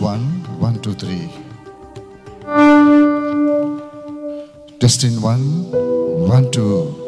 One, one, two, three. Testing one, one, two.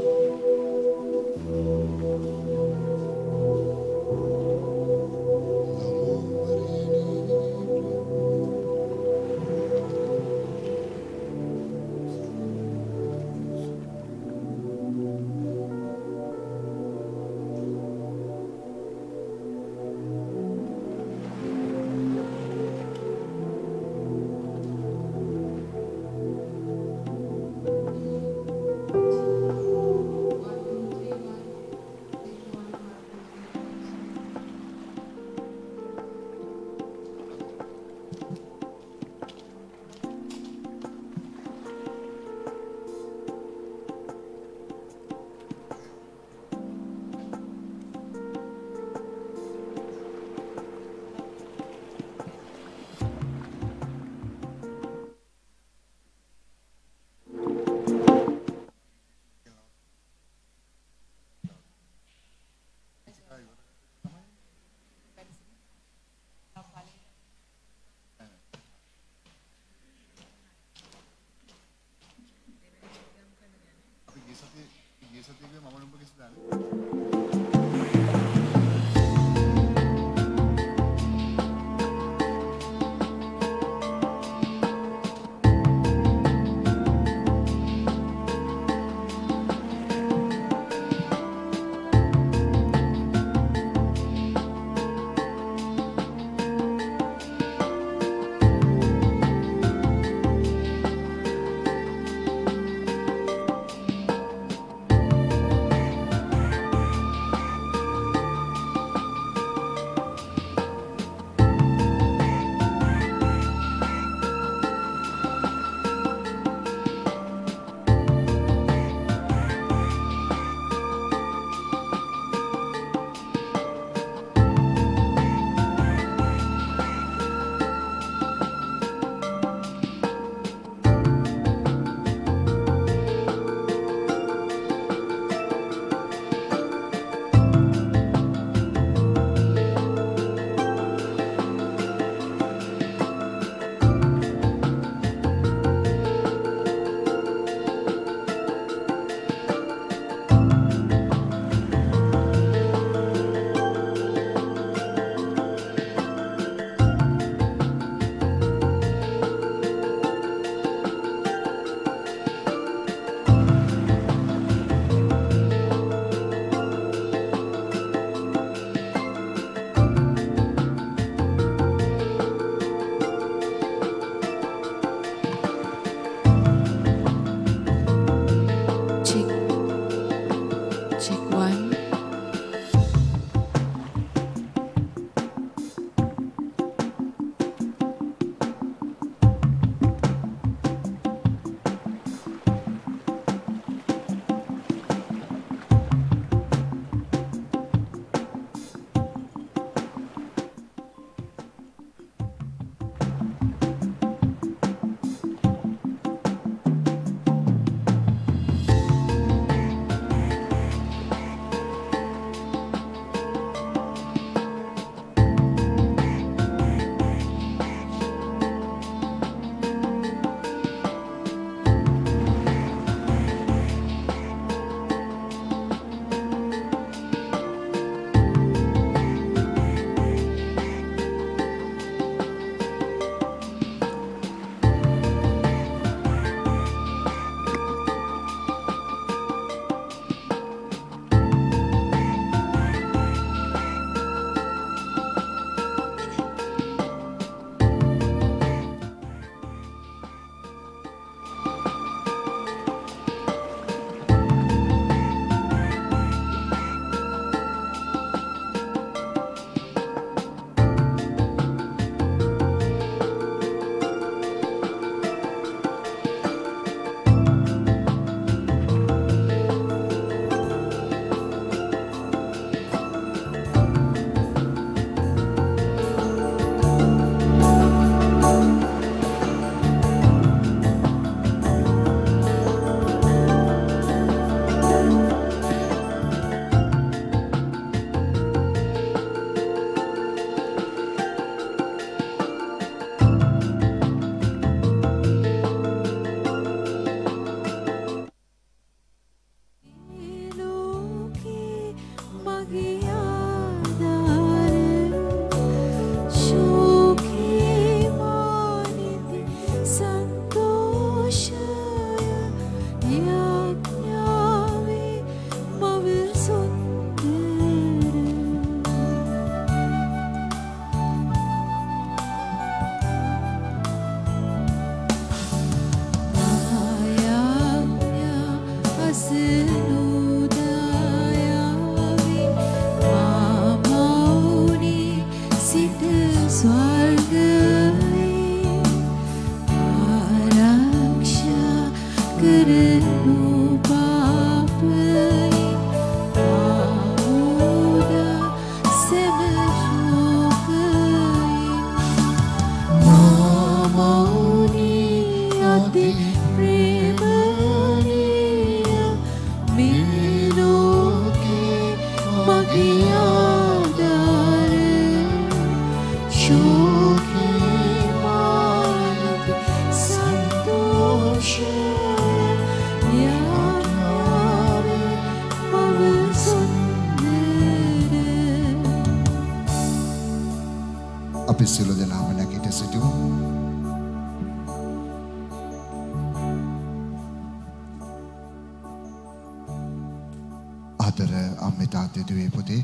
ආදර අම්මේ තාත්තේ දුවේ පුතේ.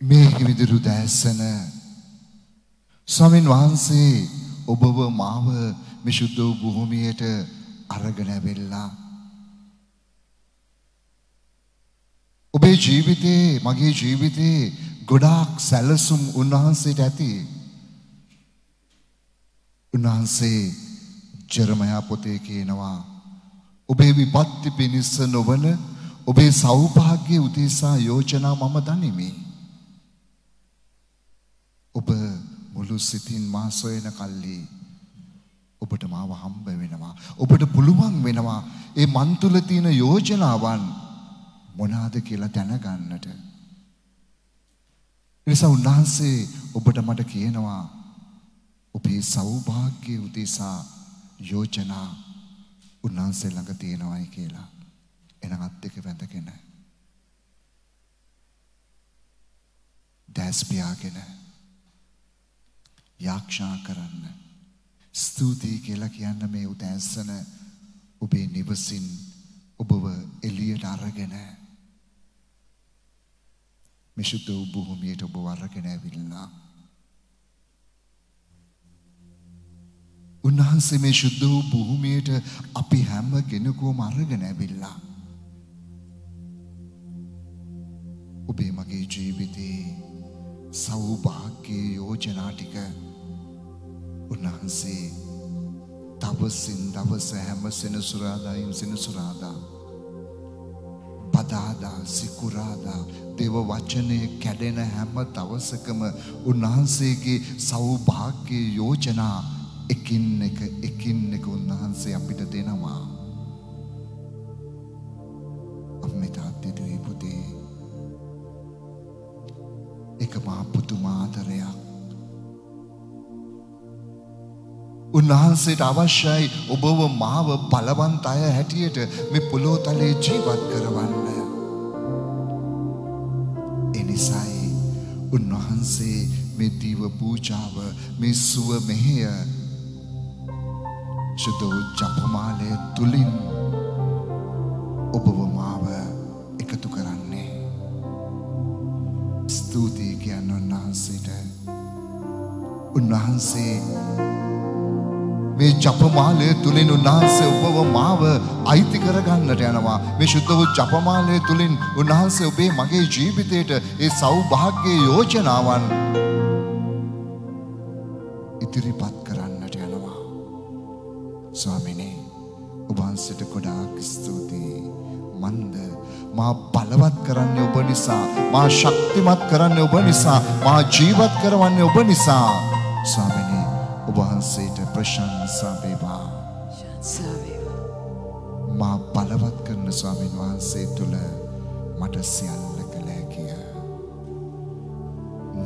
මේ හිවිදුරු දැස්සන ස්වාමින් වහන්සේ ඔබව මාව මේ සුද්ධ වූ භූමියට අරගෙන ඇවිල්ලා. ඔබේ ජීවිතේ මගේ ජීවිතේ ගොඩාක් සැලසුම් උන්වහන්සේට ඇති. උන්වහන්සේ ජෙරමයා පොතේ කියනවා ඔබේ විපත්ති පිණිස නොවන ඔබේ සෞභාග්‍ය උදෙසා යෝජනා මම දනිමි. ඔබ මුළු සිතින් මා සොයන කල්ලි ඔබට මාව හම්බ වෙනවා. ඔබට පුළුවන් වෙනවා ඒ මන් තුල තියෙන යෝජනාවන් මොනවාද කියලා දැනගන්නට. නිසා උන්වහන්සේ ඔබට මට කියනවා ඔබේ සෞභාග්‍ය උදෙසා යෝජනා උන්වහන්සේ ළඟ තියෙනවයි කියලා. එනම් අත් දෙක වැඳගෙන දැස් පියාගෙන යාක්ෂා කරන්න ස්තුතියි කියලා කියන්න මේ උදෑසන ඔබේ නිවසින් ඔබව එළියට අරගෙන මේ සුද්ධ වූ භූමියට ඔබ අරගෙන ඇවිල්ලා උන්වහන්සේ මේ සුද්ධ වූ භූමියට අපි හැම කෙනෙකුම අරගෙන ඇවිල්ලා. ඔබේ මගේ ජීවිතේ සෞභාග්‍ය යෝජනා ටික උන්වහන්සේ දවසින් දවස හැම සෙනසුරාදායින් සෙනසුරාදා පදාදා සිකුරාදා දෙව වචනය කැඩෙන හැම දවසකම උන්වහන්සේගේ සෞභාග්‍ය යෝජනා එකින් එක එකින් එක උන්වහන්සේ අපිට දෙනවා. අම්මේ තාත්තේ දුවේ පුතේ. එක මා පුදුම ආදරයක්. උන්වහන්සේට අවශ්‍යයි ඔබව මාව බලවන්ත අය හැටියට මේ පොළොතලේ ජීවත් කරවන්න. එනිසායි උන්වහන්සේ මේ දීව පූජාව මේ සුව මෙහෙය ශුද්ධ ජපමාලය තුලින් ඔබව මාව එකතු කරන්නේ. ස්තුතියි කියන්න උන්වහන්සේට උන්වහන්සේ මේ ජපමාලය තුළින් උන්වහන්සේ ඔබව මාව අයිති කරගන්නට යනවා මේ ශුද්ධ වූ ජපමාලය තුළින් උන්වහන්සේ ඔබේ මගේ ජීවිතයට ඒ සෞභාග්‍ය යෝජනාවන් ඉදිරිපත් කරන්නට යනවා ස්වාමිනේ ඔබ වහන්සේට ගොඩාක් ස්තුතියි මන්ද මා බලවත් කරන්නේ ඔබ නිසා මා ශක්තිමත් කරන්නේ ඔබ නිසා මා ජීවත් කරවන්නේ ඔබ නිසා ස්වාමිනේ ඔබ වහන්සේට ප්‍රශංසා වේවා. මා බලවත් කරන ස්වාමීන් වහන්සේ තුල මට සියල්ල කළ හැකිය.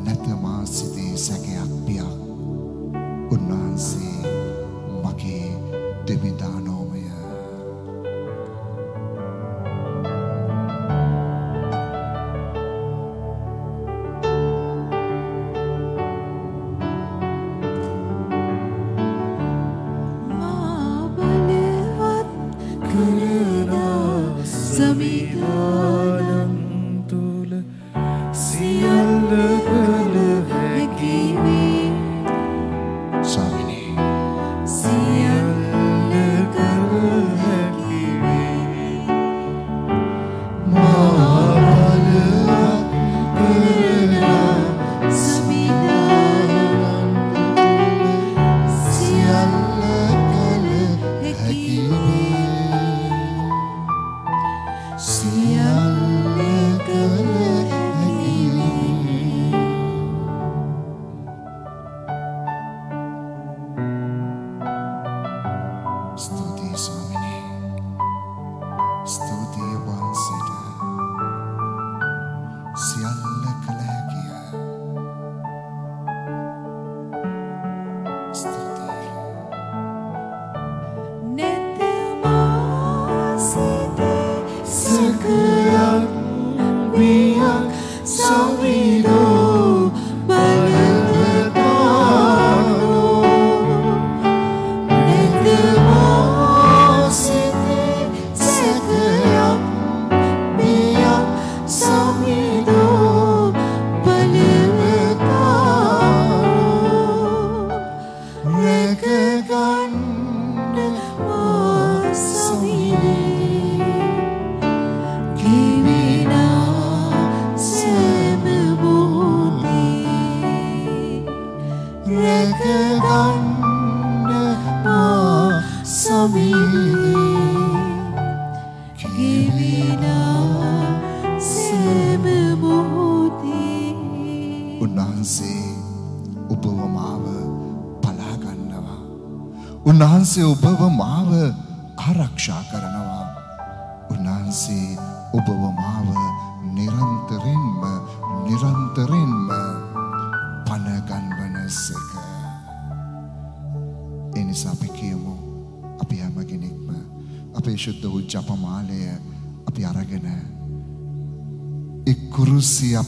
නැත මා සිතේ සැකයක් බියක්. උන්වහන්සේ මගේ දෙවිදානෝමය. සමිධානන්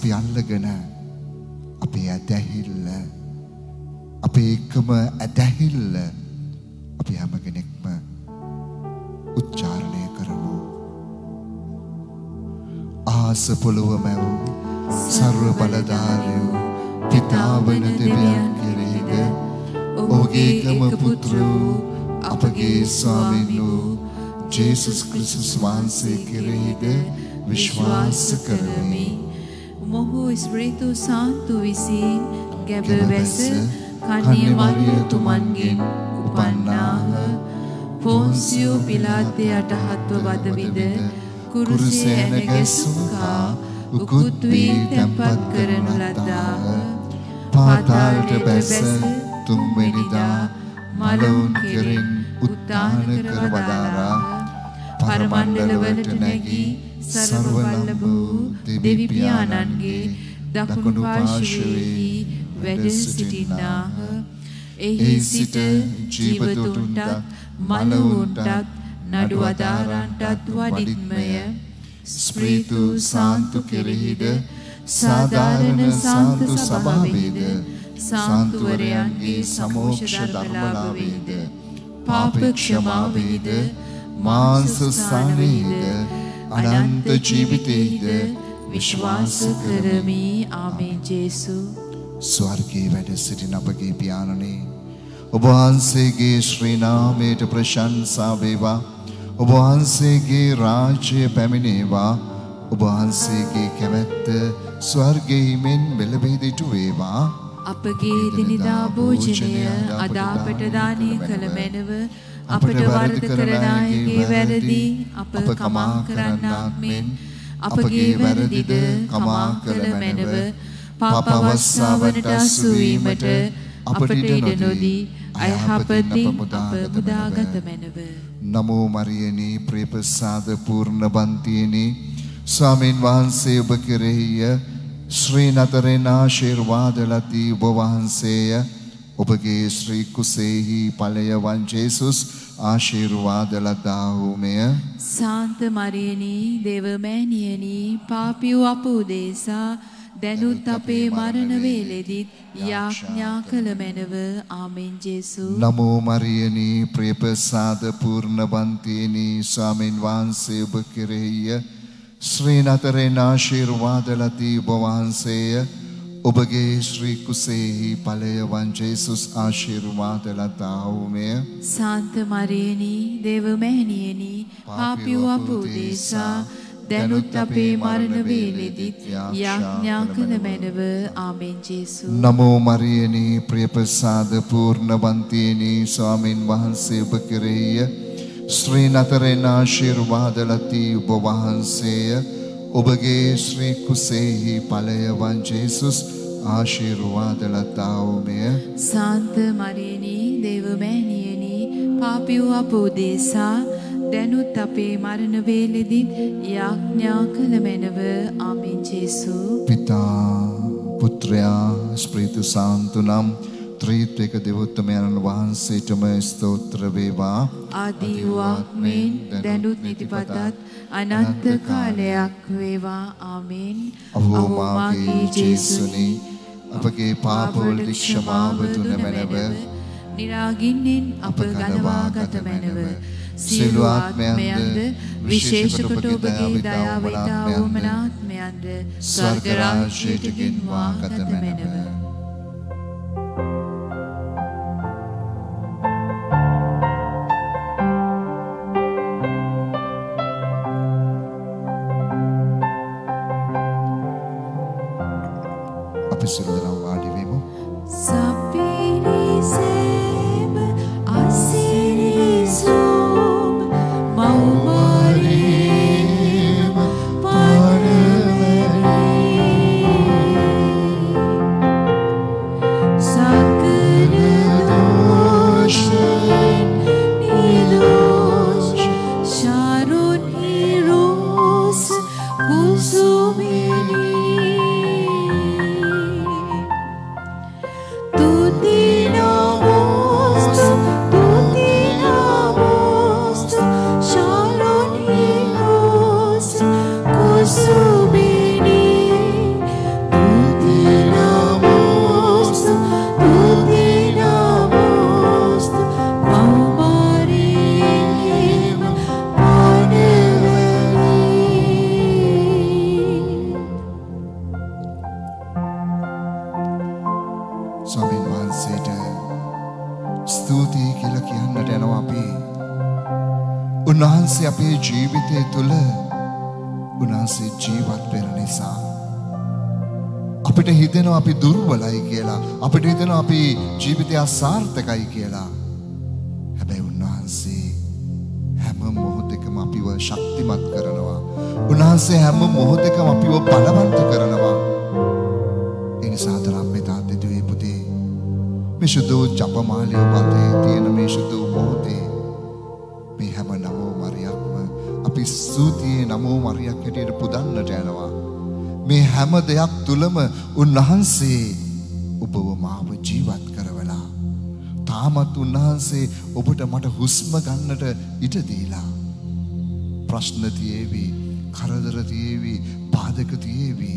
අපි අල්ලගෙන අපේ ඇදැහිල්ල අපේ එකම ඇදැහිල්ල අපි හැම කෙනෙක්ම උච්චාරණය කරමු. ආස පොළොව මැව් සර්ව බලධාරයෝ පිතාවන දෙවියන් කෙරෙහිද ඔහුගේ එකම පුත්‍ර වූ අපගේ ස්වාමීන් වූ ජේසුස් ක්‍රිස්තුස් වහන්සේ කෙරෙහිද විශ්වාස කරමි. ස්ප්‍රීතු සාන්තු විසින් ගැබ වැස කනිය මරියතුමන්ගෙන් උපන්නාහ. පෝන්සියෝ පිලාත්තේ අටහත්ව වදවිද කුරුසේ ඇන ගැසුකා උකුත් වී තැන්පත් කරනු ලද්දාහ. පාතාලට බැස තුන්වෙනිදා මලවුන් කෙරෙන් උත්තාන කර වදාරා පරමණ්ඩලවලට නැගී සර්වවල්ල වූ දෙවිපියාණන්ගේ දකුණු පාර්ශවයෙහි වැඩ සිටින්නාහ. එහි සිට ජීවතුන්ටත් මලවුන්ටත් නඩු අදාරන්ටත් වඩිත්මය ස්ප්‍රීතු සාන්තු කෙරෙහිද සාධාරණ සාන්තු සභාවේද සාන්තුවරයන්ගේ සමෝක්ෂ ධර්මලාවේද පාපක්ෂමාවේද මාංසස්ථානයේද අනන්ත ජීවිතයේද විශ්වාස කරමි. ආමේ ජේසු. ස්වර්ගයේ වැඩ සිටින අපගේ පියාණනේ ඔබ වහන්සේගේ ශ්‍රී නාමයට ප්‍රශංසා වේවා. ඔබ වහන්සේගේ රාජ්‍ය පැමිණේවා. ඔබ වහන්සේගේ කැමැත්ත ස්වර්ගයේ මෙන් මෙලබෙහිදිටු වේවා. අපගේ දිනිදා භෝජනය අද අපට දානය කළ මැනව අපට වරද කරන අයගේ වැරදි අප කමා කරන්නාක් මෙන් අපගේ වැරදිද කමා කළ මැනව පාප අවස්ථාවට අසු වීමට අපට ඉඩ නොදී අයහපතින් අප මුදාගත මැනව. නමෝ මරියනී ප්‍රේපසාද පූර්ණ බන්තියනී ස්වාමීන් වහන්සේ ඔබ කෙරෙහිය. ශ්‍රී නතරෙන් ආශිර්වාද ලදී ඔබ වහන්සේය ඔබගේ ශ්‍රී කුසේහි ඵලය වන් ජේසුස් ආශිර්වාද ලදාහුමය සාන්ත මරියනී දේවමෑණියනී පාපිව් අප උදෙසා දැනුත් අපේ මරණ වේලෙදිත් යාඥා කළ මැනව. ආමෙන් ජේසු. නමෝ මරියනී ප්‍රේපසාද පූර්ණ බන්තියනී ස්වාමීන් වහන්සේ ඔබ කෙරෙහිය. ශ්‍රී නතරෙන් ආශිර්වාද ලදී ඔබ වහන්සේය ඔබගේ ශ්‍රී කුසේහි ඵලය වන් ජේසුස් ආශිර්වාද ලදාහුමය සාන්ත මරියනී දේවමෑණියනී පාපිව් අප උදෙසා දැනුත් අපේ මරණ වේලෙදිත් යාඥා කළ මැනව. ආමෙන් ජේසු. නමෝ මරියනී ප්‍රියප්‍රසාද පූර්ණ බන්තියනී ස්වාමින් වහන්සේ ඔබ කෙරෙහිය. ශ්‍රී නතරෙන් ආශිර්වාද ලති ඔබ වහන්සේය ඔබගේ ශ්‍රී කුසේහි ඵලය වන් ජේසුස් ආශිර්වාද ලතාවුමය සාන්ත මරියනී දේවමෑණියනී පාපිව් අප උදෙසා දැනුත් අපේ මරණ වේලෙදිත් යාඥා කළ මැනව. ආමෙන් ජේසු. පිතා පුත්‍රයා ස්ප්‍රීතු සාන්තු නම් ත්‍රීත්වක දෙවොත්තමයණන් වහන්සේටම ස්තෝත්‍ර වේවා. ආදී වූක්මෙන් දැනුත් නිතිපතත් අනන්ත කාලයක් වේවා. ආමෙන්. අවෝ මාගේ ජේසුනි. අපගේ පාපවලට ක්ෂමාව දුන මැනව. නිරාගින්නෙන් අප ගලවා ගත මැනව. සියලු ආත්මයන්ද විශේෂ කොට ඔබගේ දයාව ඉතා වුවමනාත්මයන්ද ස්වර්ග රාජ්‍යයට ගෙන්වා ගත මැනව සාර්ථකයි කියලා. හැබැයි උන්වහන්සේ හැම මොහොතකම අපිව ශක්තිමත් කරනවා. උන්වහන්සේ හැම මොහොතකම අපිව බලවන්ත කරනවා. එනිසා තරම්මේ තාත්තේ පුතේ මේ සුදු ජපමාලිය වතේ තියෙන මේ සුදු මොහොතේ මේ හැම නමෝ මරියක්ම අපි ස්තුතියේ නමෝ මරියක් හැටියට පුදන්නට යනවා. මේ හැම දෙයක් තුළම උන්වහන්සේ තාමත් උන්වහන්සේ ඔබට මට හුස්ම ගන්නට ඉඩ දීලා. ප්‍රශ්න තියේවි, කරදර තියේවි, බාධක තියේවි.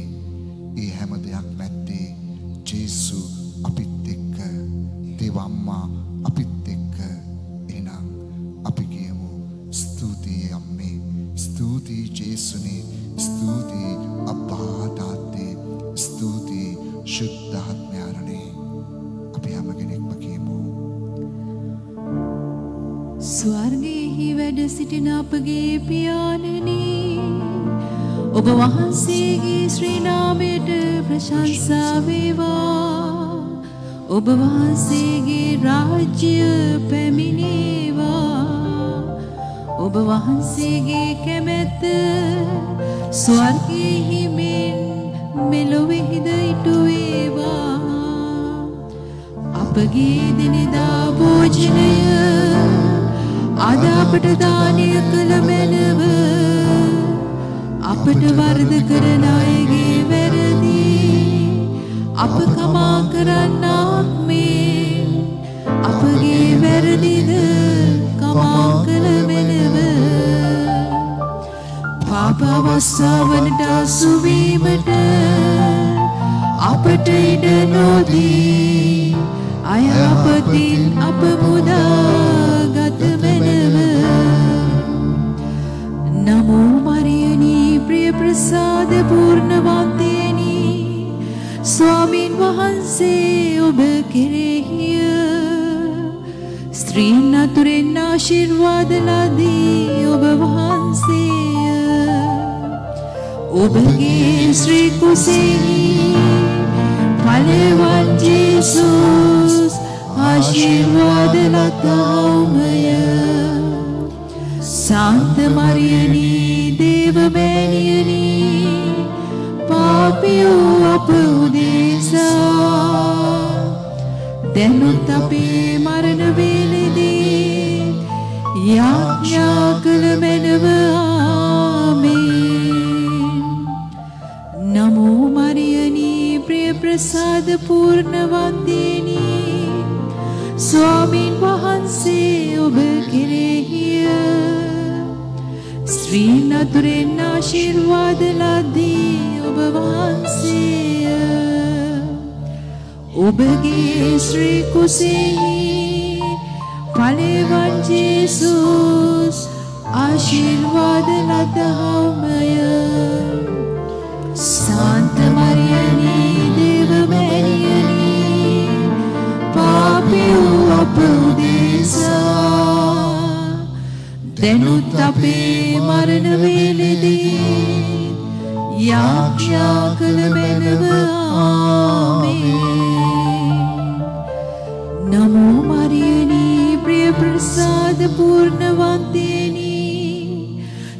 සුවද පූර්ණවන්දේනී ස්වාමීන් වහන්සේ ඔබ කෙරෙහිය. ස්ත්‍රී නතුරෙන් ආශිර්වාද ලද්දී ඔබ වහන්සේය. ඔබගේ ශ්‍රී කුසෙහි පලෙවන් ජේසුස් ආශිර්වාද ලදහමය සාන්ත මරියා අපිව් අප උදෙසා දෙනුත් අපේ මරණ වේලෙදී යාඥා කළ මැනව ආමේ. නමෝ මරියනී ප්‍රිය ප්‍රසාද පූර්ණවන්තේනී.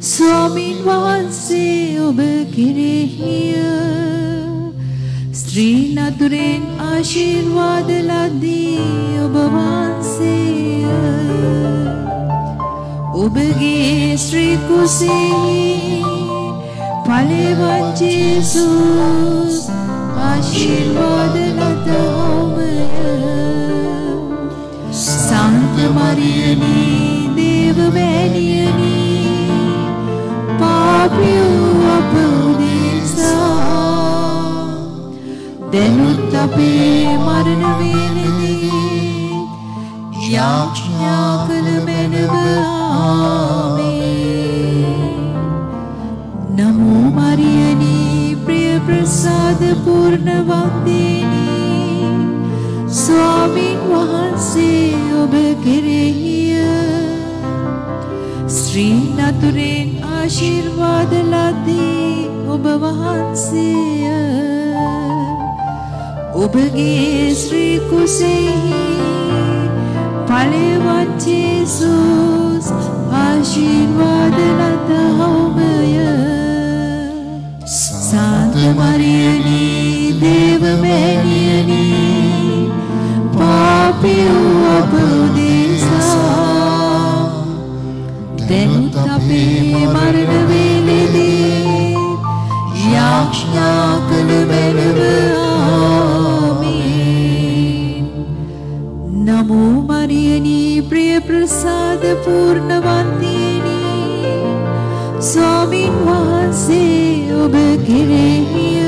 ස්වාමින් වහන්සේ ඔබ කෙරෙහිය. ස්ත්‍රී නතුරෙන් ආශිර්වාද ලදී ඔබ වහන්සේය. ඔබගේ ශ්‍රී කුසෙහි ඵලවත් ජේසුස් ආශිර්වාද ලදෝමය සන්ත මරියනී දේව මෑණියනී පාපියෝ අප දැනුත් අපේ මරණ වේලෙදී යාඥා කළ මැනව ආමේන් නමෝ මරියනී ප්‍රිය ප්‍රසාද පූර්ණ වන්දිනී. ස්වාමින් වහන්සේ ඔබ කෙරෙහිය. ශ්‍රී නතුරෙන් ආශිර්වාද ලදී ඔබ වහන්සේය. ඔබගේ ශ්‍රී කුසෙහි ඵලවත් ජේසුස් ආශිර්වාද ලදහමය සාන්ත මරියනී දේව මෑණියනී පාපියෝ අප උදෙසා. දැනුත් අපේ මරණ වේලෙදී යාඥා කළ මැනව නමෝ මරියනී ප්‍රිය ප්‍රසාද පූර්ණවන්තිනී. ස්වාමින් වහන්සේ ඔබ කෙරෙහිය.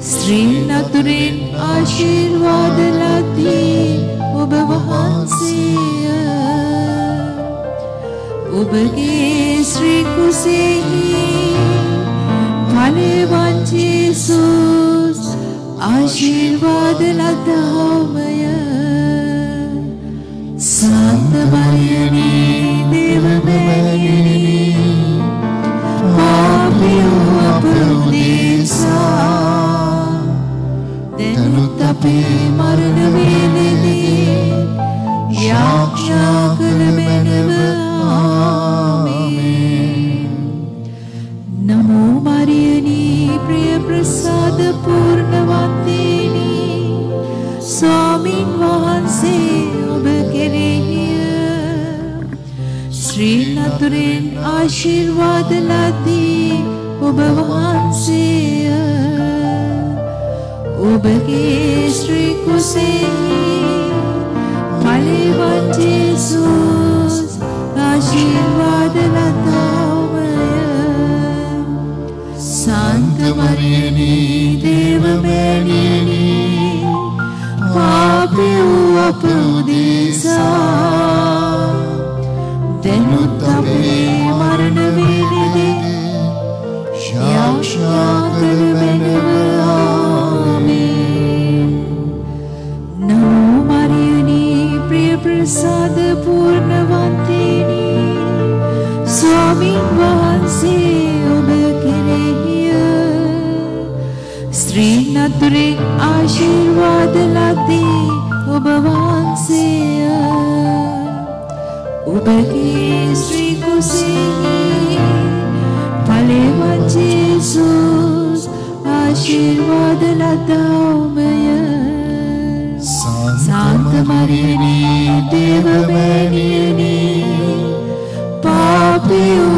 ස්ත්‍රී නතුරෙන් ආශිර්වාද ලදී ඔබ වහන්සේය. ඔබගේ ශ්‍රී කුසෙහි ඵලවත් ජේසුස් ආශිර්වාද ලදහමය සන්ත මරියනී දේව මෑණියනී පාපියෝ අප උදෙසා දැනුත් අපේ මරණ වේලෙදී යාඥා කළ මැනව ආමේන්. නමෝ මරියනී ප්‍රිය ප්‍රසාද පූර්ණවන්තිනී ශ්‍රී නතුරෙන් ආශිර්වාද ලදී ඔබ වහන්සේය. ඔබගේ ශ්‍රී කුසෙහි ඵලවත් ජේසුස් ආශිර්වාද ලතාවය. සන්ත මරියනී දේව මෑණියනී පාපියෝ ස්ත්‍රී නතුරෙන් ආශිර්වාද ලදී ඔබ වහන්සේය. ඔබගේ ශ්‍රී කුසෙහි ඵලවත් ජේසුස් ආශිර්වාද ලදාමය සාන්ත මරියනී දේව මෑණියනී පාපියෝ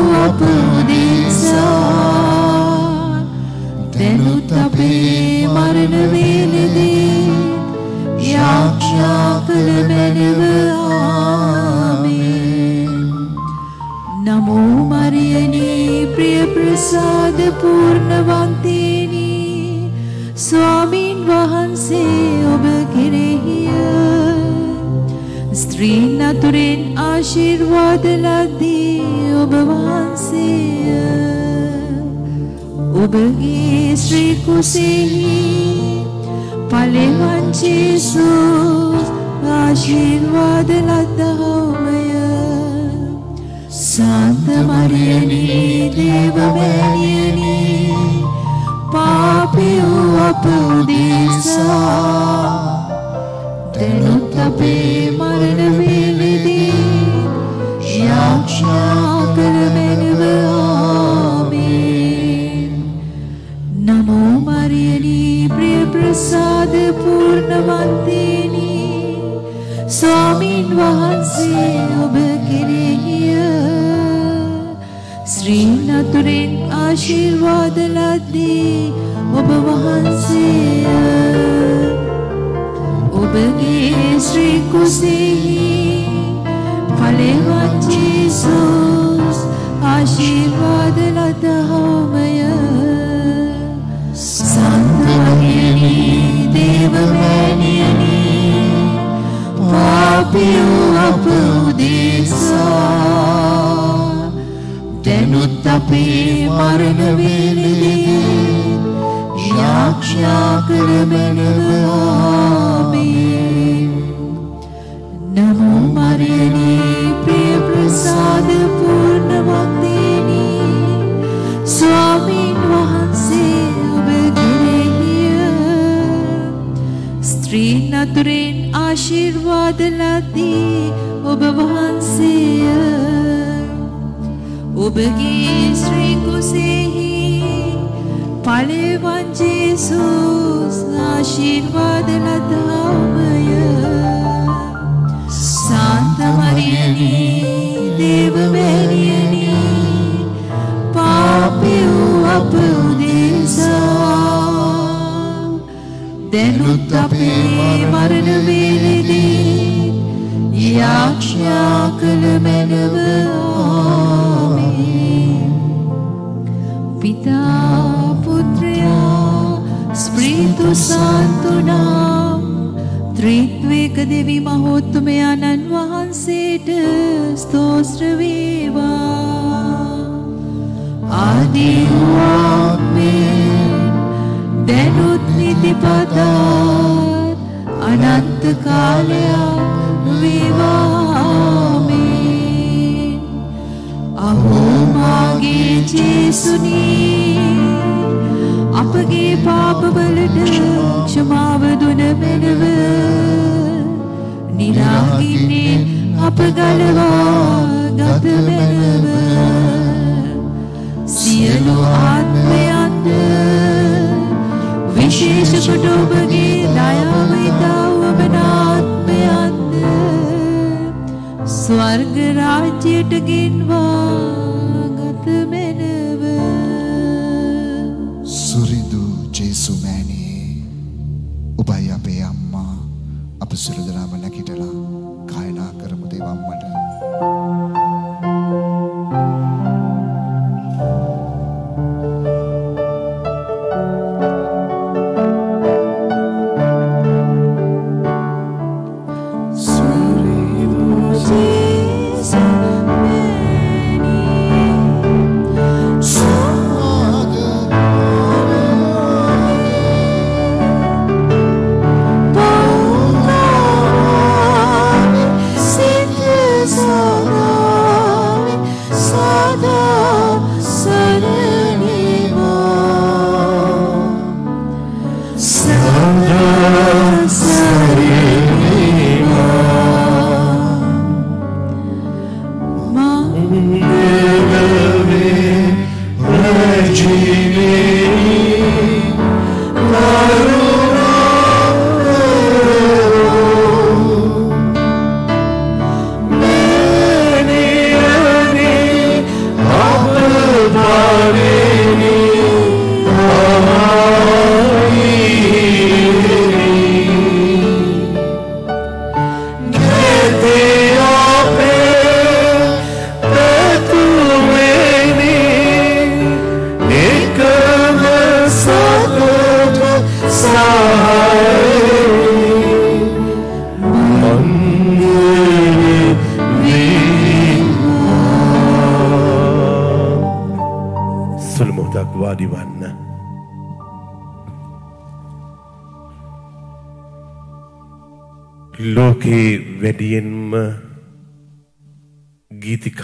ශ්‍රී කුසෙහි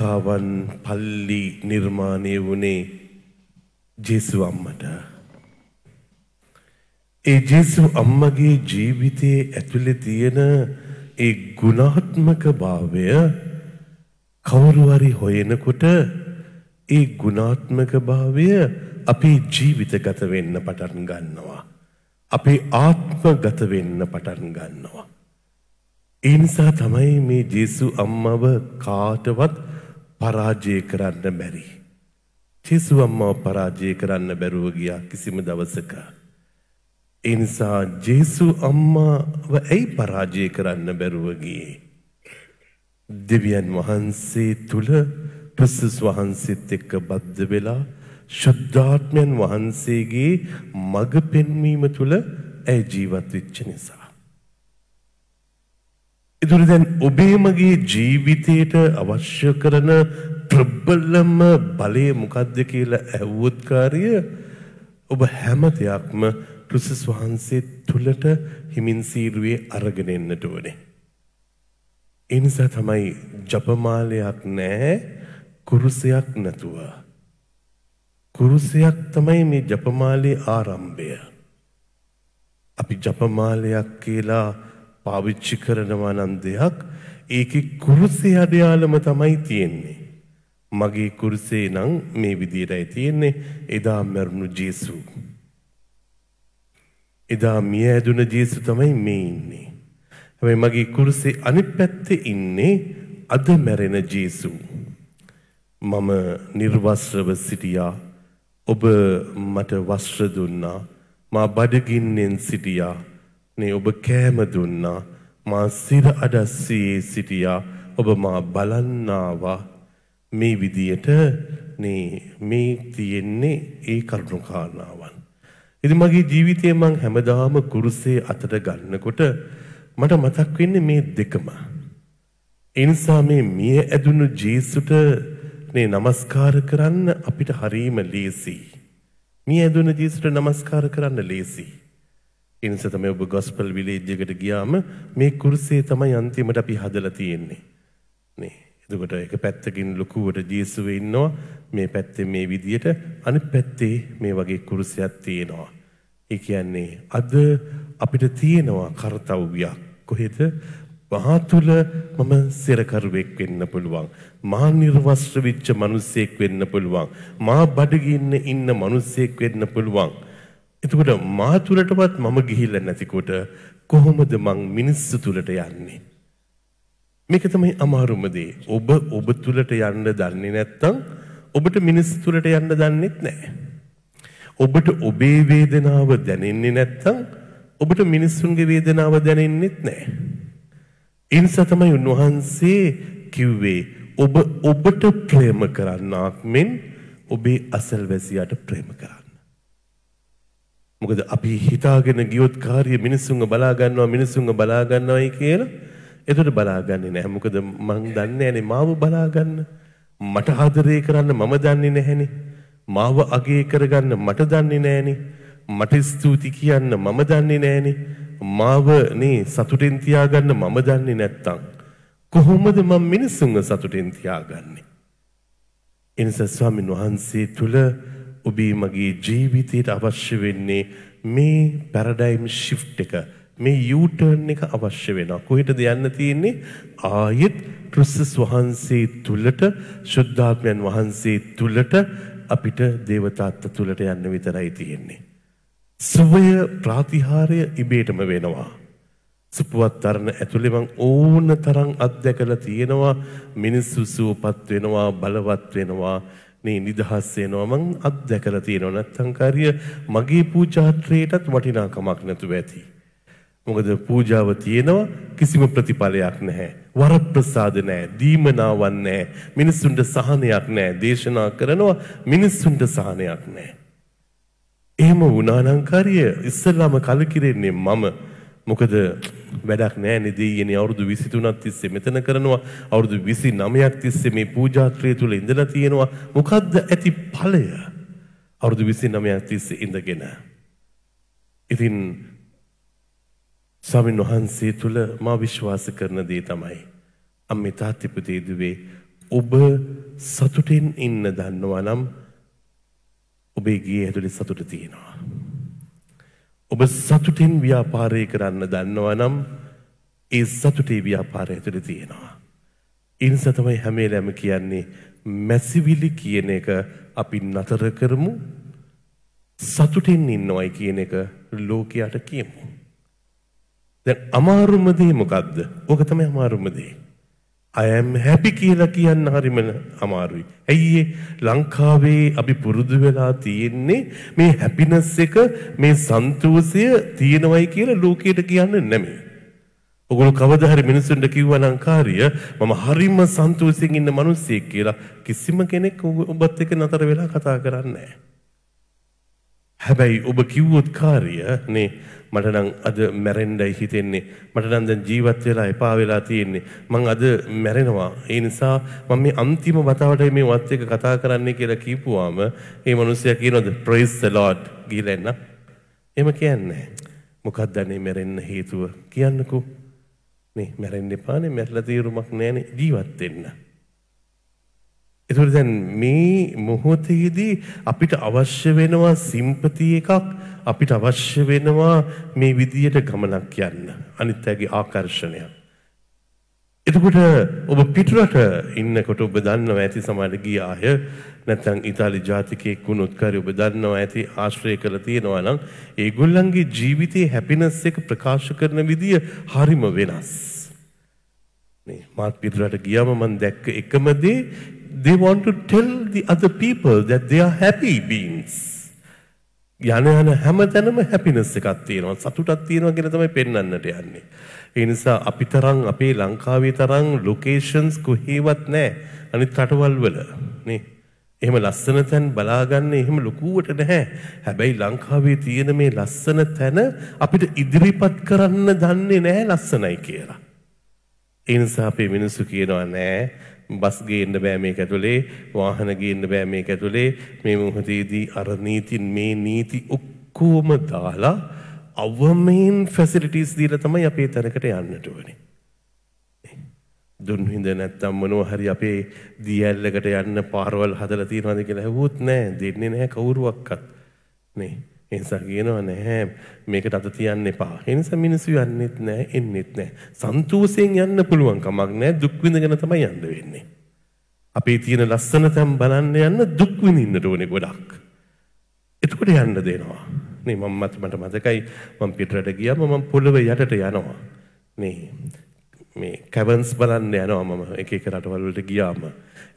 ගීතිකාවන් පල්ලි නිර්මාණය වුණේ ජේසු අම්මට. ඒ ජේසු අම්මගේ ජීවිතයේ ඇතුළේ තියෙන ඒ ගුණාත්මක භාවය කවුරු හරි හොයනකොට ඒ ගුණාත්මක භාවය අපේ ජීවිතගත වෙන්න පටන් ගන්නවා. අපේ ආත්මගත වෙන්න පටන් ගන්නවා. ඒ නිසා තමයි මේ ජේසු අම්මව කාටවත් පරාජය කරන්න බැරි. ජේසු අම්මව පරාජය කරන්න බැරුව ගියා කිසිම දවසක. ඒ නිසා ජේසු අම්මාව ඇයි පරාජය කරන්න බැරුව ගියේ? දෙවියන් වහන්සේ තුල ක්‍රිස්තුස් වහන්සේත් එක්ක බද්ධ වෙලා ශුද්ධාත්මයන් වහන්සේගේ මඟ පෙන්වීම තුල ඇය ජීවත් වෙච්ච නිසා. එතුර දැන් ඔබේ මගේ ජීවිතයට අවශ්‍ය කරන ප්‍රබ්බලම බලය මොකක්ද කියලා ඇහුවොත් කාරිය ඔබ හැම දෙයක්ම ක්‍රිස්තුස් වහන්සේ තුලට හිමින් සීරුවේ අරගෙන එන්නට ඕනේ. ඒ නිසා තමයි ජපමාලයක් නැහැ කුරුසයක් නැතුව. කුරුසයක් තමයි මේ ජපමාලේ ආරම්භය. අපි ජපමාලයක් කියලා පාවිච්චි කරනවා නම් දෙයක් ඒකේ කුරුසේ අඩයාලම තමයි තියෙන්නේ. මගේ කුරුසේ නම් මේ විදියටයි තියෙන්නේ එදා මැරුණු ජේසු. එදා මිය ඇදුන ජේසු තමයි මේ ඉන්නේ. හැබැයි මගේ කුරුසේ අනිත් පැත්තේ ඉන්නේ අද මැරෙන ජේසු. මම නිර්වස්ත්‍රව සිටියා. ඔබ මට වස්ත්‍ර දුන්නා. මා බඩගින්නෙන් සිටියා. නේ ඔබ කෑම දුන්නා මා සිර අඩස්සියේ සිටියා ඔබ මා බලන්නවා මේ විදියට නේ මේ තියෙන්නේ ඒ කරුණු කාරණාවන්. ඉතින් මගේ ජීවිතේ මං හැමදාම කුරුසේ අතට ගන්නකොට මට මතක් වෙන්නේ මේ දෙකම. ඒ නිසා මේ මිය ඇදුණු ජේසුට නේ নমස්කාර කරන්න අපිට හරීම ලේසියි. මිය ඇදුණු ජේසුට নমස්කාර කරන්න ලේසියි. ඒ නිසා තමයි ඔබ ගොස්පල් විලේජ් එකට ගියාම මේ කුරුසේ තමයි අන්තිමට අපි හදලා තියෙන්නේ. නේ. එතකොට එක පැත්තකින් ලොකුවට ජේසුව ඉන්නවා මේ පැත්තේ මේ විදියට අනිත් පැත්තේ මේ වගේ කුරුසයක් තියෙනවා. ඒ කියන්නේ අද අපිට තියෙනවා කාර්යයක් කොහෙද මහා තුල මම සිරකරුවෙක් වෙන්න පුළුවන් මා නිර්වස්ත්‍ර වෙච්ච මිනිසෙක් වෙන්න පුළුවන් මා බඩගින්න ඉන්න මිනිසෙක් වෙන්න පුළුවන් එතකොට මා තුලටවත් මම ගිහිල්ලා නැතිකොට කොහොමද මං මිනිස්සු තුලට යන්නේ මේක තමයි අමාරුම දේ ඔබ ඔබ තුලට යන්න දන්නේ නැත්නම් ඔබට මිනිස්සු තුලට යන්න දන්නෙත් නැහැ ඔබට ඔබේ වේදනාව දැනෙන්නේ නැත්නම් ඔබට මිනිස්සුන්ගේ වේදනාව දැනෙන්නෙත් නැහැ. ඒ නිසා තමයි උන්වහන්සේ කිව්වේ ඔබ ඔබට ප්‍රේම කරන්නාක් මෙන් ඔබේ අසල්වැසියාට ප්‍රේම කරන්න. මොකද අපි හිතාගෙන ගියොත් කාර්ය මිනිස්සුන්ව බලා ගන්නවා මිනිස්සුන්ව බලා ගන්නවයි කියලා එතකොට බලාගන්නේ නැහැ. මොකද මං දන්නේ නැනේ මාව බලා ගන්න. මට ආදරය කරන්න මම දන්නේ නැහැනේ. මාව අගේ කරගන්න මට දන්නේ නෑනේ. මට ස්තුති කියන්න මම දන්නේ නෑනේ. මාව නේ සතුටෙන් තියාගන්න මම දන්නේ නැත්තම් කොහොමද මම මිනිස්සුන්ව සතුටෙන් තියාගන්නේ? එනිසා ස්වාමීන් වහන්සේ තුල ඔබේ මගේ ජීවිතයට අවශ්‍ය වෙන්නේ මේ පැරඩයිම් ශිෆ්ට් එක මේ යූටර්න් එක අවශ්‍ය වෙනවා. කොහෙටද යන්න තියෙන්නේ? ආයෙත් ක්‍රිස්තුස් වහන්සේ තුලට, ශුද්ධාත්මයන් වහන්සේ තුලට අපිට දේවතාත්ත තුලට යන්න විතරයි තියෙන්නේ. සුවය ප්‍රාතිහාරය ඉබේටම වෙනවා. සුපුවත් තරණ ඇතුළේ මං ඕන තරම් අත්දැකලා තියෙනවා මිනිස්සු සුවපත් වෙනවා බලවත් වෙනවා නේ නිදහස් වෙනවා මං අත්දැකලා තියෙනවා නැත්තම් කාර්ය මගේ පූජාත්‍රයටත් වටිනාකමක් නැතුව ඇති. මොකද පූජාව තියෙනවා කිසිම ප්‍රතිඵලයක් නැහැ. වරප්‍රසාද නැහැ, දීමනාවක් නැහැ, මිනිස්සුන්ට සහනයක් නැහැ, දේශනා කරනවා මිනිස්සුන්ට සහනයක් නැහැ. එහෙම වුණා නම් කාර්ය ඉස්සල්ලාම කලකිරෙන්නේ මම. මොකද වැඩක් නැහැ දෙයියනේ අවුරුදු 23ක් තිස්සේ මෙතන කරනවා. අවුරුදු 29ක් තිස්සේ මේ පූජාත්‍රය තුල ඉඳලා තියෙනවා. මොකද්ද ඇති ඵලය? අවුරුදු 29ක් තිස්සේ ඉඳගෙන. ඉතින් ස්වාමීන් වහන්සේ තුල මා විශ්වාස කරන දේ තමයි අම්මේ තාත්ති පුතේ දුවේ ඔබ සතුටින් ඉන්න දන්නවා නම් ඔබේ ගියේ ඇතුලේ සතුට තියෙනවා. ඔබ සතුටින් ව්‍යාපාරය කරන්න දන්නවා නම් ඒ සතුටේ ව්‍යාපාරය ඇතුළේ තියෙනවා. ඉන්ස තමයි හැමේලෑම කියන්නේ මැසිවිලි කියන එක අපි නතර කරමු සතුටින් ඉන්නවයි කියන එක ලෝකයට කියමු. දැන් අමාරුම දේ මොකද්ද? ඕක තමයි අමාරුම දේ. I am happy කියලා කියන්න හරිම අමාරුයි. ඇයි ලංකාවේ අපි පුරුදු වෙලා තියෙන්නේ මේ හැපිනස් එක මේ සන්තෝෂය තියෙනවයි කියලා ලෝකයට කියන්න නෙමෙයි. ඔගොල්ලෝ කවදා හරි මිනිස්සුන්ට කිව්වා නම් කාර්ය මම හරිම සන්තෝෂයෙන් ඉන්න මිනිස්සෙක් කියලා කිසිම කෙනෙක් ඔබත් එක්ක නතර වෙලා කතා කරන්නේ නැහැ. හැබැයි ඔබ කිව්වොත් කාර්ය නේ මට නම් අද මැරෙන්නයි හිතෙන්නේ. මට නම් දැන් ජීවත් වෙලා එපා වෙලා තියෙන්නේ. මං අද මැරෙනවා. ඒ නිසා මම මේ අන්තිම වතාවට මේ වත් එක කතා කරන්නේ කියලා කියපුවාම ඒ මිනිස්සයා කියනවාද praise the lord කියලා එන්න. එහෙම කියන්නේ මොකක්ද අනේ මැරෙන්න හේතුව? කියන්නකෝ. නේ මැරෙන්න එපානේ. මැරලා තීරුමක් නැහැනේ ජීවත් වෙන්න. එතකොට දැන් මේ මොහොතේදී අපිට අවශ්‍ය වෙනවා සිම්පති එකක් අපිට අවශ්‍ය වෙනවා මේ විදියට ගමනක් යන්න අනිත් අයගේ ආකර්ෂණයක්. එතකොට ඔබ පිටරට ඉන්නකොට ඔබ දන්නවා ඇති සමහර ගිය අය නැත්නම් ඉතාලි ජාතිකයෙක් වුණොත් කරේ ඔබ දන්නවා ඇති ආශ්‍රය කරලා තියෙනවා නම් ඒගොල්ලන්ගේ ජීවිතයේ හැපිනස් එක ප්‍රකාශ කරන විදිය හරිම වෙනස්. මේ මාත් පිටරට ගියාම මම දැක්ක එකම දේ they want to tell the other people that they are happy beings. යන යන හැමතැනම හැපිනස් එකක් තියෙනවා සතුටක් තියෙනවා කියලා තමයි පෙන්වන්නට යන්නේ. ඒ නිසා අපි තරම් අපේ ලංකාවේ තරම් ලොකේෂන්ස් කොහේවත් නැහැ අනිත් රටවල් වල නේ. එහෙම ලස්සන තැන් බලාගන්න එහෙම ලොකුවට නැහැ. හැබැයි ලංකාවේ තියෙන මේ ලස්සන තැන අපිට ඉදිරිපත් කරන්න දන්නේ නැහැ ලස්සනයි කියලා. ඒ නිසා අපේ මිනිස්සු කියනවා නෑ බස් ගේන්න බෑ මේක ඇතුලේ වාහන ගේන්න බෑ මේක ඇතුලේ මේ මොහොතේදී අර නීතින් මේ නීති ඔක්කොම දාලා අවමේන් ෆැසිලිටිස් දීලා තමයි අපේ තැනකට යන්නට ඕනේ. දුන් හිඳ නැත්තම් මොනවා හරි අපේ දියැල්ලකට යන්න පාරවල් හදලා තියෙනවද කියලා ඇහුවොත් නෑ දෙන්නේ නැහැ කවුරුවක්වත්. නේ ඒ නිසා කියනවා නැහැ මේකට අත තියන්න එපා. ඒ නිසා මිනිස්සු යන්නෙත් නැහැ, එන්නෙත් නැහැ. සන්තෝෂයෙන් යන්න පුළුවන් කමක් නැහැ. දුක් විඳගෙන තමයි යන්න වෙන්නේ. අපේ තියෙන ලස්සන තැන් බලන්න යන්න දුක් විඳින්නට ඕනේ ගොඩක්. එතකොට යන්න දෙනවා. නේ මම මට මට මතකයි මම පිටරට ගියාම මම පොළව යටට යනවා. මේ මේ කැවන්ස් බලන්න යනවා මම එක එක රටවල් වලට ගියාම.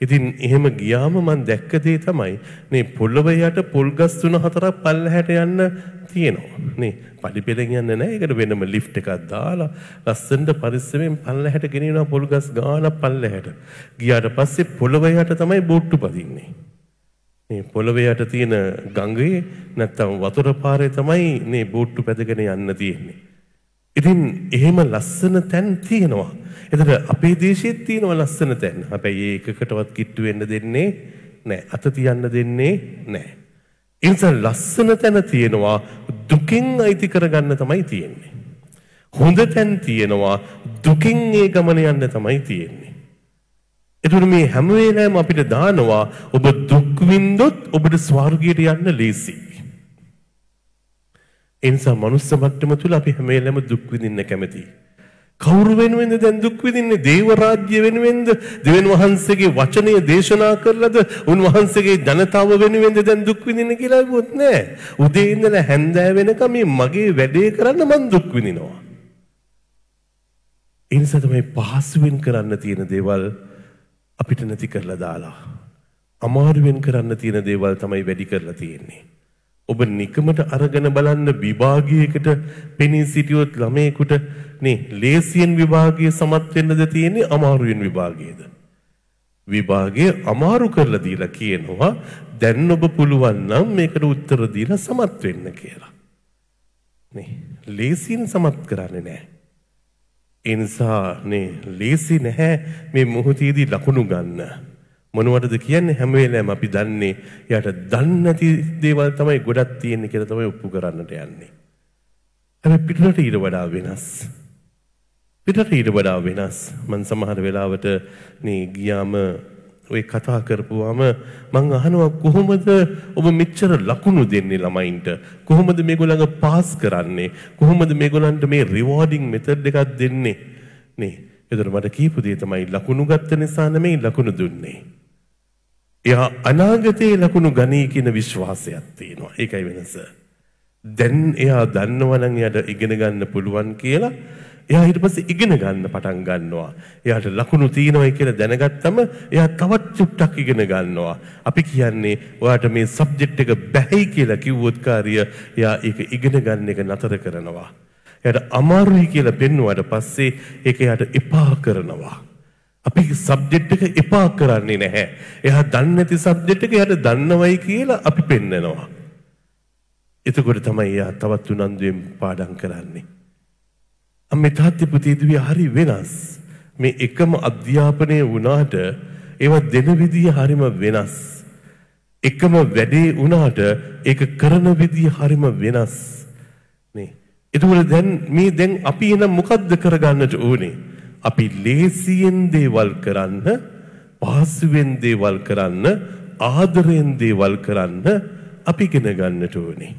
ඉතින් එහෙම ගියාම මම දැක්ක දේ තමයි මේ පොළව යට පොල් ගස් තුන හතරක් පල්ලහැට යන්න තියෙනවා. නේ පඩිපෙළෙන් යන්න නැහැ. ඒකට වෙනම ලිෆ්ට් එකක් දාලා ලස්සනට පරිස්සමෙන් පල්ලහැට ගෙනියනවා පොල් ගස් ගානක් පල්ලහැට. ගියාට පස්සේ පොළව යට තමයි බෝට්ටු පදින්නේ. මේ පොළව යට තියෙන ගඟේ නැත්තම් වතුර පාරේ තමයි මේ බෝට්ටු පැදගෙන යන්න තියෙන්නේ. ඉතින් එහෙම ලස්සන තැන් තියෙනවා. එතකොට අපේ දේශෙත් තියෙනවා ලස්සන තැන්. හැබැයි ඒකකටවත් කිට්ටු වෙන්න දෙන්නේ නැහැ. අත තියන්න දෙන්නේ නැහැ. ඒ නිසා ලස්සන තැන තියෙනවා දුකින් අයිති කරගන්න තමයි තියෙන්නේ. හොඳ තැන් තියෙනවා දුකින් ඒ ගමන යන්න තමයි තියෙන්නේ. එතකොට මේ හැම වෙලාවෙම අපිට දානවා ඔබ දුක් විඳොත් ඔබට ස්වර්ගයට යන්න ලේසියි. ඒ නිසා මනුස්ස මට්ටම තුල අපි හැම වෙලාවෙම දුක් විඳින්න කැමතියි. කවුරු වෙනුවෙන්ද දැන් දුක් විඳින්නේ? දේව රාජ්‍ය වෙනුවෙන්ද? දෙවියන් වහන්සේගේ වචනය දේශනා කරලාද? උන්වහන්සේගේ ජනතාව වෙනුවෙන්ද දැන් දුක් විඳින්නේ කියලා කිව්වොත් නෑ. උදේ ඉඳලා හැන්දෑ වෙනකම් මේ මගේ වැඩේ කරන්න මං දුක් විඳිනවා. ඒ නිසා තමයි පහසුවෙන් කරන්න තියෙන දේවල් අපිට නැති කරලා දාලා. අමාරුවෙන් කරන්න තියෙන දේවල් තමයි වැඩි කරලා තියෙන්නේ. ඔබ නිකමට අරගෙන බලන්න විභාගයකට පෙනී සිටියොත් ළමයෙකුට නේ ලේසියෙන් විභාගයේ සමත් වෙන්නද තියෙන්නේ අමාරුවෙන් විභාගයේද? විභාගය අමාරු කරලා දීලා කියනවා දැන් ඔබ පුළුවන් නම් මේකට උත්තර දීලා සමත් වෙන්න කියලා. නේ ලේසියෙන් සමත් කරන්නේ නැහැ. ඒ නිසා නේ ලේසි නැහැ මේ මොහොතේදී ලකුණු ගන්න. මොනවටද කියන්නේ හැම වෙලාවෙම අපි දන්නේ එයාට දන්නේ නැති දේවල් තමයි ගොඩක් තියෙන්නේ කියලා තමයි ඔප්පු කරන්නට යන්නේ. හැබැයි පිටරට ඊට වඩා වෙනස්. පිටරට ඊට වඩා වෙනස්. මම සමහර වෙලාවට මේ ගියාම ඔය කතා කරපුවාම මං අහනවා කොහොමද ඔබ මෙච්චර ලකුණු දෙන්නේ ළමයින්ට කොහොමද මේගොල්ලන්ව පාස් කරන්නේ කොහොමද මේගොල්ලන්ට මේ රිවෝඩින් මෙතඩ් එකක් දෙන්නේ නේ එතකොට මට කියපු දේ තමයි ලකුණු ගත්ත නිසා නෙමෙයි ලකුණු දුන්නේ එයා අනාගතයේ ලකුණු ගනී කියන විශ්වාසයක් තියෙනවා ඒකයි වෙනස දැන් එයා දන්නවනම් එයාට ඉගෙන ගන්න පුළුවන් කියලා එයා ඊට පස්සේ ඉගෙන ගන්න පටන් ගන්නවා. එයාට ලකුණු තියෙනවයි කියලා දැනගත්තම එයා තවත් චුට්ටක් ඉගෙන ගන්නවා. අපි කියන්නේ ඔයාට මේ සබ්ජෙක්ට් එක බැහැයි කියලා කිව්වොත් කාර්ය එයා ඒක ඉගෙන ගන්න එක නතර කරනවා. එයාට අමාරුයි කියලා පෙන්වුවාට පස්සේ ඒක එයාට එපා කරනවා. අපි සබ්ජෙක්ට් එක එපා කරන්නේ නැහැ. එයා දන්නේ නැති සබ්ජෙක්ට් එක එයාට දන්නවයි කියලා අපි පෙන්නනවා. එතකොට තමයි එයා තවත් උනන්දුවෙන් පාඩම් කරන්නේ. අම්මේ තාත්තේ පුතේ දුවේ හරි වෙනස්. මේ එකම අධ්‍යාපනය වුණාට ඒවා දෙන විදිය හරිම වෙනස්. එකම වැඩේ වුණාට ඒක කරන විදිය හරිම වෙනස්. නේ. එතකොට දැන් මේ දැන් අපි එන මොකද්ද කරගන්නට ඕනේ? අපි ලේසියෙන් දේවල් කරන්න, පහසුවෙන් දේවල් කරන්න, ආදරයෙන් දේවල් කරන්න අපි ඉගෙන ගන්නට ඕනේ.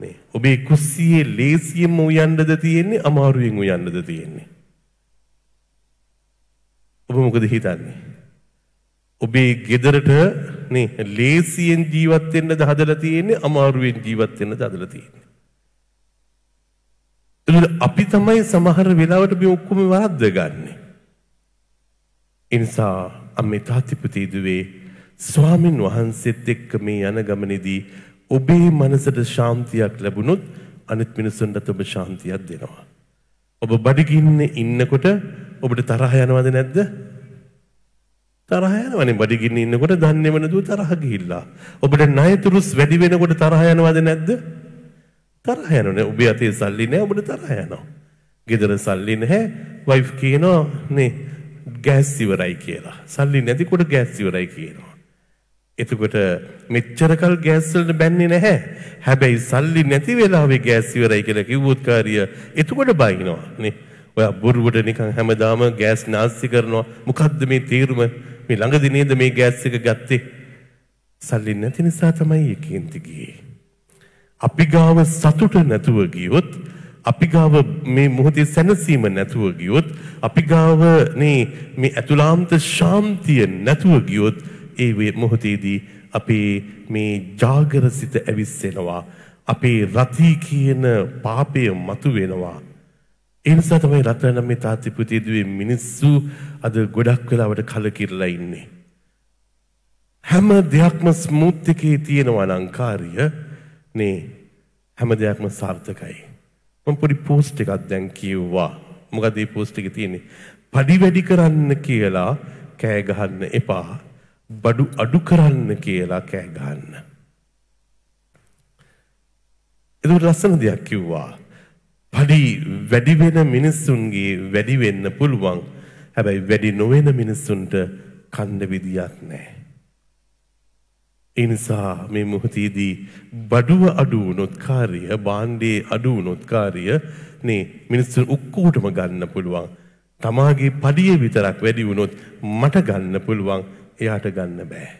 නේ ඔබේ කුස්සියේ ලේසියෙන්ම උයන්නද තියෙන්නේ අමාරුවෙන් උයන්නද තියෙන්නේ? ඔබ මොකද හිතන්නේ? ඔබේ ගෙදරට නේ ලේසියෙන් ජීවත් වෙන්නද හදලා තියෙන්නේ අමාරුවෙන් ජීවත් වෙන්නද හදලා තියෙන්නේ? එතකොට අපි තමයි සමහර වෙලාවට මේ ඔක්කොම වරද්ද ගන්නෙ ඒ නිසා අම්මේ තාත්ති පුතේ දුවේ ස්වාමින් වහන්සේත් එක්ක මේ යන ගමනේදී ඔබේ මනසට ශාන්තියක් ලැබුණොත් අනිත් මිනිසුන්ටත් ඔබ ශාන්තියක් දෙනවා. ඔබ බඩගින්නේ ඉන්නකොට ඔබට තරහ යනවද නැද්ද? තරහ යනවනේ බඩගින්නේ ඉන්නකොට දන්නේම නැතුව තරහ ගිහිල්ලා. ඔබට ණයතුරුස් වැඩි වෙනකොට තරහ යනවද නැද්ද? තරහ යනවනේ. ඔබේ අතේ සල්ලි නැහැ ඔබට තරහ යනවා. ගෙදර සල්ලි නැහැ. වයිෆ් කියනවා නේ ගෑස් ඉවරයි කියලා. සල්ලි නැතිකොට ගෑස් ඉවරයි කියනවා. එතකොට මෙච්චරකල් ගෑස් වලට බැන්නේ නැහැ. හැබැයි සල්ලි නැති වෙලාවේ ගෑස් ඉවරයි කියලා කිව්වොත් කාරිය එතකොට බයිනවා නේ. ඔයා බොරුවට නිකන් හැමදාම ගෑස් නාස්ති කරනවා. මොකද්ද මේ තීරුම? මේ ළඟදී නේද මේ ගෑස් එක ගත්තේ? සල්ලි නැති නිසා තමයි එකෙන්ති ගියේ. අපි ගාව සතුට නැතුව ගියොත් අපි ගාව මේ මොහොතේ සැනසීම නැතුව ගියොත් අපි ගාව මේ මේ අතුලාන්ත ශාන්තිය නැතුව ගියොත් ඒ මොහොතේදී අපේ මේ ජාගරසිත ඇවිස්සෙනවා. අපේ රතී කියන පාපය මතු වෙනවා. ඒ නිසා තමයි රත්නම් මේ තාත්ති පුතේ දුවේ මිනිස්සු අද ගොඩක් වෙලාවට කලකිරලා ඉන්නේ. හැම දෙයක්ම ස්මූත් එකේ තියෙනවා නම් කාර්ය නේ හැම දෙයක්ම සාර්ථකයි. මම පොඩි පෝස්ට් එකක් දැන් කිව්වා. මොකද මේ පෝස්ට් එකේ තියෙන්නේ? පඩි වැඩි කරන්න කියලා කෑ ගහන්න එපා. බඩු අඩු කරන්න කියලා කෑ ගහන්න. එතකොට ලස්සන දෙයක් කිව්වා. පඩි වැඩි වෙන මිනිස්සුන්ගේ වැඩි වෙන්න පුළුවන්. හැබැයි වැඩි නොවන මිනිස්සුන්ට කන්න විදියක් නැහැ. ඒ නිසා මේ මොහොතේදී බඩුව අඩු වුණොත් කාර්ය බාණ්ඩේ අඩු වුණොත් කාර්ය නේ මිනිස්සුන් ඔක්කොටම ගන්න පුළුවන්. තමාගේ පඩිය විතරක් වැඩි වුණොත් මට ගන්න පුළුවන්. එයාට ගන්න බෑ.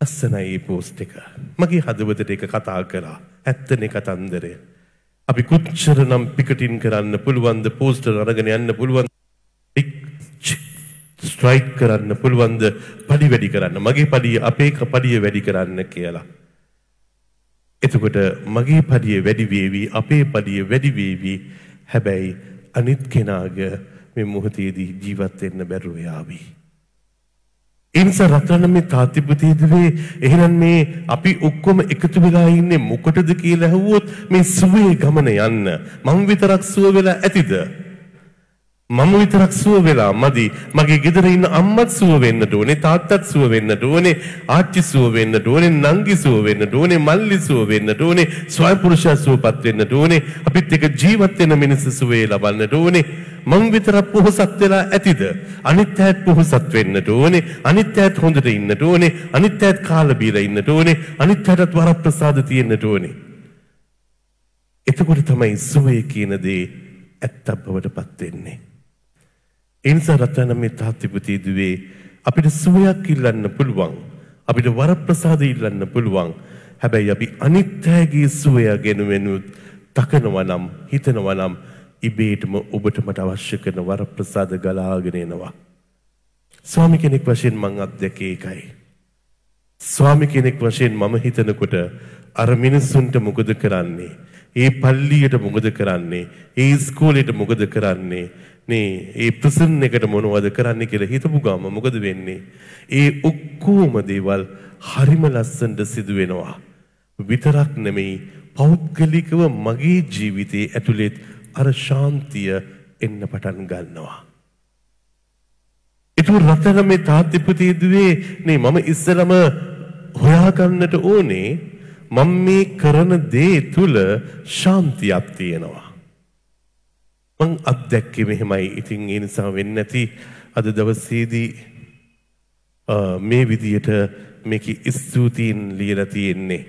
අස්සනයි ඒ පෝස්ට් එක. මගේ හදවතට ඒක කතා කරා. ඇත්තනේ කතන්දරය. අපි කොච්චර නම් පිකටින් කරන්න පුළුවන්ද පෝස්ටර් අරගෙන යන්න පුළුවන් ස්ට්‍රයික් කරන්න පුළුවන්ද පඩි වැඩි කරන්න. මගේ පඩිය අපේ පඩිය වැඩි කරන්න කියලා. එතකොට මගේ පඩිය වැඩි වේවි අපේ පඩිය වැඩි වේවි. හැබැයි අනිත් කෙනාගේ මේ මොහොතේදී ජීවත් වෙන්න බැරුව යාවි. එනිසා රත්නම් මේ තාත්තිපතිදුවේ එහෙනම් මේ අපි ඔක්කොම එකතු වෙලා ඉන්නේ මොකටද කියලා ඇහුවොත් මේ සුවේ ගමන යන්න. මම විතරක් සුව වෙලා ඇතිද? මම විතරක් සුව වෙලා මදි. මගේ ගෙදර ඉන්න අම්මත් සුව වෙන්නට ඕනේ තාත්තත් සුව වෙන්නට ඕනේ ආච්චි සුව වෙන්නට ඕනේ නංගි සුව වෙන්නට ඕනේ මල්ලි සුව වෙන්නට ඕනේ ස්වයං පුරුෂයා සුවපත් වෙන්නට ඕනේ අපිත් එක ජීවත් වෙන මිනිස්සු සුවේ ලබන්නට ඕනේ මං විතරක් පොහොසත් වෙලා ඇතිද? අනිත් ඇත් පොහොසත් වෙන්නට ඕනේ අනිත් ඇත් හොඳට ඉන්නට ඕනේ අනිත් ඇත් කාලා බීලා ඉන්නට ඕනේ අනිත් ඇටත් වරප්‍රසාද තියෙන්නට ඕනේ එතකොට තමයි සුවේ කියන දේ ඇත්තක් බවට පත් වෙන්නේ. ඒ නිසා රත්නම් මේ තාත්තිපති දුවේ අපිට සුවයක් ඉල්ලන්න පුළුවන්. අපිට වරප්‍රසාද ඉල්ලන්න පුළුවන්. හැබැයි අපි අනිත් අයගේ සුවය ගෙනුවෙනුත් තකනවා නම් හිතනවා නම් ඉබේටම ඔබට මට අවශ්‍ය කරන වරප්‍රසාද ගලාගෙන එනවා. ස්වාමි කෙනෙක් වශයෙන් මං අත්දැකේ එකයි. ස්වාමි කෙනෙක් වශයෙන් මම හිතනකොට අර මිනිස්සුන්ට මොකද කරන්නේ? ඒ පල්ලියට මොකද කරන්නේ? ඒ ඉස්කෝලේට මොකද කරන්නේ? නේ ඒ ප්‍රසන් එකට මොනවද කරන්න කියලා හිතපු ගාම මොකද වෙන්නේ? ඒ ඔක්කොම දේවල් හරිම ලස්සනට සිදු වෙනවා. විතරක් නෙමෙයි පෞද්ගලිකව මගේ ජීවිතයේ ඇතුළෙත් අර ශාන්තිය එන්න පටන් ගන්නවා. ඒක රතන මේ තාත්ති පුතේ දුවේ නේ මම ඉස්සලම හොයාගන්නට ඕනේ මම මේ කරන දේ තුල ශාන්තියක් තියෙනවා. මං අත්දැක්කේ මෙහෙමයි. ඉතින් ඒ නිසා වෙන්නේ නැති අද දවසේදී මේ විදියට මේක ස්තුතීන් ලියලා තියෙන්නේ.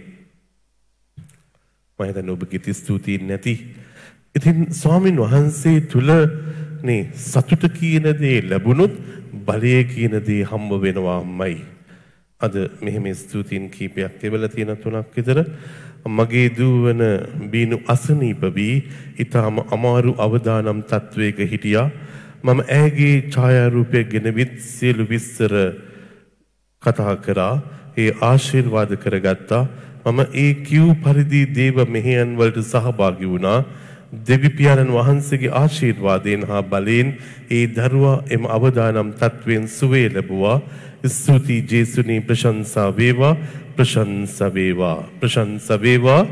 මම හිතන්නේ ඔබගේ ස්තුතීන් නැති. ඉතින් ස්වාමින් වහන්සේ තුල නේ සතුට කියන දේ ලැබුණොත් බලය කියන දේ හම්බ වෙනවාමයි. අද මෙහෙම ස්තුතීන් කීපයක් එවලා තියෙන තුනක් විතර මගේ දූවන බීනු අසනීප වී ඊටාම අමාරු අවදානම් තත්වයක හිටියා. මම ඇගේ ඡායාරූපය ගෙනවිත් සියලු විස්තර කතා කරා. ඒ ආශිර්වාද කරගත්තා. මම ඒ කිව් පරිදි දේව මෙහෙයන් වලට සහභාගී වුණා. දෙවි පියාණන් වහන්සේගේ ආශිර්වාදයෙන් හා බලයෙන් ඒ දරුවා එම අවදානම් තත්වෙන් සුවේ ලැබුවා. ස්තුති ජේසුනි ප්‍රශංසා වේවා ප්‍රශංසා වේවා ප්‍රශංසා වේවා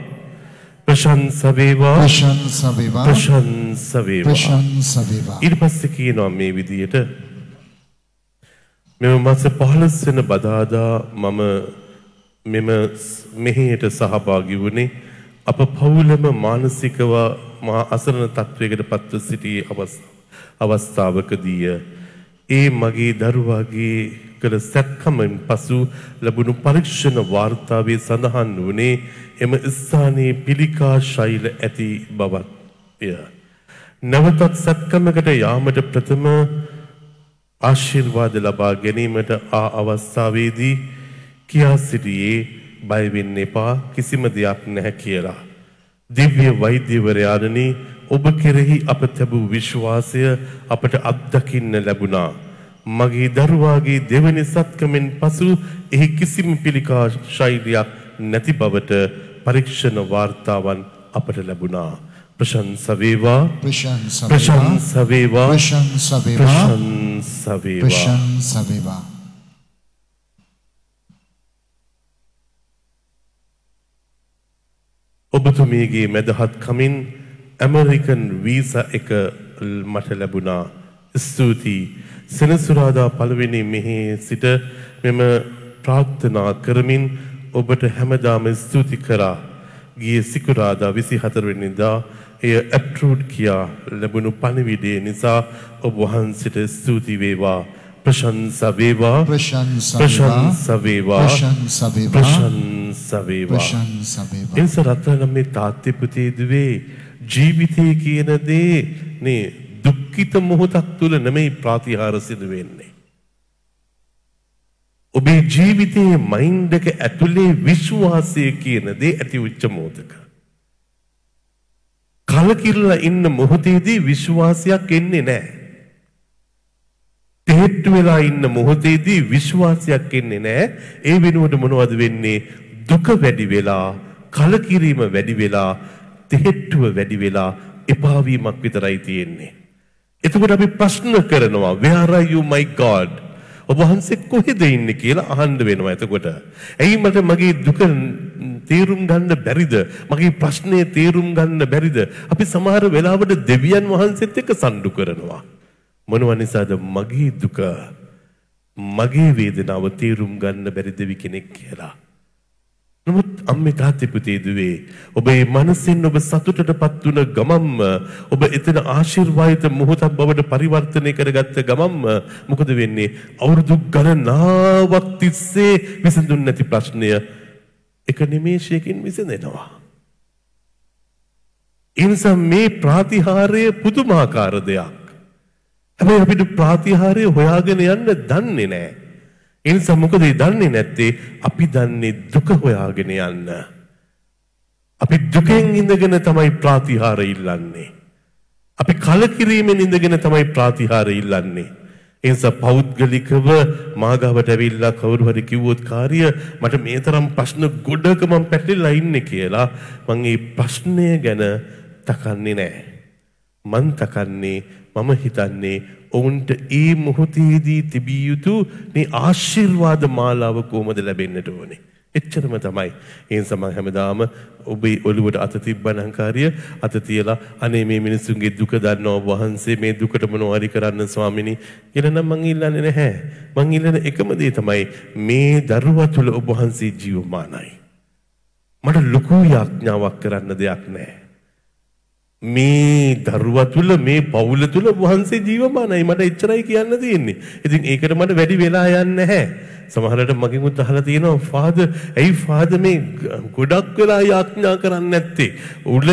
ප්‍රශංසා වේවා ප්‍රශංසා වේවා ප්‍රශංසා වේවා. ප්‍රශංසා වේවා. ඊට පස්සේ කියනවා මේ විදියට මෙම මාස 15 වෙනි බදාදා මම මෙම මෙහෙයට සහභාගී වුණේ. අප පවුලම මානසිකව මා අසරණ තත්වයකට පත්ව සිටි අවස්ථාවකදීය ඒ මගේ දරුවාගේ කළ සැත්කමෙන් පසු ලැබුණු පරීක්ෂණ වාර්තාවේ සඳහන් වුණේ එම ස්ථානයේ පිළිකා ශෛල ඇති බවත්ය. නැවතත් සැත්කමකට යාමට ප්‍රථම ආශිර්වාද ලබා ගැනීමට ආ අවස්ථාවේදී කියා සිටියේ බය වෙන්න එපා කිසිම දෙයක් නැහැ කියලා. දිව්‍ය වෛද්‍යවරයාණනි ඔබ කෙරෙහි අප තැබූ විශ්වාසය අපට අත්දකින්න ලැබුණා. මගේ දරුවාගේ දෙවනි සත්කමෙන් පසු එහි කිසිම පිළිකා ශෛලියක් නැති බවට පරීක්ෂණ වාර්තාවන් අපට ලැබුණා. ප්‍රශංස වේවා. ප්‍රශංසා වේවා. ප්‍රශංස වේවා. ප්‍රශංසා වේවා. ඔබතුමීගේ මැදහත් කමින් ඇමරිකන් වීසා එක මට ලැබුණා. ස්තුතියි. සෙනසුරාදා පළවෙනි මෙහි සිට මෙම ප්‍රාර්ථනා කරමින් ඔබට හැමදාම ස්තුති කරා. ගිය සිකුරාදා විසි හතරවෙනිදා එය ඇප්ටරූඩ් කියා ලැබුණු පණිවිඩේ නිසා ඔබ වහන්සිට ස්තුති වේවා. ප්‍රශංස වේවා. ප්‍රශංසා වේවා. ප්‍රශංසා වේවා. එනිසා රත්නනම් මේ තාත්ති පුතේ දුවේ ජීවිතය කියන දේ නේ දුක්ඛිත මොහොතක් තුල නෙමෙයි ප්‍රාතිහාර සිදු වෙන්නේ. ඔබේ ජීවිතයේ මයින්ඩ් එක ඇතුලේ විශ්වාසය කියන දේ ඇති වෙච්ච මොහොතක. කලකිරලා ඉන්න මොහොතේදී විශ්වාසයක් එන්නේ නැහැ. තේට්ටු වෙලා ඉන්න මොහොතේදී විශ්වාසයක් එන්නේ නැහැ. ඒ වෙනුවට මොනවද වෙන්නේ? දුක වැඩි වෙලා, කලකිරීම වැඩි වෙලා, තේට්ටුව වැඩි වෙලා එපා වීමක් විතරයි තියෙන්නේ. එතකොට අපි ප්‍රශ්න කරනවා where are you my god ඔබ වහන්සේ කොහෙද ඉන්නේ කියලා අහන්න වෙනවා එතකොට. ඇයි මට මගේ දුක තේරුම් ගන්න බැරිද? මගේ ප්‍රශ්නේ තේරුම් ගන්න බැරිද? අපි සමහර වෙලාවට දෙවියන් වහන්සේත් එක්ක සම්ඩු කරනවා. මොනව නිසාද මගේ දුක මගේ වේදනාව තේරුම් ගන්න බැරි දෙවි කෙනෙක් කියලා. නමුත් අම්මේ තාත්තේ පුතේ දුවේ ඔබේ මනසින් ඔබ සතුටටපත් වුණ ගමම්ම ඔබ එතන ආශිර්වාදිත මොහොතක් බවට පරිවර්තනය කරගත්ත ගමම්ම මොකද වෙන්නේ? අවුරුදු ගණනාවක් තිස්සේ විසඳුන් නැති ප්‍රශ්නය එක නිමේෂයකින් විසඳෙනවා. ඒ නිසා මේ ප්‍රාතිහාර්ය පුදුමාකාර දෙයක්. හැබැයි අපිට ප්‍රාතිහාර්ය හොයාගෙන යන්න දන්නේ නැහැ. ඒ නිසා මොකද ඒ දන්නේ නැත්තේ අපි දන්නේ දුක හොයාගෙන යන්න. අපි දුකෙන් ඉඳගෙන තමයි ප්‍රාතිහාර ඉල්ලන්නේ. අපි කලකිරීමෙන් ඉඳගෙන තමයි ප්‍රාතිහාර ඉල්ලන්නේ. ඒ නිසා පෞද්ගලිකව මාගාවට ඇවිල්ලා කවුරු හරි කිව්වොත් කාර්ය මට මේ තරම් ප්‍රශ්න ගොඩක මම පැටලිලා ඉන්නේ කියලා මම මේ ප්‍රශ්නය ගැන තකන්නේ නැහැ. මං තකන්නේ මම හිතන්නේ ඔවුන්ට ඒ මොහොතේදී තිබිය යුතු මේ ආශිර්වාද මාලාව කොහොමද ලැබෙන්නට ඕනේ. එච්චරම තමයි. ඒ නිසා මම හැමදාම ඔබේ ඔළුවට අත තිබ්බනම් කාර්ය අත තියලා අනේ මේ මිනිසුන්ගේ දුක දන්නව වහන්සේ මේ දුකට මොනව හරි කරන්න ස්වාමිනී කියලා නම් මං ඉල්ලන්නේ නැහැ. මං ඉල්ලන එකම දේ තමයි මේ දරුවා තුල ඔබ වහන්සේ ජීවමානයි. මට ලොකු යාඥාවක් කරන්න දෙයක් නැහැ. මේ දරුවා තුල මේ පවුල තුල වහන්සේ ජීවමානයි මට එච්චරයි කියන්න තියෙන්නේ. ඉතින් ඒකට මට වැඩි වෙලා යන්නේ නැහැ. සමහරට මගෙන් උත් අහලා තියෙනවා ෆාදර් ඇයි ෆාදර් මේ ගොඩක් වෙලා යාඥා කරන්නේ නැත්තේ? උඩ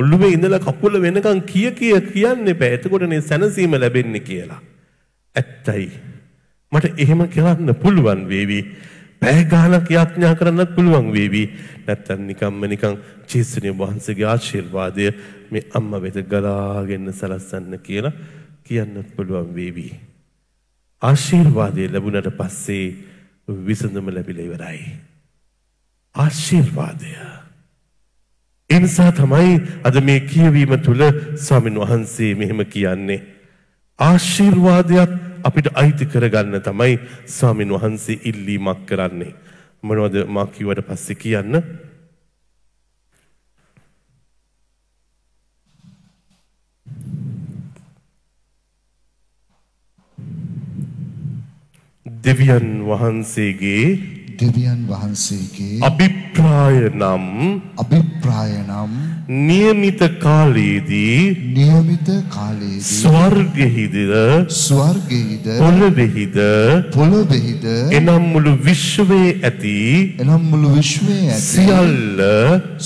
ඔළුවේ ඉඳලා කකුල වෙනකන් කිය කිය කියන්නේ බෑ. එතකොටනේ සැනසීම ලැබෙන්නේ කියලා. ඇත්තයි. මට එහෙම කරන්න පුළුවන් වේවි. පැය ගානක් යාඥා කරන්නත් පුළුවන් වේවි. නැත්තම් නිකම්ම නිකන් ජේසුනේ වහන්සේගේ ආශිර්වාදය මේ අම්මා වෙත ගලාගෙන සලස්සන්න කියලා කියන්නත් පුළුවන් වේවි. ආශිර්වාදය ලැබුණට පස්සේ විසඳුම ලැබිලා ඉවරයි. ආශිර්වාදය. එනිසා තමයි අද මේ කියවීම තුළ ස්වාමින් වහන්සේ මෙහෙම කියන්නේ. ආශිර්වාදයක් අපිට අයිති කරගන්න තමයි ස්වාමින් වහන්සේ ඉල්ලීමක් කරන්නේ. මොනවද මා කිව්වට පස්සේ කියන්න? දෙවියන් වහන්සේගේ දෙවියන් වහන්සේගේ අභිප්‍රාය නම් අභිප්‍රාය නම් නියමිත කාලයේදී නියමිත කාලයේදී ස්වර්ගෙහිද ස්වර්ගයේද පොළොවෙහිද පොළොවේද එනම් මුළු විශ්වයේ ඇති එනම් මුළු විශ්වයේ ඇති සියල්ල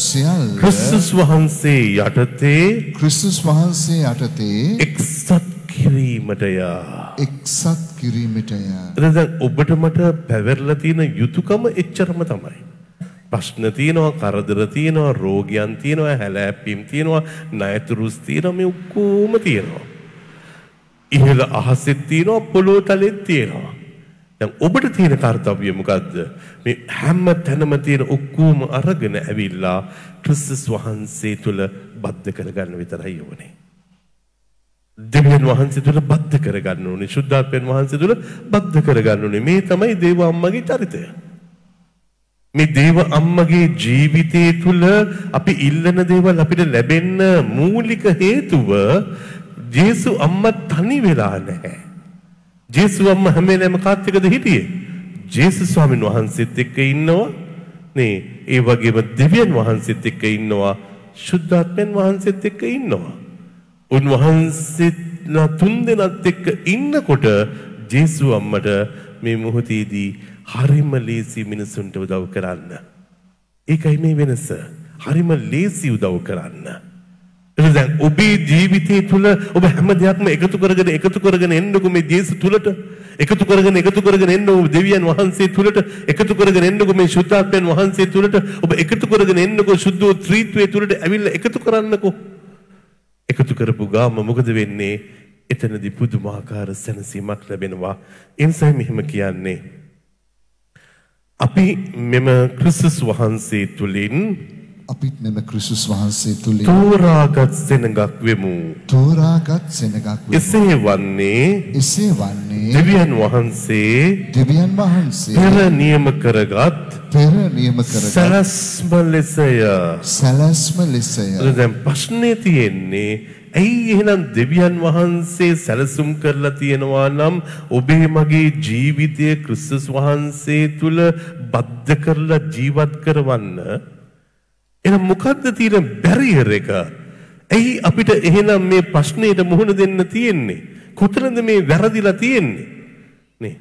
සියල්ල ක්‍රිස්තුස් වහන්සේ යටතේ ක්‍රිස්තුස් වහන්සේ යටතේ එක්සත් කිරීමටය. එක්සත් කිරීමටය. එතන දැන් ඔබට මට පැවරලා තියෙන යුතුයකම එච්චරම තමයි. ප්‍රශ්න තියෙනවා, කරදර තියෙනවා, රෝගයන් තියෙනවා, හැලෑප්පීම් තියෙනවා, ණයතුරුස් තියෙනවා, මේ ඔක්කොම තියෙනවා. ඉහළ අහසෙත් තියෙනවා, පොළොව තලෙත් තියෙනවා. දැන් ඔබට තියෙන කාර්යය මොකද්ද? මේ හැම තැනම තියෙන ඔක්කොම අරගෙන ඇවිල්ලා ක්‍රිස්තුස් වහන්සේ තුල බද්ධ කරගන්න විතරයි ඕනේ. දෙවියන් වහන්සේ තුළ බද්ධ කරගන්න ඕනේ. ශුද්ධාත්මයන් වහන්සේ තුළ බද්ධ කරගන්න ඕනේ. මේ තමයි දේව අම්මගේ චරිතය. මේ දේව අම්මගේ ජීවිතය තුළ අපි ඉල්ලන දේවල් අපිට ලැබෙන්න මූලික හේතුව ජේසු අම්මා තනි වෙලා නැහැ. ජේසු අම්මා හැම වෙලේම කාත් එක්කද හිටියේ? ජේසුස් ස්වාමීන් වහන්සේත් එක්ක ඉන්නවා. නේ ඒ වගේම දෙවියන් වහන්සේත් එක්ක ඉන්නවා. ශුද්ධාත්මයන් වහන්සේත් එක්ක ඉන්නවා. උන්වහන්සේලා තුන් දෙනත් එක්ක ඉන්නකොට ජේසු අම්මට මේ මොහොතේදී හරිම ලේසි මිනිසුන්ට උදව් කරන්න. ඒකයි මේ වෙනස. හරිම ලේසි උදව් කරන්න. එහෙනම් දැන් ඔබේ ජීවිතය තුළ ඔබ හැම දෙයක්ම එකතු කරගෙන එකතු කරගෙන එන්නකො මේ ජේසු තුලට එකතු කරගෙන එකතු කරගෙන එන්න ඔබ දෙවියන් වහන්සේ තුලට එකතු කරගෙන එන්නකො මේ ශුද්ධාත්මයන් වහන්සේ තුලට ඔබ එකතු කරගෙන එන්නකො සුද්ධෝ ත්‍රිත්වයේ තුලට ඇවිල්ලා එකතු කරන්නකෝ එකතු කරපු ගාම මොකද වෙන්නේ? එතනදී පුදුමාකාර සැනසීමක් ලැබෙනවා. එනිසා මෙහෙම කියන්නේ අපි මෙම ක්‍රිස්තුස් වහන්සේ තුලින් අපිත් මෙම ක්‍රිස්තුස් වහන්සේ තුලින් තෝරාගත් සෙනඟක් වෙමු. තෝරාගත් සෙනගක් වෙමු. එසේ වන්නේ එසේ වන්නේ දෙවියන් වහන්සේ දෙවියන් වහන්සේ පෙර නියම කරගත් පෙර නියම කරගත් සැලැස්ම ලෙසය. සැලැස්ම ලෙසය. දැන් ප්‍රශ්නේ තියෙන්නේ ඇයි එහෙනම් දෙවියන් වහන්සේ සැලසුම් කරලා තියෙනවා නම් ඔබේ මගේ ජීවිතය ක්‍රිස්තුස් වහන්සේ තුල බද්ධ කරලා ජීවත් කරවන්න එහෙනම් මොකද්ද තියෙන බැරියර් එක? ඇයි අපිට එහෙනම් මේ ප්‍රශ්නෙට මුහුණ දෙන්න තියෙන්නේ? කොතනද මේ වැරදිලා තියෙන්නේ? නේ.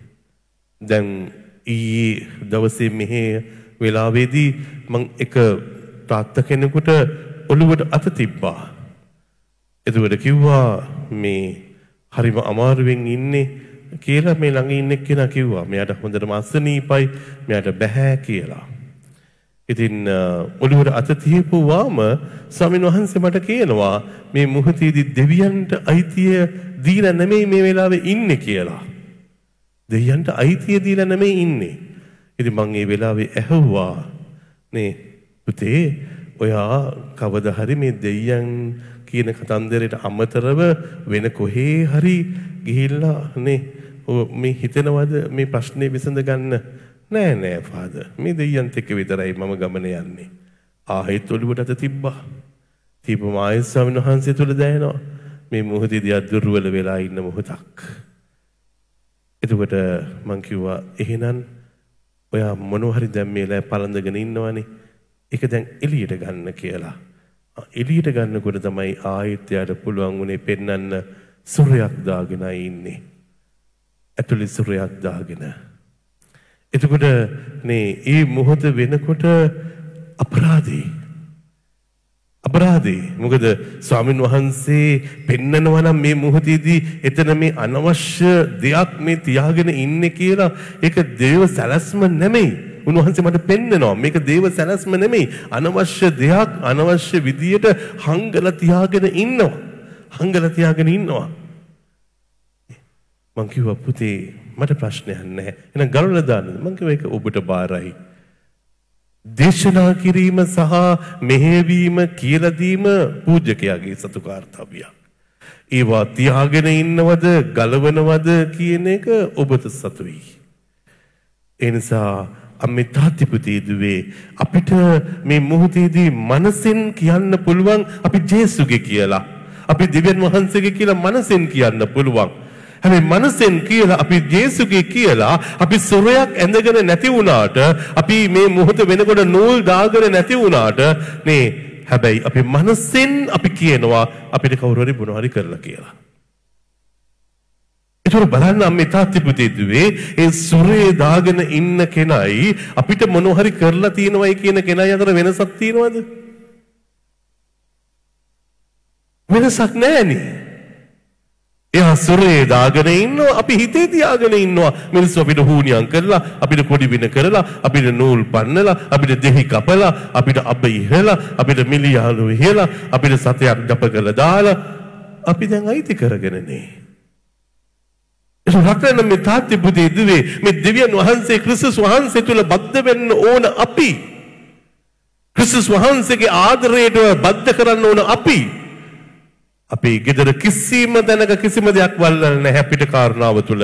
දැන් ඊයේ දවසේ මෙහි වෙලාවේදී මම එක තාත්තා කෙනෙකුට ඔළුවට අත තිබ්බා. එතකොට කිව්වා මේ හරිම අමාරුවෙන් ඉන්නේ කියලා මේ ළඟ ඉන්න කෙනා කිව්වා. මෙයාට හොඳටම අසනීපයි, මෙයාට බෑ කියලා. ඉතින් ඔළුවට අත තියපුවාම ස්වාමීන් වහන්සේ මට කියනවා මේ මොහොතේදී දෙවියන්ට අයිතිය දීලා නෙමෙයි මේ වෙලාවේ ඉන්නේ කියලා. දෙවියන්ට අයිතිය දීලා නෙමෙයි ඉන්නේ. ඉතින් මම ඒ වෙලාවේ ඇහුවා නේ පුතේ ඔයා කවදා හරි මේ දෙවියන් කියන කතන්දරයට අමතරව වෙන කොහේ හරි ගිහිල්ලා නේ මේ හිතනවද මේ ප්‍රශ්නේ විසඳ ගන්න නෑ නෑ ෆාදර් මේ දෙයියන්ත් එක්ක විතරයි මම ගමන යන්නේ. ආයෙත් ඔළුවට අත තිබ්බා. තිබ්බම ආයෙත් ස්වාමීන් වහන්සේ තුල දැනෙනවා. මේ මොහොතේදී අදුර්වල වෙලා ඉන්න මොහොතක්. එතකොට මං කිව්වා එහෙනම් ඔයා මොනවා හරි දැන් මේ ලෑ පළඳගෙන ඉන්නවනේ. ඒක දැන් එළියට ගන්න කියලා. එළියට ගන්නකොට තමයි ආයෙත් යාට පුළුවන් උනේ පෙන්වන්න සුරයක් දාගෙනයි ඉන්නේ. ඇතුළේ සුරයක් දාගෙන. එතකොට මේ ඒ මොහොත වෙනකොට අපරාධේ. අපරාධේ. මොකද ස්වාමින් වහන්සේ පෙන්නනවා නම් මේ මොහොතේදී එතන මේ අනවශ්‍ය දෙයක් මේ තියාගෙන ඉන්නේ කියලා ඒක දේව සැලැස්ම නෙමෙයි. උන්වහන්සේ මට පෙන්නනවා. මේක දේව සැලැස්ම නෙමෙයි. අනවශ්‍ය දෙයක් අනවශ්‍ය විදියට හංගලා තියාගෙන ඉන්නවා. හංගලා තියාගෙන ඉන්නවා. මං කිව්වා පුතේ මට ප්‍රශ්නයක් නැහැ. එහෙනම් ගලවලා දාන්න. මං කිව්වා ඒක ඔබට බාරයි. දේශනා කිරීම සහ මෙහෙවීම කියලා දීම පූජකයාගේ සතු කාර්යය. ඒවා තියාගෙන ඉන්නවද ගලවනවද කියන එක ඔබට සතුයි. ඒ නිසා අම්මේ තාත්තිපුතේ දුවේ අපිට මේ මොහොතේදී මනසෙන් කියන්න පුළුවන් අපි ජේසුගේ කියලා. අපි දිව්‍යන් වහන්සේගේ කියලා මනසෙන් කියන්න පුළුවන්. හැබැයි මනසෙන් කියලා අපි ජේසුගේ කියලා අපි සොරයක් ඇඳගෙන නැති වුණාට අපි මේ මොහොත වෙනකොට නූල් දාගෙන නැති වුණාට නේ හැබැයි අපි මනසෙන් අපි කියනවා අපිට කවුරු හරි මොනවා හරි කරලා කියලා. ඒතර බලන්න අම්මේ තාත්ති පුතේ දුවේ ඒ සොරේ දාගෙන ඉන්න කෙනයි අපිට මොනවා හරි කරලා තියෙනවයි කියන කෙනයි අතර වෙනසක් තියෙනවද? වෙනසක් නැහැ එයා සොරේ දාගෙන ඉන්නවා අපි හිතේ තියාගෙන ඉන්නවා. මිනිස්සු අපිට හුනියම් කරලා අපිට පොඩි වින කරලා අපිට නූල් පන්නලා අපිට දෙහි කපලා අපිට අබ ඉහලා අපිට මිලියාලු ඉහලා අපිට සතයක් ජප කරලා දාලා අපි දැන් අයිති කරගෙනනේ ඒක රටන මේ තාත්ති පුතේ දුවේ මේ දෙවියන් වහන්සේ ක්‍රිස්තුස් වහන්සේ තුල බද්ධ වෙන්න ඕන අපි. ක්‍රිස්තුස් වහන්සේගේ ආදරයට බද්ධ කරන්න ඕන අපි. අපේ ගෙදර කිසිම තැනක කිසිම දෙයක් වල්ලන්න නැහැ පිට කාරණාව තුළ.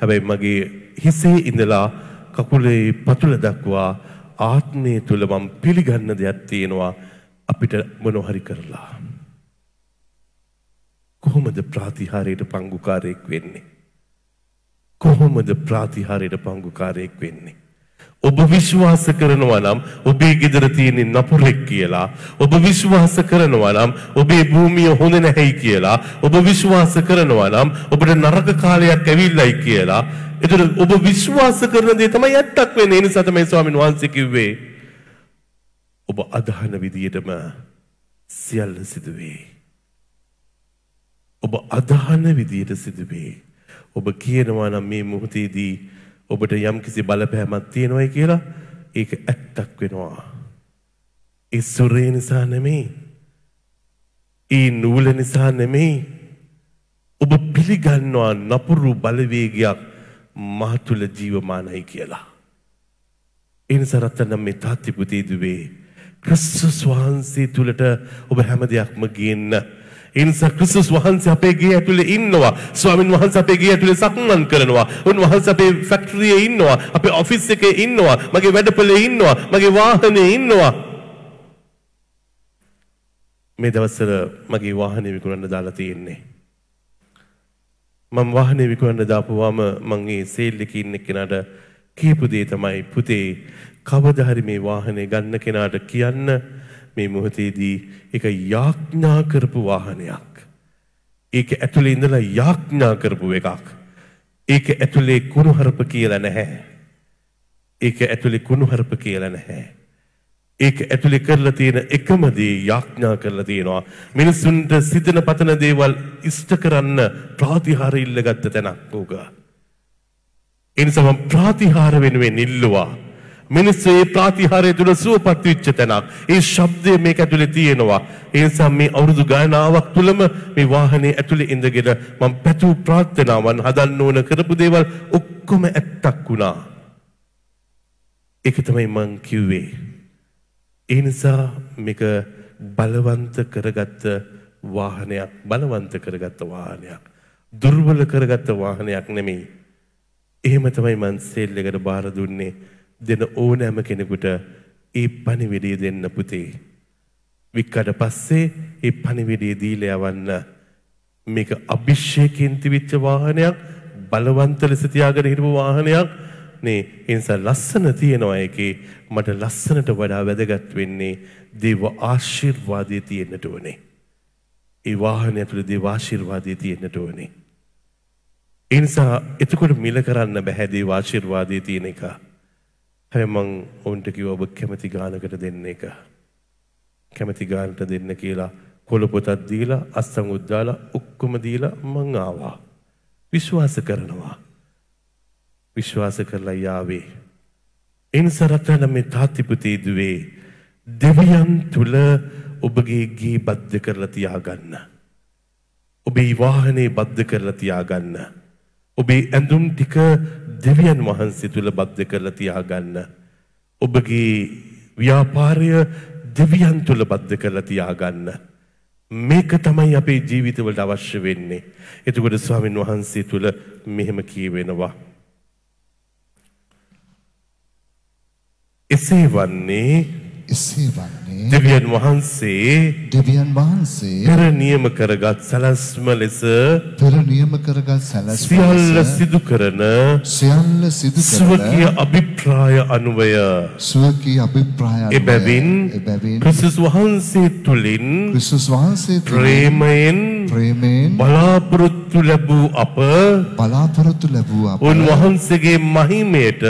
හැබැයි මගේ හිසේ ඉඳලා කකුලේ පතුල දක්වා ආත්මය තුළ මම පිළිගන්න දෙයක් තියෙනවා අපිට මොනවා හරි කරලා. කොහොමද ප්‍රාතිහාරයට පංගුකාරයෙක් වෙන්නේ? කොහොමද ප්‍රාතිහාරයට පංගුකාරයෙක් වෙන්නේ? ඔබ විශ්වාස කරනවා නම් ඔබේ ගෙදර තියෙන නපුරෙක් කියලා. ඔබ විශ්වාස කරනවා නම් ඔබේ භූමිය හොඳ නැහැයි කියලා. ඔබ විශ්වාස කරනවා නම් ඔබට නරක කාලයක් ඇවිල්ලයි කියලා. එතන ඔබ විශ්වාස කරන දේ තමයි ඇත්තක් වෙන්නේ. ඒ නිසා තමයි ස්වාමීන් වහන්සේ කිව්වේ ඔබ අදහන විදියටම සියල්ල සිදුවේ. ඔබ අදහන විදියට සිදුවේ. ඔබ කියනවා නම් මේ මොහොතේදී ඔබට යම්කිසි බලපෑමක් තියෙනවයි කියලා ඒක ඇත්තක් වෙනවා. ඒ සොරේ නිසා නෙමෙයි. ඒ නූල නිසා නෙමෙයි. ඔබ පිළිගන්නවා නපුරු බලවේගයක් මා තුළ ජීවමානයි කියලා. ඒ නිසා රත්නම් මේ තාත්ති පුතේ දුවේ ක්‍රිස්තුස් වහන්සේ තුළට ඔබ හැම දෙයක්ම ගේන්න එනිසා ක්‍රිස්තුස් වහන්සේ අපේ ගේ ඇතුලේ ඉන්නවා. ස්වාමින් වහන්සේ අපේ ගේ ඇතුලේ සක්මන් කරනවා. උන්වහන්සේ අපේ ෆැක්ටරියේ ඉන්නවා. අපේ ඔෆිස් එකේ ඉන්නවා. මගේ වැඩපොලේ ඉන්නවා. මගේ වාහනේ ඉන්නවා. මේ දවස්වල මගේ වාහනේ විකුණන්න දාලා තියෙන්නේ. මම වාහනේ විකුණන්න දාපුවාම මම ඒ සේල් එකේ ඉන්න කෙනාට කියපු දේ තමයි පුතේ කවදා හරි මේ වාහනේ ගන්න කෙනාට කියන්න මේ මොහොතේදී ඒක යාඥා කරපු වාහනයක්. ඒක ඇතුලේ ඉඳලා යාඥා කරපු එකක්. ඒක ඇතුලේ කුණුහරුප කියලා නැහැ. ඒක ඇතුලේ කුණුහරුප කියලා නැහැ. ඒක ඇතුලේ කරලා තියෙන එකම දේ යාඥා කරලා තියෙනවා. මිනිසුන්ට සිතන පතන දේවල් ඉෂ්ට කරන්න ප්‍රාතිහාර ඉල්ලගත්ත තැනක් ඕක. ඒ නිසා මම ප්‍රාතිහාර වෙනුවෙන් ඉල්ලුවා. මිනිස්සු ඒ ප්‍රාතිහාරය තුළ සුවපත් වෙච්ච තැනක්. ඒ ශබ්දය මේක ඇතුලේ තියෙනවා. ඒ නිසා මේ අවුරුදු ගණනාවක් තුලම මේ වාහනේ ඇතුලේ ඉඳගෙන මම පැතූ ප්‍රාර්ථනාවන් හදන්න ඕන කරපු දේවල් ඔක්කොම ඇත්තක් වුණා. ඒක තමයි මං කිව්වේ. ඒ නිසා මේක බලවන්ත කරගත්ත වාහනයක් බලවන්ත කරගත්ත වාහනයක් දුර්වල කරගත්ත වාහනයක් නෙමෙයි. එහෙම තමයි මං සේල් එකට බාර දුන්නේ දෙන ඕනෑම කෙනෙකුට ඒ පණිවිඩය දෙන්න පුතේ. වික්කට පස්සේ ඒ පණිවිඩය දීලා යවන්න මේක අභිෂේකයෙන් තිබිච්ච වාහනයක් බලවන්ත ලෙස තියාගෙන හිටපු වාහනයක් නේ ඒ නිසා ලස්සන තියෙනවා ඒකේ මට ලස්සනට වඩා වැදගත් වෙන්නේ දේව ආශිර්වාදයේ තියෙන්නට ඕනේ. ඒ වාහනය තුළ දේව ආශිර්වාදයේ තියෙන්නට ඕනේ. ඒ නිසා එතකොට මිල කරන්න බෑ දේව ආශිර්වාදයේ තියෙන එක. හැබැයි මං ඔවුන්ට කිව්වා ඔබ කැමති ගානකට දෙන්න එක. කැමති ගානට දෙන්න කියලා කොළ පොතක් දීලා අස්සන් උද්දාලා ඔක්කොම දීලා මං ආවා. විශ්වාස කරනවා. විශ්වාස කරලා යාවේ. එනිසා රටන මේ තාත්තිපුතේ දුවේ දෙවියන් තුල ඔබගේ ගේ බද්ධ කරලා තියාගන්න. ඔබේ වාහනේ බද්ධ කරලා තියාගන්න. ඔබේ ඇඳුම් ටික දෙවියන් වහන්සේ තුල බද්ධ කරලා තියාගන්න. ඔබගේ ව්‍යාපාරය දෙවියන් තුල බද්ධ කරලා තියාගන්න. මේක තමයි අපේ ජීවිතවලට අවශ්‍ය වෙන්නේ. එතකොට ස්වාමින් වහන්සේ තුල මෙහෙම කියවෙනවා. එසේ වන්නේ එසේ වන්නේ දෙවියන් වහන්සේ දෙවියන් වහන්සේ පෙර නියම කරගත් සැලැස්ම ලෙස පෙර නියම කරගත් සැලැස්ම සියල්ල සිදු කරන සියල්ල සිදු ස්වකීය කරන අභිප්‍රාය අනුවය. ස්වකීය අභිප්‍රාය අනුව එබැවින් ක්‍රිස්තුස් වහන්සේ තුළින් ක්‍රිස්තුස් වහන්සේ ප්‍රේමයෙන් ප්‍රේමයෙන් බලාපොරොත්තු ලැබූ අප බලාපොරොත්තු ලැබූ අප උන්වහන්සේගේ මහිමයට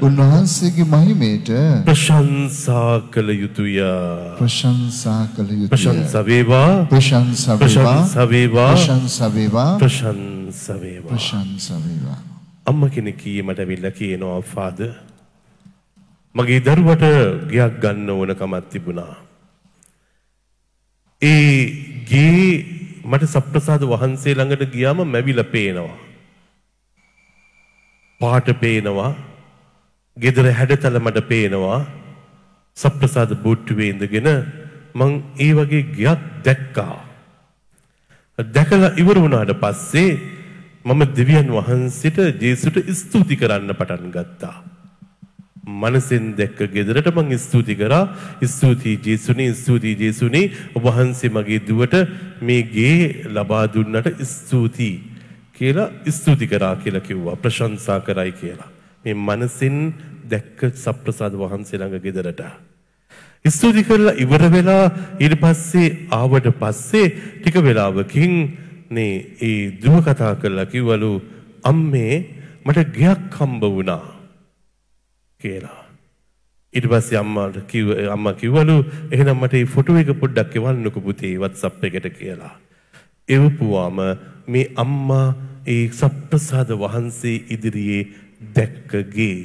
උන්වහන්සේගේ මහිමයට ප්‍රශංසා කළ යුතුය ප්‍රශංසා කළ යුතුය ප්‍රශංසා වේවා ප්‍රශංසා වේවා ප්‍රශංසා වේවා ප්‍රශංසා වේවා ප්‍රශංසා වේවා ප්‍රශංසා වේවා අම්ම කෙනෙක් කී මට ඇවිල්ලා කියනවා ෆාදර් මගේ දරුවට ගයක් ගන්න ඕනකමක් තිබුණා. ඒ ගේ මට සප්‍රසාද වහන්සේ ළඟට ගියාම මැවිලා පේනවා. පාට පේනවා. ගෙදර හැඩතල මට පේනවා. සප්‍රසාද බූට්ටුවේ ඉඳගෙන මං ඒ වගේ ගයක් දැක්කා. දැකලා ඉවර වුණාට පස්සේ මම දෙවියන් වහන්සේට ජේසුට ස්තුති කරන්න පටන් ගත්තා. මනසෙන් දැක්ක ගෙදරට මං ස්තුති කරා ස්තුතියි ජේසුනේ ස්තුතියි ජේසුනේ ඔබ වහන්සේ මගේ දුවට මේ ගේ ලබා දුන්නට ස්තුතියි කියලා ස්තුති කරා කියලා කිව්වා ප්‍රශංසා කරයි කියලා. මේ මනසින් දැක්ක සප්‍රසාද වහන්සේ ළඟ ගෙදරට. ස්තුති කරලා ඉවර වෙලා ඊට පස්සේ ආවට පස්සේ ටික වෙලාවකින් නේ ඒ දුව කතා කරලා කිව්වලු අම්මේ මට ගයක් හම්බ වුණා කියලා. ඊට පස්සේ අම්මාට කිව්ව අම්මා කිව්වලු එහෙනම් මට මේ ෆොටෝ එක පොඩ්ඩක් එවන්නකෝ පුතේ WhatsApp එකට කියලා. එවපුවාම මේ අම්මා ඒ සප්‍රසාද වහන්සේ ඉදිරියේ දැක්කගේ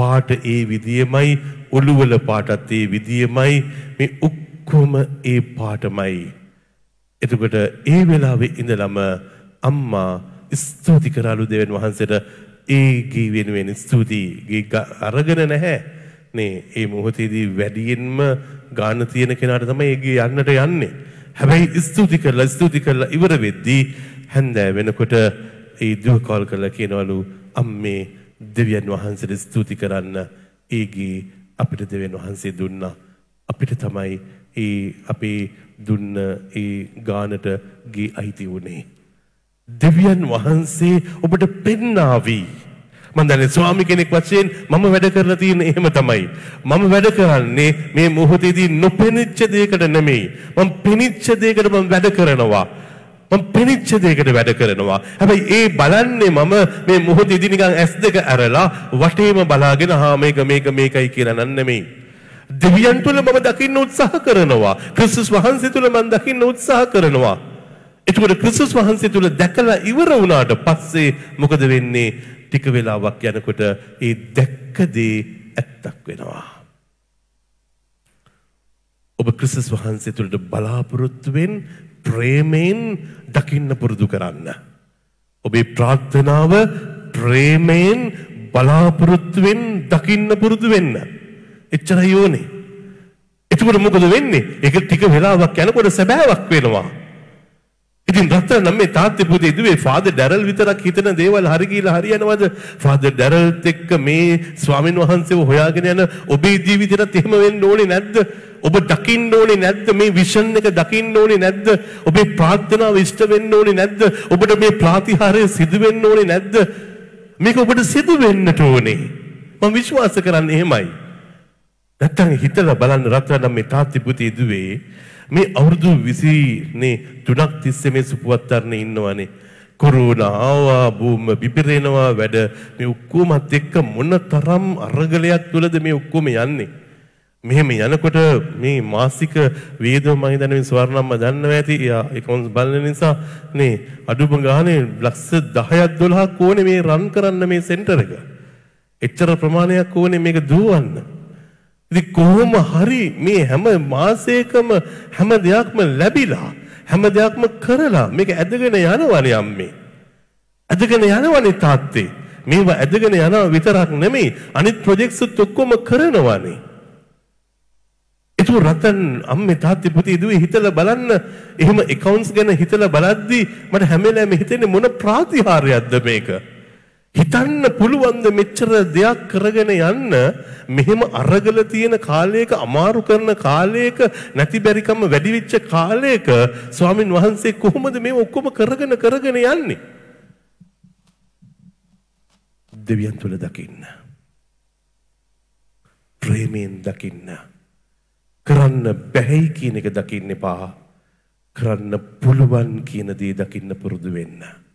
පාට ඒ විදියමයි ඔළුවල පාටත් ඒ විදියමයි මේ ඔක්කොම ඒ පාටමයි. එතකොට ඒ වෙලාවේ ඉඳලම අම්මා ස්තුති කරලු දෙවන් වහන්සේට ඒ ගේ වෙනුවෙන් ස්තුතියි ගේ අරගෙන නැහැ. නේ ඒ මොහොතේදී වැඩියෙන්ම ගාන තියෙන කෙනාට තමයි ඒ ගේ යන්නට යන්නේ. හැබැයි ස්තුති කරලා ස්තුති කරලා ඉවර වෙද්දී හැන්දෑ වෙනකොට ඒ දුව කෝල් කරලා කියනවලු අම්මේ දෙවියන් වහන්සේට ස්තුති කරන්න ඒගේ අපිට දෙවියන් වහන්සේ දුන්නා. අපිට තමයි ඒ අපේ දුන්න ඒ ගානට ගේ අයිති වුණේ. දෙවියන් වහන්සේ ඔබට පෙන්නාවී. මම දන්නේ ස්වාමි කෙනෙක් වශයෙන් මම වැඩ කරලා තියෙන එහෙම තමයි. මම වැඩ කරන්නේ මේ මොහොතේදී නොපෙනිච්ච දෙයකට නෙමෙයි. මම පෙනිච්ච දෙයකට මම වැඩ කරනවා. මම පෙනිච්ච දෙයකට වැඩ කරනවා. හැබැයි ඒ බලන්නේ මම මේ මොහොතේදී නිකන් S2 ඇරලා වටේම බලාගෙන හා මේක මේක මේකයි කියලා නන් නෙමෙයි. දෙවියන් තුල මම දකින්න උත්සාහ කරනවා. ක්‍රිස්තුස් වහන්සේ තුල මම දකින්න උත්සාහ කරනවා. එතකොට ක්‍රිස්තුස් වහන්සේ තුල දැකලා ඉවර වුණාට පස්සේ මොකද වෙන්නේ? ටික වෙලාවක් යනකොට ඒ දැක්ක දේ ඇත්තක් වෙනවා. ඔබ ක්‍රිස්තුස් වහන්සේ තුළට බලාපොරොත්තුවෙන් ප්‍රේමයෙන් දකින්න පුරුදු කරන්න. ඔබේ ප්‍රාර්ථනාව ප්‍රේමයෙන් බලාපොරොත්තුවෙන් දකින්න පුරුදු වෙන්න. එච්චරයි ඕනේ. එතකොට මොකද වෙන්නේ? ඒක ටික වෙලාවක් යනකොට සැබෑවක් වෙනවා. ඉතින් රත්තරන් නම් මේ තාත්තේ පුතේ දුවේ ෆාදර් ඩැරල් විතරක් හිතන දේවල් හරි ගිහලා හරියනවද? ෆාදර් ඩැරල්ත් එක්ක මේ ස්වාමින් වහන්සේව හොයාගෙන යන ඔබේ ජීවිතේට එහෙම වෙන්න ඕනේ නැද්ද? ඔබ දකින්න ඕනේ නැද්ද? මේ විෂන් එක දකින්න ඕනේ නැද්ද? ඔබේ ප්‍රාර්ථනාව ඉෂ්ට වෙන්න ඕනේ නැද්ද? ඔබට මේ ප්‍රාතිහාරය සිදු වෙන්න ඕනේ නැද්ද? මේක ඔබට සිදු වෙන්නට ඕනේ. මම විශ්වාස කරන්නේ එහෙමයි. නැත්තම් හිතලා බලන්න රත්තරන් මේ තාත්ති පුතේ දුවේ මේ අවුරුදු 20 නේ තුනක් තිස්සේ මේ සුපුවත්තරනේ ඉන්නවනේ. කොරෝනා ආවා බූම පිපිරෙනවා වැඩ මේ ඔක්කොමත් එක්ක මොන තරම් අරගලයක් තුලද මේ ඔක්කොම යන්නේ. මෙහෙම යනකොට මේ මාසික වේදම මම හිතන්නේ මේ ස්වර්ණම්ම දන්නවා ඇති. යා ඒකොන්ස් බලන නිසා නේ අඩුම ගානේ ලක්ෂ 10ක් 12ක් ඕනේ මේ රන් කරන්න මේ සෙන්ටර් එක. එච්චර ප්‍රමාණයක් ඕනේ මේක දුවන්න. ඉතින් කොහොම හරි මේ හැම මාසයකම හැම දෙයක්ම ලැබිලා හැම දෙයක්ම කරලා මේක ඇදගෙන යනවනේ අම්මේ. ඇදගෙන යනවනේ තාත්තේ. මේවා ඇදගෙන යනවා විතරක් නෙමෙයි අනිත් ප්‍රොජෙක්ට්ස් ඔක්කොම කරනවනේ. ඒක රතන් අම්මේ තාත්තේ පුතේ දුවේ හිතලා බලන්න එහෙම accounts ගැන හිතලා බලද්දි මට හැම වෙලාවෙම හිතෙන්නේ මොන ප්‍රාතිහාර්යයක්ද මේක. හිතන්න පුළුවන්ද මෙච්චර දෙයක් කරගෙන යන්න? මෙහෙම අරගල තියෙන කාලයක අමාරු කරන කාලයක නැති බැරිකම වැඩි වෙච්ච කාලයක ස්වාමින් වහන්සේ කොහොමද මේ ඔක්කොම කරගෙන කරගෙන යන්නේ? දෙවියන් තුල දකින්න. ප්‍රේමයෙන් දකින්න. කරන්න බැහැ කියන එක දකින්න එපා. කරන්න පුළුවන් කියන දේ දකින්න පුරුදු වෙන්න.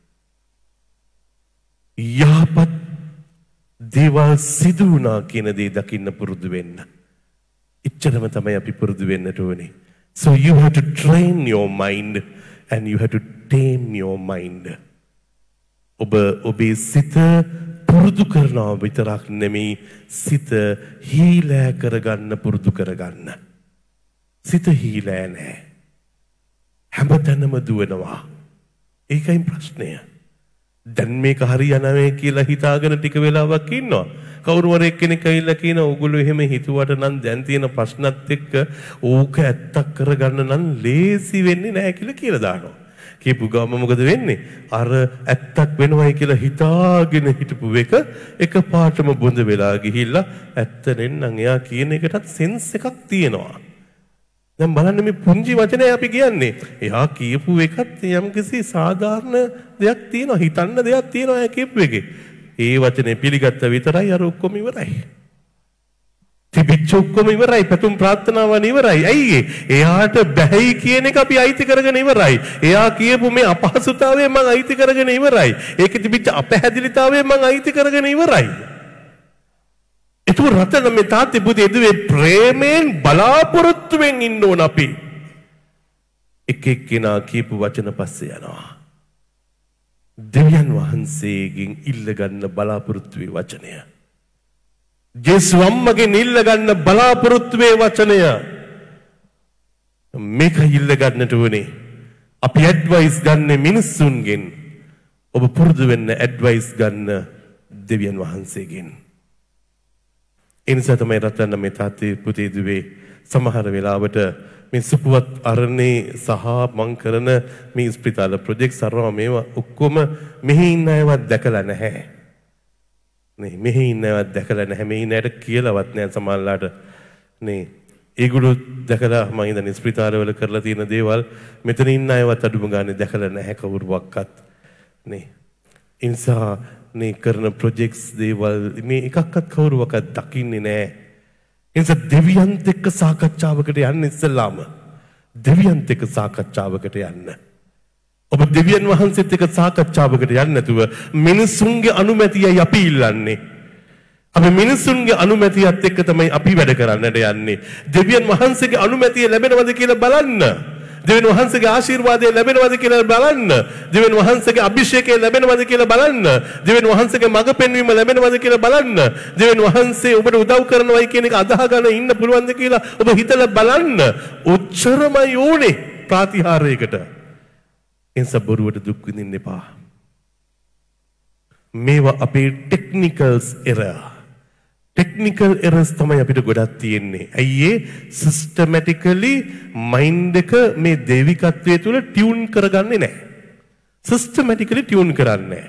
යහපත් දේවල් සිදු වුණා කියන දේ දකින්න පුරුදු වෙන්න. එච්චරම තමයි අපි පුරුදු වෙන්නට ඕනේ. So you have to train your mind and you have to tame your mind. ඔබ ඔබේ සිත පුරුදු කරනවා විතරක් නෙමෙයි සිත හීලෑ කරගන්න පුරුදු කරගන්න. සිත හීලෑ නෑ. හැමතැනම දුවනවා. ඒකයි ප්‍රශ්නය. දැන් මේක හරියනවේ කියලා හිතාගෙන ටික වෙලාවක් ඉන්නවා. කවුරු හරි එක්කෙනෙක් ඇවිල්ලා කියන ඕගොල්ලෝ එහෙම හිතුවට නම් දැන් තියෙන ප්‍රශ්නත් එක්ක ඕක ඇත්තක් කරගන්න නම් ලේසි වෙන්නේ නැහැ කියලා කියලා දානවා. කියපු ගම මොකද වෙන්නේ? අර ඇත්තක් වෙනවයි කියලා හිතාගෙන හිටපු එක එකපාරටම බොඳ වෙලා ගිහිල්ලා ඇත්ත නෙන්නම් එයා කියන එකටත් සෙන්ස් එකක් තියෙනවා. දැන් බලන්න මේ පුංචි වචනය අපි කියන්නේ. එයා කියපු එකත් යම්කිසි සාධාරණ දෙයක් තියෙනවා. හිතන්න දෙයක් තියෙනවා එයා කියපු එකේ. ඒ වචනේ පිළිගත්ත විතරයි අර ඔක්කොම ඉවරයි. තිබිච්ච ඔක්කොම ඉවරයි. පැතුම් ප්‍රාර්ථනාවන් ඉවරයි. ඇයි එයාට බැහැයි කියන එක අපි අයිති කරගෙන ඉවරයි. එයා කියපු මේ අපහසුතාවය මම අයිති කරගෙන ඉවරයි. ඒකේ තිබිච්ච අපහැදිලිතාවය මම අයිති කරගෙන ඉවරයි. එතුව රතන මේ තාත්තේ පුතේ දුවේ ප්‍රේමයෙන් බලාපොරොත්තුවෙන් ඉන්න ඕන අපි. එක එක්කෙනා කියපු වචන පස්සේ යනවා. දෙවියන් වහන්සේගෙන් ඉල්ලගන්න බලාපොරොත්තුවේ වචනය. ජේසු අම්මගෙන් ඉල්ලගන්න බලාපොරොත්තුවේ වචනය. මේක ඉල්ලගන්නට වනේ. අපි ඇඩ්වයිස් ගන්න මිනිස්සුන්ගෙන් ඔබ පුරුදු වෙන්න ඇඩ්වයිස් ගන්න දෙවියන් වහන්සේගෙන්. එනිසා තමයි රත්තරන් මේ තාත්තේ පුතේ දුවේ සමහර වෙලාවට මේ සුපුවත් අරණේ සහ මං කරන මේ ස්පිතාල ප්‍රොජෙක්ට් සරව මේවා ඔක්කොම මෙහි ඉන්න අයවත් දැකලා නැහැ. නේ මෙහි ඉන්න අයවත් දැකලා නැහැ. මෙහි ඉන්න අයට කියලාවත් නැහැ සමහරලාට. නේ ඒගොල්ලෝ දැකලා මම ඉඳන් ස්පිතාලවල කරලා තියෙන දේවල් මෙතන ඉන්න අයවත් අඩුම ගානේ දැකලා නැහැ කවුරුවක්වත්. නේ. ඉන්සා මේ කරන ප්‍රොජෙක්ට්ස් දේවල් මේ එකක්වත් කවුරුවක්වත් දකින්නේ නැහැ. එනිසා දෙවියන්ත් එක්ක සාකච්ඡාවකට යන්න ඉස්සෙල්ලාම දෙවියන්ත් එක්ක සාකච්ඡාවකට යන්න. ඔබ දෙවියන් වහන්සේත් එක්ක සාකච්ඡාවකට යන්නේ නැතුව මිනිසුන්ගේ අනුමැතියයි අපි ඉල්ලන්නේ. අපි මිනිසුන්ගේ අනුමැතියත් එක්ක තමයි අපි වැඩ කරන්නට යන්නේ. දෙවියන් වහන්සේගේ අනුමැතිය ලැබෙනවද කියලා බලන්න. දෙවියන් වහන්සේගේ ආශිර්වාදය ලැබෙනවද කියලා බලන්න. දෙවියන් වහන්සේගේ අභිෂේකය ලැබෙනවද කියලා බලන්න. දෙවියන් වහන්සේගේ මඟ පෙන්වීම ලැබෙනවද කියලා බලන්න. දෙවියන් වහන්සේ ඔබට උදව් කරනවයි කියන එක අදහගෙන ඉන්න පුළුවන්ද කියලා ඔබ හිතලා බලන්න. උච්චරමයි ඕනේ ප්‍රාතිහාරයකට. එන්ස බොරුවට දුක් විඳින්න එපා. මේවා අපේ ටෙක්නිකල්ස් එරර්. ටෙක්නිකල් එරස් තමයි අපිට ගොඩක් තියෙන්නේ. ඇයි ඒ සිස්ටමැටිකලි මයින්ඩ් එක මේ දේවිකත්වයේ තුල ටියුන් කරගන්නේ නැහැ. සිස්ටමැටිකලි ටියුන් කරන්නේ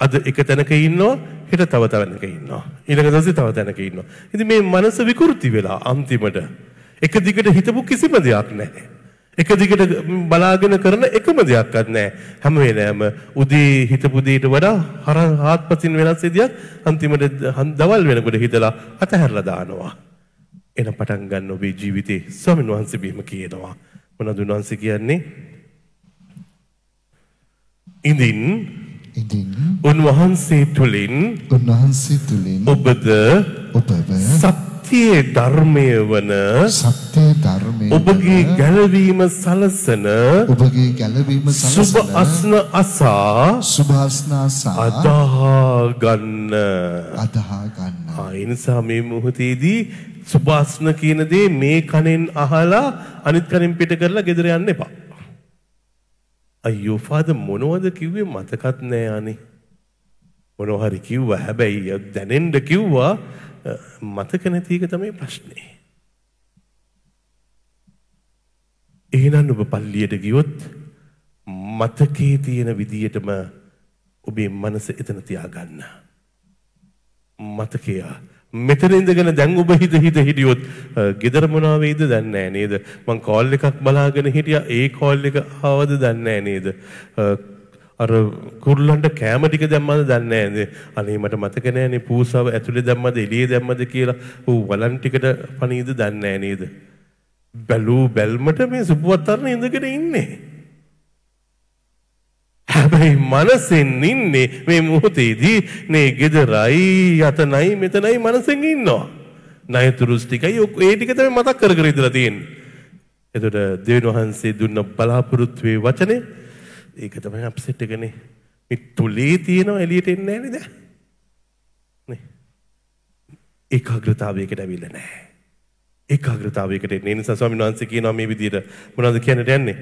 අද එක තැනක ඉන්නවා හෙට තව තැනක ඉන්නවා. ඊළඟ දවසේ තව තැනක ඉන්නවා. ඉතින් මේ මනස විකෘති වෙලා අන්තිමට එක දිගට හිතපු කිසිම දෙයක් නැහැ. එක දිගට බලාගෙන කරන එකම දෙයක්වත් නැහැ. හැම වෙලාවෙම උදේ හිතපු දෙයට වඩා හර හාත්පසින් වෙනස් විදියක් අන්තිමට දවල් වෙනකොට හිතලා අතහැරලා දානවා. එන පටන් ගන්න ඔබේ ජීවිතේ ස්වාමීන් වහන්සේ බිම කියනවා. මොනවද උන්වහන්සේ කියන්නේ? ඉදින් ඉදින් උන්වහන්සේ තුලින් උන්වහන්සේ තුලින් ඔබද ඔබව සත්‍යයේ ධර්මය වන සත්‍ය ධර්මයේ ඔබගේ ගැලවීම සලසන ඔබගේ ගැලවීම සුබ සලසන අස්න අසා සුභාස්නාසා අදහා ගන්න. අදහා ගන්න. ආ, ඒ නිසා මේ මොහොතේදී සුභාස්න කියන දේ මේ කනෙන් අහලා අනිත් කනෙන් පිට කරලා ගෙදර යන්න එපා. අයියෝ ෆාදර් මොනවද කිව්වේ මතකත් නෑ අනේ. මොනවා හරි කිව්වා හැබැයි දැනෙන්න කිව්වා අ, මතක නැති එක තමයි ප්‍රශ්නේ. එහෙනම් ඔබ පල්ලියට ගියොත් මතකයේ තියෙන විදියටම ඔබේ මනස එතන තියාගන්න. මතකය මෙතන ඉඳගෙන දැන් ඔබ හිත හිත හිටියොත් අ, ගෙදර මොනවා වෙයිද දන්නේ නැහැ නේද? මං කෝල් එකක් බලාගෙන හිටියා ඒ කෝල් එක ආවද දන්නේ නැහැ නේද? අ, අර කුරුල්ලන්ට කෑම ටික දැම්මද දන්නේ නැහැ නේද? අනේ මට මතක නැහැනේ පූසාව ඇතුලේ දැම්මද එළියේ දැම්මද කියලා. ඌ වලන් ටිකට පණීද දන්නේ නැහැ නේද? බැලූ බැල්මට මේ සුපුවත්තරන ඉඳගෙන ඉන්නේ. හැබැයි මනසෙන් ඉන්නේ මේ මොහොතේදී නේ ගෙදරයි යතනයි මෙතනයි මනසෙන් ඉන්නවා. ණයතුරුස් ටිකයි ඔක්- ඒ ටික තමයි මතක් කර කර ඉඳලා තියෙන්නේ. එතකොට දෙවියන් වහන්සේ දුන්න බලාපොරොත්තුවේ වචනේ ඒක තමයි අප්සෙට් එකනේ. මේ තුලේ තියෙනව එළියට එන්නේ නැහැ නේද? නේ. ඒකාග්‍රතාවයකට ඇවිල්ලා නැහැ. ඒකාග්‍රතාවයකට එන්නේ. ඒ නිසා ස්වාමීන් වහන්සේ කියනවා මේ විදිහට මොනවද කියන්නට යන්නේ?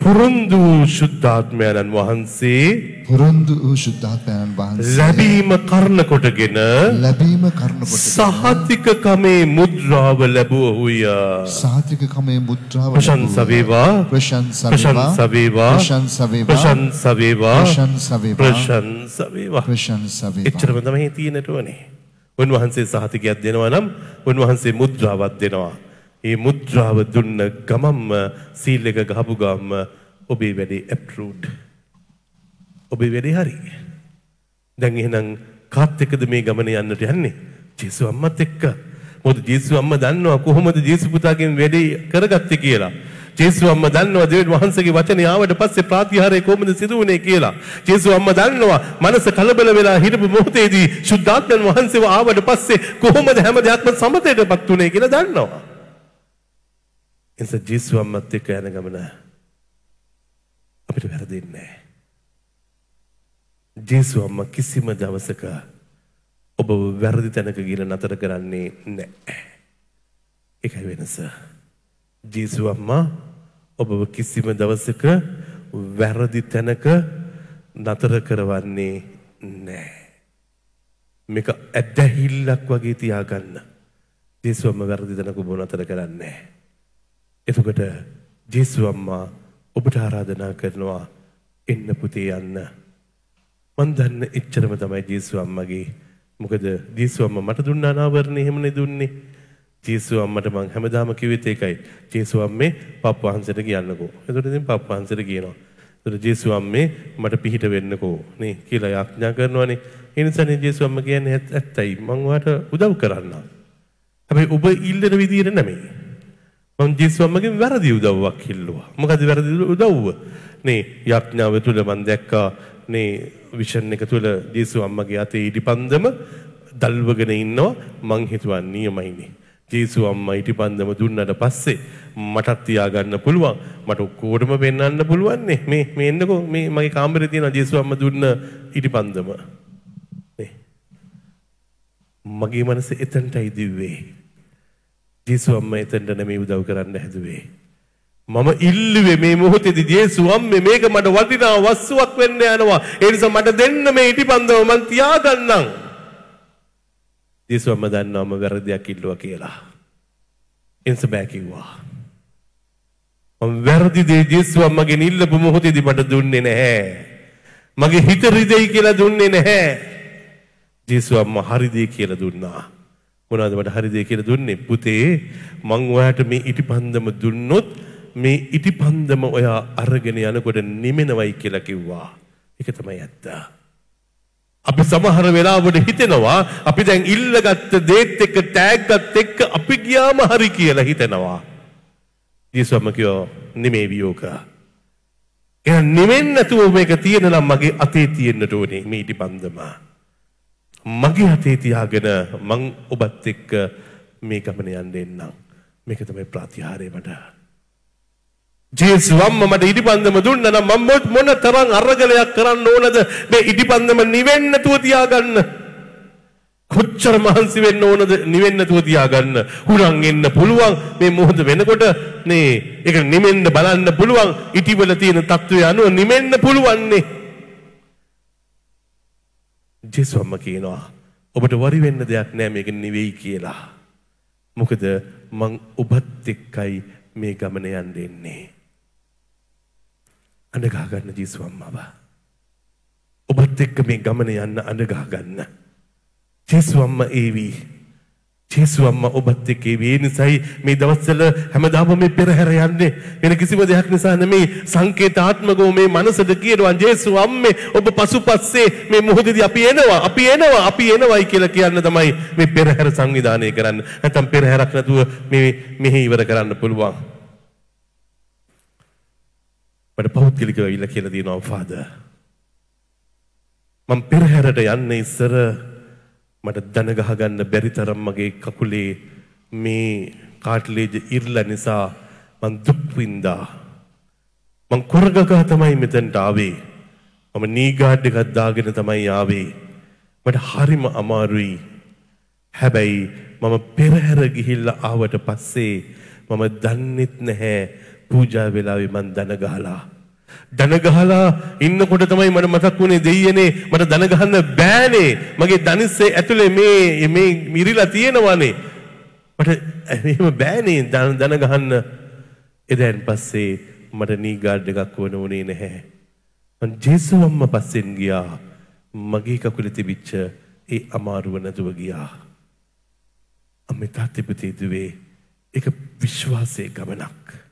පුරුන්දු ශුද්ධාත්මයන්න් වහන්සේ පුරුන්දු වූ ශුද්ධාත්මයන් වහන්සේ ලැබීම කරන කොටගෙන ලැබීම කරන කොට සහතිකකමේ මුද්‍රාව ලැබුවහුය. සාතිකකමේ මුද්‍රාව ප්‍රශංස වේවා. ප්‍රශංස වේවා. ප්‍රශංස වේවා. ප්‍රශංස වේවා. ප්‍රශංස වේවා. ප්‍රශංස වේවා. ප්‍රශංස වේවා. එච්චරම තමයි තියෙන්නට ඕනේ. උන්වහන්සේ සහතිකයක් දෙනවා නම් උන්වහන්සේ මුද්‍රාවක් දෙනවා. ඒ මුද්‍රාව දුන්න ගමම්ම සීල් එක ගහපු ගමම ඔබේ වැඩේ ඇප්රූඩ්. ඔබේ වැඩේ හරි. දැන් එහෙනම් කාත් එක්කද මේ ගමන යන්නට යන්නේ? ජේසු අම්මත් එක්ක. මොකද ජේසු අම්මා දන්නවා කොහොමද ජේසු පුතාගෙන් වැඩේ කරගත්තේ කියලා. ජේසු අම්මා දන්නවා දෙවියන් වහන්සේගේ වචනේ ආවට පස්සේ ප්‍රාතිහාරය කොහොමද සිදු වුනේ කියලා. ජේසු අම්මා දන්නවා මනස කලබල වෙලා හිටපු මොහොතේදී සුද්ධාත්මයන් වහන්සේව ආවට පස්සේ කොහොමද හැම දෙයක්ම සමතේටපත් උනේ කියලා දන්නවා. එනිසා ජේසු අම්මත් එක්ක යන ගමන අපිට වැරදෙන්නේ නැහැ. ජේසු අම්මා කිසිම දවසක ඔබ වැරදි තැනක ගිහින් නතර කරන්නේ නැහැ. ඒකයි වෙනස. ජේසු අම්මා ඔබව කිසිම දවසක වැරදි තැනක නතර කරවන්නේ නැහැ. මේක ඇදහිල්ලක් වගේ තියාගන්න. ජේසු අම්මා වැරදි තැනක ඔබ නතර කරන්නේ නැහැ. එතකොට ජේසු අම්මා ඔබට ආරාධනා කරනවා එන්න පුතේ යන්න. මන් දන්න එච්චරම තමයි ජේසු අම්මගේ. මොකද ජේසු අම්මා මට දුන්න අනාවරණය එහෙමනේ දුන්නේ. ජේසු අම්මට මං හැමදාම කිව්වෙත් ඒකයි. ජේසු අම්මේ පප් වහන්සේට කියන්නකෝ. එතකොට ඉතින් පප් වහන්සේට කියනවා. එතකොට ජේසු අම්මේ මට පිහිට වෙන්නකෝ නේ කියලා යාඥා කරනවානේ. ඒ නිසානේ ජේසු අම්මා කියන්නේ ඇත්ත- ඇත්තයි. මං ඔයාලට උදව් කරන්නම්. හැබැයි ඔබ ඉල්ලන විදියට නෙමෙයි. මම ජේසු අම්මගෙන් වැරදි උදව්වක් ඉල්ලුවා. මොකද වැරදි උදව්ව? නේ යඥාව තුල මම දැක්කා නේ විෂන් එක තුල ජේසු අම්මගේ අතේ ඉදිපන්දම දල්වගෙන ඉන්නවා මං හිතුවා නියමයිනේ. ජේසු අම්මා ඉටිපන්දම දුන්නට පස්සේ මටත් තියාගන්න පුළුවන්. මට ඔක්කොටම පෙන්වන්න පුළුවන් නේ. මේ මේ එන්නකෝ මේ මගේ කාමරේ තියෙන ජේසු අම්මා දුන්න ඉටිපන්දම. නේ. මගේ මනස එතනටයි දිව්වේ. ජේසු අම්මා එතනට නෙමෙයි උදව් කරන්න හැදුවේ. මම ඉල්ලුවේ මේ මොහොතේදී ජේසු අම්මේ මේක මට වටිනා වස්තුවක් වෙන්න යනවා. ඒ නිසා මට දෙන්න මේ ඉටිපන්දම මං තියාගන්නම්. ජේසු අම්මා දන්නවා මම වැරදියක් ඉල්ලුවා කියලා. එන්ස බෑ කිව්වා. මම වැරදි දේ ජේසු අම්මගෙන් ඉල්ලපු මොහොතේදී මට දුන්නේ නැහැ. මගේ හිත රිදෙයි කියලා දුන්නේ නැහැ. ජේසු අම්මා හරි දේ කියලා දුන්නා. මොනවද මට හරි දේ කියලා දුන්නේ? පුතේ මං ඔයාට මේ ඉටිපන්දම දුන්නොත් මේ ඉටිපන්දම ඔයා අරගෙන යනකොට නිමෙනවයි කියලා කිව්වා. ඒක තමයි ඇත්ත. අපි සමහර වෙලාවට හිතෙනවා අපි දැන් ඉල්ලගත්ත දේත් එක්ක ටැග්ගත් එක්ක අපි ගියාම හරි කියලා හිතෙනවා. යේසුම කියෝ නෙමේ වියෝක. එහෙනම් නිවෙන්න නැතුව මේක තියෙන නම් මගේ අතේ තියෙන්නට ඕනේ මේ ඉටිපන්දම. මගේ අතේ තියාගෙන මං ඔබත් එක්ක මේ ගමන යන්න එන්නම්. මේක තමයි ප්‍රතිහාරය මට. ජේසුස් වම්ම මට ඉදිපන්දම දුන්න නම් මම මොන තරම් අරගලයක් කරන්න ඕනද මේ ඉදිපන්දම නිවෙන්න නැතුව තියාගන්න. කොච්චර මහන්සි වෙන්න ඕනද නිවෙන්න නැතුව තියාගන්න. හුරන් එන්න පුළුවන් මේ මොහොත වෙනකොට නේ ඒක නිමෙන්න බලන්න පුළුවන් ඉටිවල තියෙන తত্ত্বය අනුව නිමෙන්න පුළුවන්නේ. නේ. ජේසු අම්ම කියනවා ඔබට වරි වෙන්න දෙයක් නෑ මේක නිවෙයි කියලා. මොකද මං ඔබත් එක්කයි මේ ගමන යන්න එන්නේ. අඬගා ගන්න ජේසු අම්මව. ඔබත් එක්ක මේ ගමන යන්න අඬගා ගන්න. ජේසු අම්මා ඒවි. ජේසු අම්මා ඔබත් එක්ක ඒවි. ඒ නිසායි මේ දවස්වල හැමදාම මේ පෙරහැර යන්නේ. වෙන කිසිම දෙයක් නිසා නෙමේ සංකේතාත්මකව මේ මනසද කියනවා ජේසු අම්මේ ඔබ පසුපස්සේ මේ මොහොතේදී අපි එනවා අපි එනවා අපි එනවයි කියලා කියන්න තමයි මේ පෙරහැර සංවිධානය කරන්න. නැත්නම් පෙරහැරක් නැතුව මේ මෙහි ඉවර කරන්න පුළුවන්. මට පෞද්ගලිකව ඉල්ල කියලා තියෙනවා ෆාදර්. මම පෙරහැරට යන්න ඉස්සර මට දන ගහගන්න බැරි තරම් මගේ කකුලේ මේ කාට්ලේජ් ඉර්ලා නිසා මං දුක් විඳා. මං කොරගගා තමයි මෙතනට ආවේ. මම නී ගාඩ් එකක් දාගෙන තමයි ආවේ. මට හරිම අමාරුයි. හැබැයි මම පෙරහැර ගිහිල්ලා ආවට පස්සේ මම දන්නෙත් නැහැ පූජා වෙලාවේ මං දන ගහලා දන ගහලා ඉන්නකොට තමයි මට මතක් වුණේ දෙයියනේ මට දන ගහන්න බෑනේ. මගේ දනිස්සේ ඇතුලේ මේ මේ මිරිලා තියෙනවානේ. මට එහෙම බෑනේ දන ගහන්න එදැන් පස්සේ මට නී ගාඩ් එකක් වුණ උනේ නැහැ. මං ජේසු අම්මා පස්සෙන් ගියා. මගේ කකුලේ තිබිච්ච ඒ අමාරුව නැතුව ගියා. අම්මේ තාත්තේ පුතේ දුවේ. ඒක විශ්වාසයේ ගමනක්.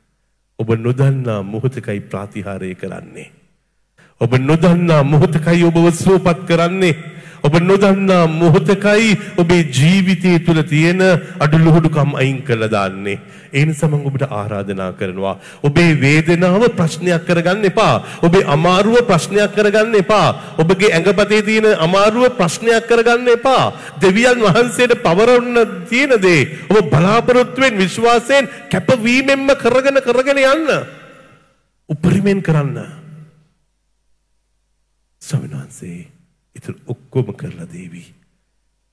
ඔබ නොදන්නා මොහොතකයි ප්‍රාතිහාරය කරන්නේ. ඔබ නොදන්නා මොහොතකයි ඔබව සුවපත් කරන්නේ. ඔබ නොදන්නා මොහොතකයි ඔබේ ජීවිතය තුළ තියෙන අඩුලුහුඩුකම් අයින් කළා දාන්නේ. ඒ නිසා මම ඔබට ආරාධනා කරනවා. ඔබේ වේදනාව ප්‍රශ්නයක් කරගන්න එපා. ඔබේ අමාරුව ප්‍රශ්නයක් කරගන්න එපා. ඔබගේ ඇඟපතේ තියෙන අමාරුව ප්‍රශ්නයක් කරගන්න එපා. දෙවියන් වහන්සේට පවරන්න තියෙන දේ ඔබ බලාපොරොත්තුවෙන් විශ්වාසයෙන් කැපවීමෙන්ම කරගෙන කරගෙන යන්න. උපරිමෙන් කරන්න. ස්වාමීන් වහන්සේ ඉතුරු ඔක්කොම කරලා දේවි.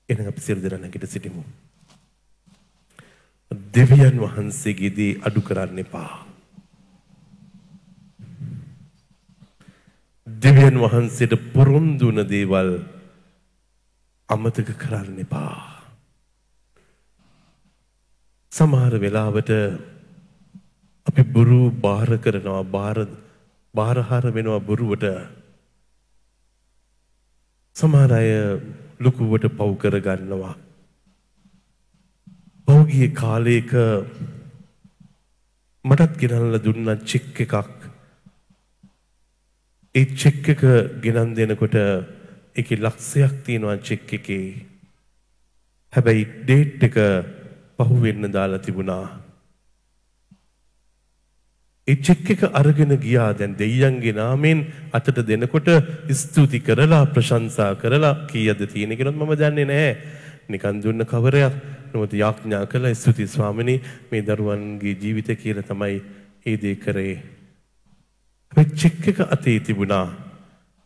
එහෙනම් අපි සියලු දෙනා නැගිට සිටිමු. දෙවියන් වහන්සේගේ දේ අඩු කරන්න එපා. දෙවියන් වහන්සේට පොරොන්දු වුණ දේවල් අමතක කරන්න එපා. සමහර වෙලාවට අපි බොරු බාර කරනවා බාර බාරහාර වෙනවා බොරුවට සමහර අය ලොකුවට පව් කරගන්නවා. පෞගිය කාලයක මටත් ගෙනල්ල දුන්න චෙක් එකක්. ඒ චෙක් එක ගෙනන් දෙනකොට එක ලක්ෂයක් තියෙනවා චෙක් එකේ. හැබැයි ඩේට් එක පහුවෙන්න දාලා තිබුණා. ඒ චෙක් එක අරගෙන ගියා දැන් දෙයියන්ගේ නාමයෙන් අතට දෙනකොට ස්තුති කරලා ප්‍රශංසා කරලා කීයද තියෙන කියනොත් මම දන්නේ නැහැ. නිකන් දුන්න කවරයක් නමුත් යාඥා කළ ස්තුති ස්වාමිනී මේ දරුවන්ගේ ජීවිත කියලා තමයි ඒ දේ කරේ. මේ චෙක් එක අතේ තිබුණා.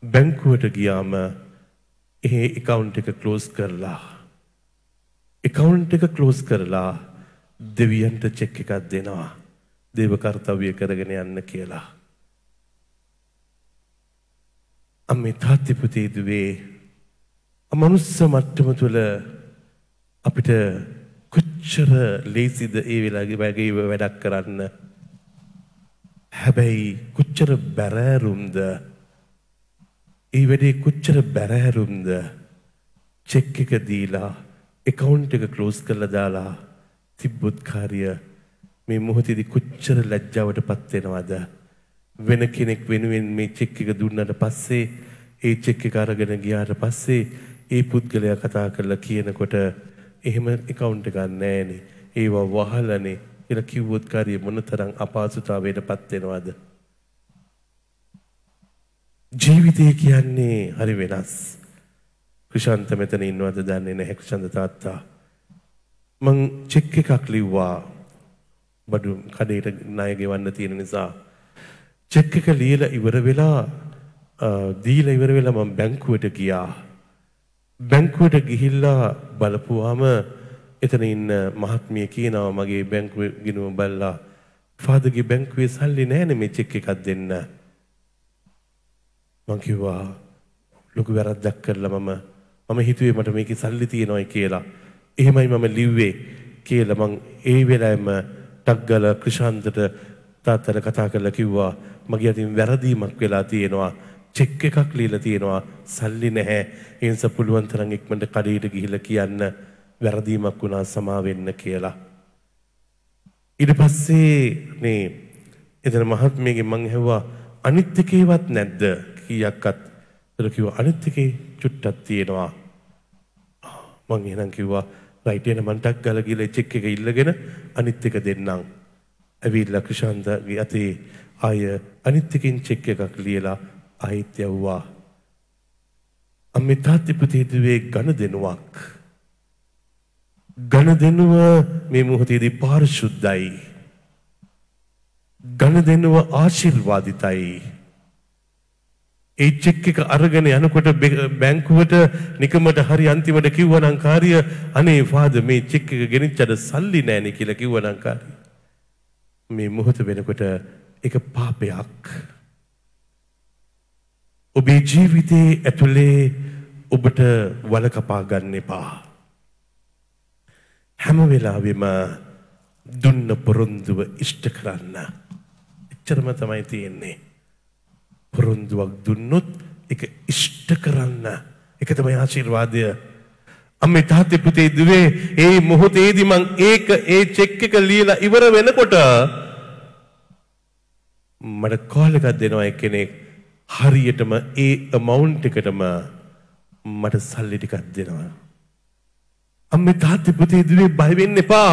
බැංකුවට ගියාම ඒ account එක close කරලා account එක close කරලා දෙවියන්ට චෙක් එකක් දෙනවා. දේව කර්තව්‍ය කරගෙන යන්න කියලා. අම්මේ තාත්ති පුතේ දුවේ අමනුස්ස මට්ටම තුළ අපිට කොච්චර ලේසිද ඒ වෙලාවේ වගේ වැඩක් කරන්න. හැබැයි කොච්චර බැරෑරුම්ද ඒ වැඩේ කොච්චර බැරෑරුම්ද චෙක් එක දීලා account එක close කරලා දාලා තිබ්බොත් කාර්ය මේ මොහොතේදී කොච්චර ලැජ්ජාවට පත් වෙනවද වෙන කෙනෙක් වෙනුවෙන් මේ චෙක් එක දුන්නට පස්සේ ඒ චෙක් එක අරගෙන ගියාට පස්සේ ඒ පුද්ගලයා කතා කරලා කියනකොට එහෙම account එකක් නැහැනේ ඒවා වහලානේ කියලා කිව්වොත් කාර්ය මොනතරම් අපහසුතාවයට පත් වෙනවද ජීවිතය කියන්නේ හරි වෙනස්. ක්‍රිෂාන්ත මෙතන ඉන්නවද දන්නේ නැහැ ක්‍රිෂාන්ත තාත්තා. මං චෙක් එකක් ලිව්වා බඩු කඩේට ණය ගෙවන්න තියෙන නිසා. චෙක් එක ලියලා ඉවර වෙලා දීලා ඉවර වෙලා මම බැංකුවට ගියා. බැංකුවට ගිහිල්ලා බලපුවාම එතන ඉන්න මහත්මිය කියනවා මගේ බැංකුවේ ගිණුම බලලා ෆාදර්ගේ බැංකුවේ සල්ලි නැහැ මේ චෙක් එකක් දෙන්න. මං කිව්වා ලොකු වැරද්දක් කරලා මම මම හිතුවේ මට මේකේ සල්ලි තියෙනවයි කියලා. එහෙමයි මම ලිව්වේ කියලා මං ඒ වෙලාවෙම ටග්ගල ක්‍රිෂාන්තට තාත්තට කතා කරලා කිව්වා මගේ අතින් වැරදීමක් වෙලා තියෙනවා. චෙක් එකක් ලියලා තියෙනවා සල්ලි නැහැ. ඒ නිසා පුළුවන් තරම් ඉක්මනට කඩේට ගිහිල්ලා කියන්න වැරදීමක් වුණා සමා වෙන්න කියලා. ඊට පස්සේ මේ එතන මහත්මියගෙන් මං ඇහුවා අනිත් එකේවත් නැද්ද කීයක්වත් එතන කිව්වා අනිත් එකේ චුට්ටක් තියෙනවා මං එහෙනම් කිව්වා රයිට් එන මන් ටක් ගාලා ගිහලා චෙක් එක ඉල්ලගෙන අනිත් එක දෙන්නම්. ඇවිල්ලා ක්‍රිෂාන්තගේ අතේ ආය අනිත් එකකින් චෙක් එකක් ලියලා ආයිත් යවුවා. අම්මේ තාත්ති පුතේ දුවේ ඝන දෙනුවක්. ඝන දෙනුව මේ මොහොතේදී පාරිශුද්ධයි. ඝන දෙනුව ආශිර්වාදිතයි. ඒ චෙක් එක අරගෙන යනකොට බැංකුවට නිකමට හරි අන්තිමට කිව්වනම් කාර්ය අනේ ෆාදර් මේ චෙක් එක ගෙනිච්චද සල්ලි නැණි කියලා කිව්වනම් කාර්ය. මේ මොහොත වෙනකොට ඒක පාපයක්. ඔබේ ජීවිතයේ ඇතුලේ ඔබට වල කපා ගන්න එපා. හැම වෙලාවෙම දුන්න පොරොන්දුව ඉෂ්ට කරන්න. එච්චරම තමයි තියෙන්නේ. පොරොන්දුවක් දුන්නොත් එක ඉෂ්ට කරන්න. එක තමයි ආශිර්වාදය. අම්මේ තාත්තේ පුතේ දුවේ ඒ මොහොතේදී මං ඒක ඒ චෙක් එක ලියලා ඉවර වෙනකොට මට කෝල් එකක් දෙනවා එක්කෙනෙක් හරියටම ඒ amount එකටම මට සල්ලි ටිකක් දෙනවා. අම්මේ තාත්තේ පුතේ දුවේ බය වෙන්න එපා.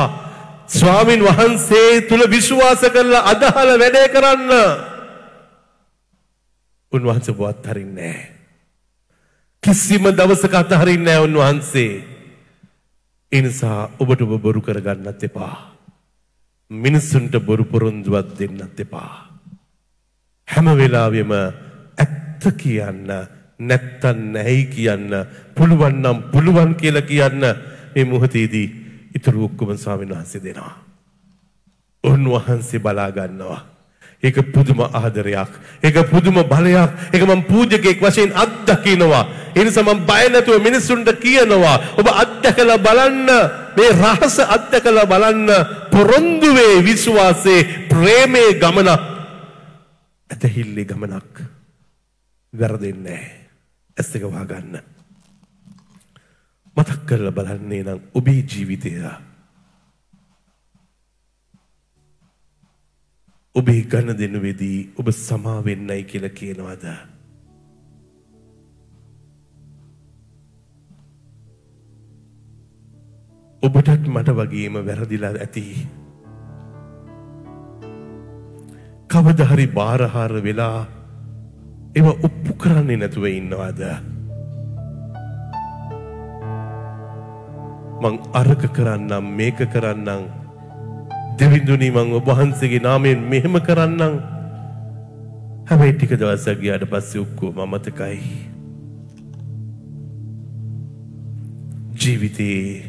ස්වාමින් වහන්සේ තුල විශ්වාස කරලා අදහල වැඩේ කරන්න. උන්වහන්සේ බොත් හරින්නේ නැහැ. කිසිම දවසක අතහරින්නේ නැහැ උන්වහන්සේ. ඒ නිසා ඔබට ඔබ බොරු කරගන්නත් එපා. මිනිසුන්ට බොරු පොරොන්දුවක් දෙන්නත් එපා. හැම වෙලාවෙම ඇත්ත කියන්න නැත්තම් නැහැයි කියන්න පුළුවන් නම් පුළුවන් කියලා කියන්න මේ මොහොතේදී ඊතුරු ඔක්කොම ස්වාමීන් වහන්සේ දෙනවා. උන්වහන්සේ බලා ගන්නවා. ඒක පුදුම ආදරයක්. ඒක පුදුම බලයක්. ඒක මම පූජකෙක් වශයෙන් අත්දකිනවා. ඒ නිසා මම බය නැතුව මිනිස්සුන්ට කියනවා. ඔබ අත්දකලා බලන්න. මේ රහස අත්දකලා බලන්න. පොරොන්දුවේ විශ්වාසයේ ප්‍රේමයේ ගමන. ඇතහිල්ලේ ගමනක්. වැරදෙන්නේ නැහැ. ඇස් දෙක වහගන්න. මතක් කරලා බලන්නේ නම් ඔබේ ජීවිතය ඔබේ ගණ දෙනුවේදී ඔබ සමා වෙන්නයි කියලා කියනවාද? ඔබටත් මට වගේම වැරදිලා ඇති. කවදා හරි බාරහාර වෙලා ඒව ඔප්පු කරන්නේ නැතුව ඉන්නවද? මං අරක කරන්නම් මේක කරන්නම් දෙවිඳුනි මං ඔබ වහන්සේගේ නාමයෙන් මෙහෙම කරන්නම්. හැබැයි ටික දවසක් ගියාට පස්සේ ඔක්කොම අමතකයි. ජීවිතේ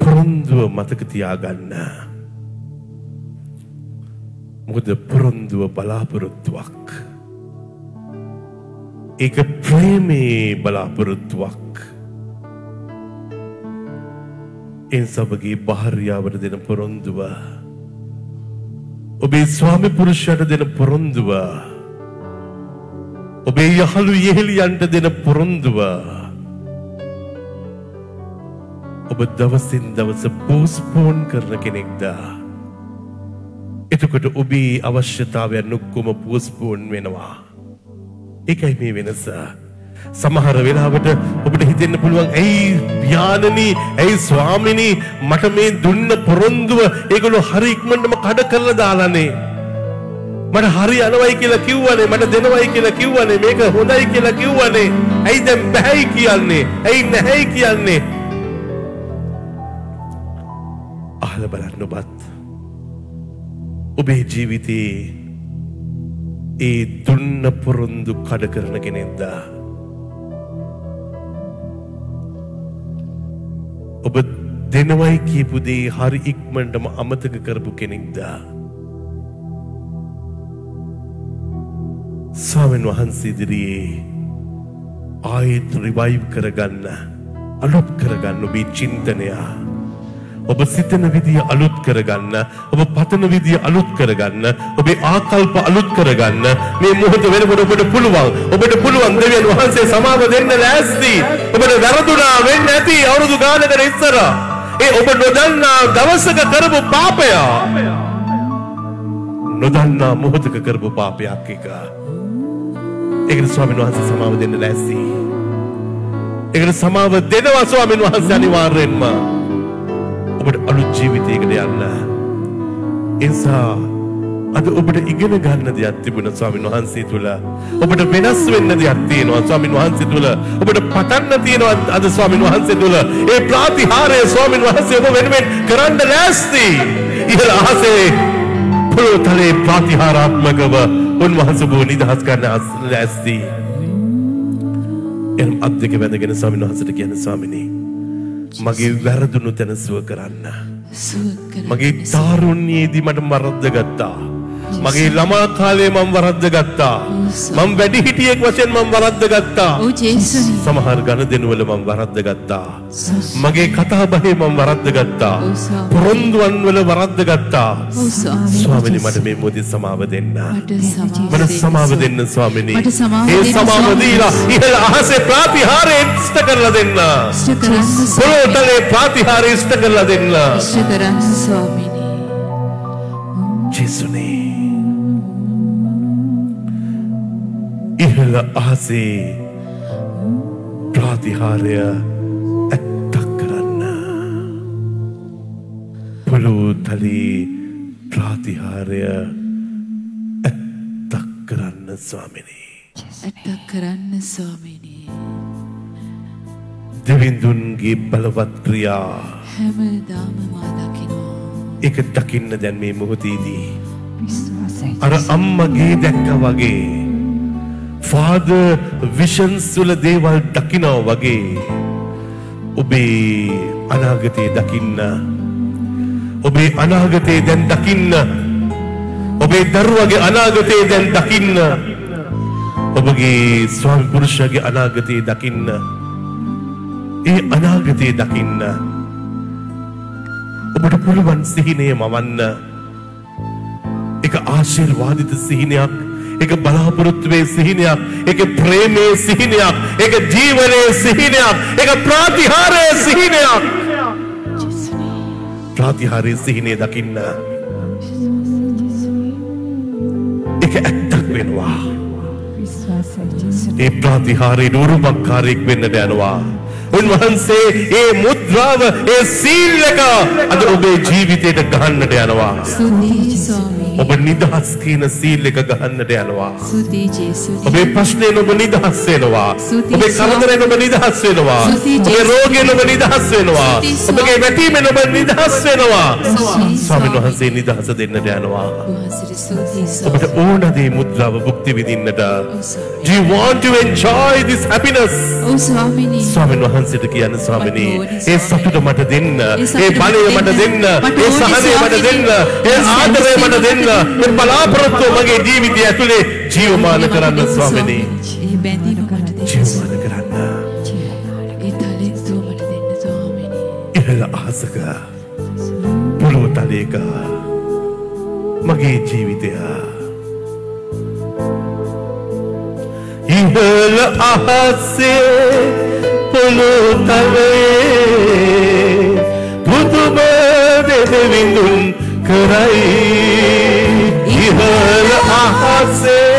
පොරොන්දුව මතක තියාගන්න. මොකද පොරොන්දුව බලාපොරොත්තුවක්. ඒක ප්‍රේමේ බලාපොරොත්තුවක්. එන් සබගේ භාර්යාවට දෙන පොරොන්දුව. ඔබේ ස්වාමි පුරුෂයට දෙන පොරොන්දුව. ඔබේ යහළු යෙහෙලියන්ට දෙන පොරොන්දුව. ඔබ දවසින් දවස පෝස්පෝන් කරන කෙනෙක්ද? එතකොට ඔබේ අවශ්‍යතාවයන් ඔක්කොම පෝස්පෝන් වෙනවා. ඒකයි මේ වෙනස. සමහර වෙලාවට ඔබට හිතෙන්න පුළුවන්. ඇයි ඥානනී ඇයි ස්වාමිනී මට මේ දුන්න පොරොන්දුව ඒගොල්ලෝ හරි ඉක්මනටම කඩ කරලා දාලානේ. මට හරි යනවයි කියලා කිව්වනේ මට දෙනවයි කියලා කිව්වනේ මේක හොඳයි කියලා කිව්වනේ. ඇයි දැන් බෑයි කියන්නේ? ඇයි නැහැයි කියන්නේ? අහලා බලන්න ඔබත්. ඔබේ ජීවිතේ ඒ දුන්න පොරොන්දු කඩ කරන කෙනෙක්ද? ඔබ දෙනවයි කියපු දේ හරි ඉක්මනටම අමතක කරපු කෙනෙක්ද? ස්වාමීන් වහන්සේ ඉදිරියේ ආයෙත් රිවයිව් කරගන්න අලුත් කරගන්න ඔබේ චින්තනය ඔබ සිතන විදිය අලුත් කරගන්න ඔබ පතන විදිය අලුත් කරගන්න ඔබේ ආකල්ප අලුත් කරගන්න. මේ මොහොත වෙනකොට ඔබට පුළුවන් ඔබට පුළුවන් දෙවියන් වහන්සේ සමාව දෙන්න ලෑස්ති. ඔබට වැරදුනා වෙන්න ඇති අවුරුදු ගානකට ඉස්සර. ඒ ඔබ නොදන්නා දවසක කරපු පාපය. නොදන්නා මොහොතක කරපු පාපයක් එක. ඒකට ස්වාමීන් වහන්සේ සමාව දෙන්න ලෑස්ති. ඒකට සමාව දෙනවා ස්වාමීන් වහන්සේ අනිවාර්යෙන්ම. ඔබට අලුත් ජීවිතයකට යන්න. එනිසා අද ඔබට ඉගෙන ගන්න දෙයක් තිබුණ ස්වාමීන් වහන්සේ තුල. ඔබට වෙනස් වෙන්න දෙයක් තියෙනවා ස්වාමීන් වහන්සේ තුල. ඔබට පටන්න තියෙනවා අද ස්වාමීන් වහන්සේ තුල. ඒ ප්‍රාතිහාරය ස්වාමීන් වහන්සේ ඔබ වෙනුවෙන් කරන්න ලෑස්ති. ඉහළ අහසේ පොළොතලේ ප්‍රාතිහාරාත්මකව උන්වහන්සේ ඔබ නිදහස් කරන්න ලෑස්ති. එනම් අත් දෙක වැඳගෙන ස්වාමීන් වහන්සේට කියන ස්වාමිනේ. මගේ වැරදුණු තැන සුව කරන්න. මගේ තාරුණ්‍යයේදී මට වරද්ද ගත්තා. මගේ ළමා කාලේ මම වරද්ද ගත්තා. මම වැඩි හිටියෙක් වශයෙන් මම වරද්ද ගත්තා. ජේසුනි. සමහර ගණදෙනුවල මම වරද්ද ගත්තා. මගේ කතා බහේ මම වරද්ද ගත්තා. ස්වාමී. පොරොන්දුවන් වල වරද්ද ගත්තා. ස්වාමී. ස්වාමිනේ මට මේ මොහොතේ සමාව දෙන්න. මට සමාව දෙන්න. ස්වාමිනේ. ඒ සමාව. දීලා ඉහළ අහසේ ප්‍රාතිහාරය ඉෂ්ට කරලා දෙන්න. පොළොතලේ ප්‍රාතිහාරය ඉෂ්ට කරලා දෙන්න. ඉෂ්ට කරන්න ස්වාමීනි. ජේසුනේ. ඉහළ අහසේ ප්‍රාතිහාරය ඇත්තක් කරන්න. පොළොතලේ ප්‍රාතිහාරය ඇත්තක් කරන්න ස්වාමිනී. ඇත්තක් කරන්න ස්වාමීනි. දෙවිඳුන්ගේ බලවත් ක්‍රියා හැමදාම මා දකිනවා. එක දකින්න දැන් මේ මොහොතේදී අර අම්මගේ දැක්ක වගේ ෆාද විෂන්ස් තුල දේවල් දකිනවා වගේ ඔබේ අනාගතේ දකින්න ඔබේ අනාගතේ දැන් දකින්න ඔබේ දරුවගේ අනාගතේ දැන් දකින්න ඔබගේ ස්වාමි පුරුෂයාගේ අනාගතේ දකින්න ඒ අනාගතේ දකින්න ඔබට පුළුවන් සිහිනය මවන්න. එක ආශිර්වාදිත සිහිනයක් එක බලාපොරොත්තුවේ සිහිනයක් එක ප්‍රේමයේ සිහිනයක් එක ජීවනයේ සිහිනයක් එක ප්‍රාතිහාරයේ සිහිනයක්. ප්‍රාතිහාරයේ සිහිනය දකින්න එක ඇත්තක් වෙනවා. ඒ ප්‍රාතිහාරයේ නුරුමක්කාරයෙක් වෙන්නට යනවා උන්වහන්සේ ඒ මුද්‍රාව ඒ සීල් එක අද ඔබේ ජීවිතයට ගහන්නට යනවා. ඔබ නිදහස් කියන සීල් එක ගහන්නට යනවා. ඔබේ ප්‍රශ්නයෙන් ඔබ නිදහස් වෙනවා. ඔබේ කරදරයෙන් ඔබ නිදහස් වෙනවා. ඔබේ. රෝගයෙන් ඔබ නිදහස් වෙනවා. ඔබගේ වැටීමෙන් ඔබ නිදහස් වෙනවා. ස්වාමී. ස්වාමීන් වහන්සේ නිදහස දෙන්නට යනවා. ඔබට ඕන දේ මුද්‍රාව භුක්ති විඳින්නට. Do you want to enjoy this happiness? ස්වාමිනී ස්වාමීන් වහන්සේට කියන්න ස්වාමිනී. ඒ සතුට මට දෙන්න. ඒ බලය මට දෙන්න. ඒ සහනය මට දෙන්න. ඒ ආදරය මට දෙන්න. ඒ බලාපොරොත්තුව මගේ ජීවිතය ඇතුලේ ජීවමාන කරන්න ස්වාමිනී. ජීවමාන ඉහළ අහසක පොළොව තලයක මගේ ජීවිතය. ඉහළ අහසේ පොළොව තලයේ පුදුම දෙදවිඳුන් කරයි ඉහළ අහසේ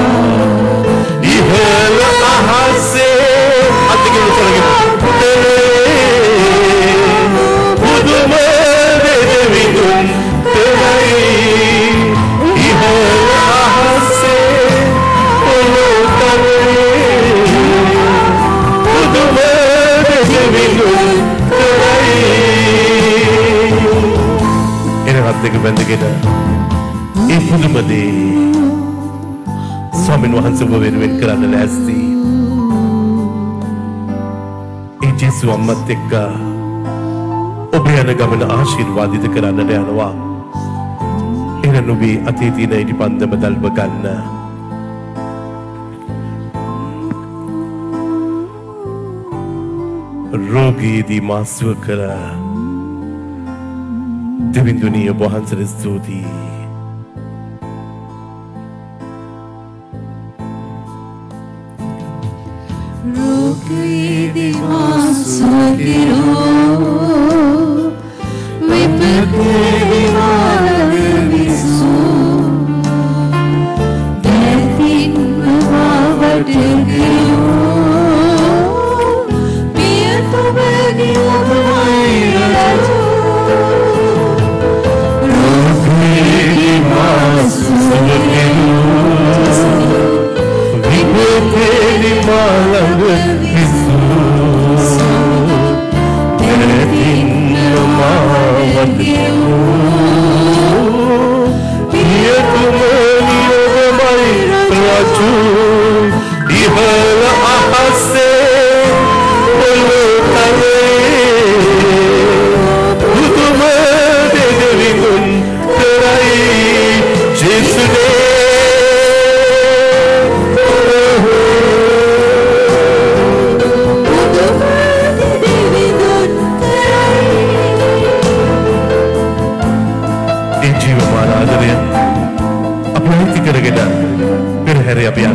දෙක බැඳගෙන ඒ පුදුම දේ ස්වාමීන් වහන්සේ ඔබ වෙනුවෙන් කරන්න ලෑස්ති. ඒ ජේසු අම්මත් එක්ක ඔබ යන ගමන ආශිර්වාදිත කරන්නට යනවා. එන නුබේ අතේ තියෙන ඉටි පන්දම දල්ව ගන්න. රෝගීදී මාස්ව කර දෙවිඳුනී ඔබ වහන්සේට ස්තුතියි. රෝගීදී මාසුවකිරෝ විපතේ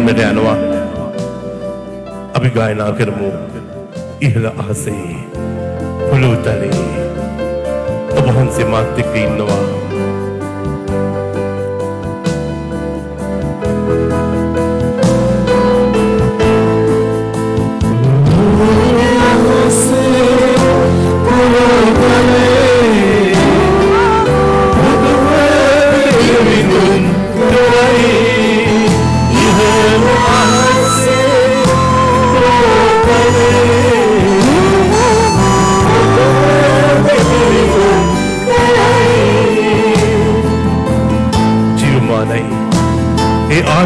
පෙරහැර අපි යන්නට යනවා. අපි ගායනා කරමු. ඉහළ අහසේ පොළොව තලයේ. ඔබ වහන්සේ මාත් එක්ක ඉන්නවා.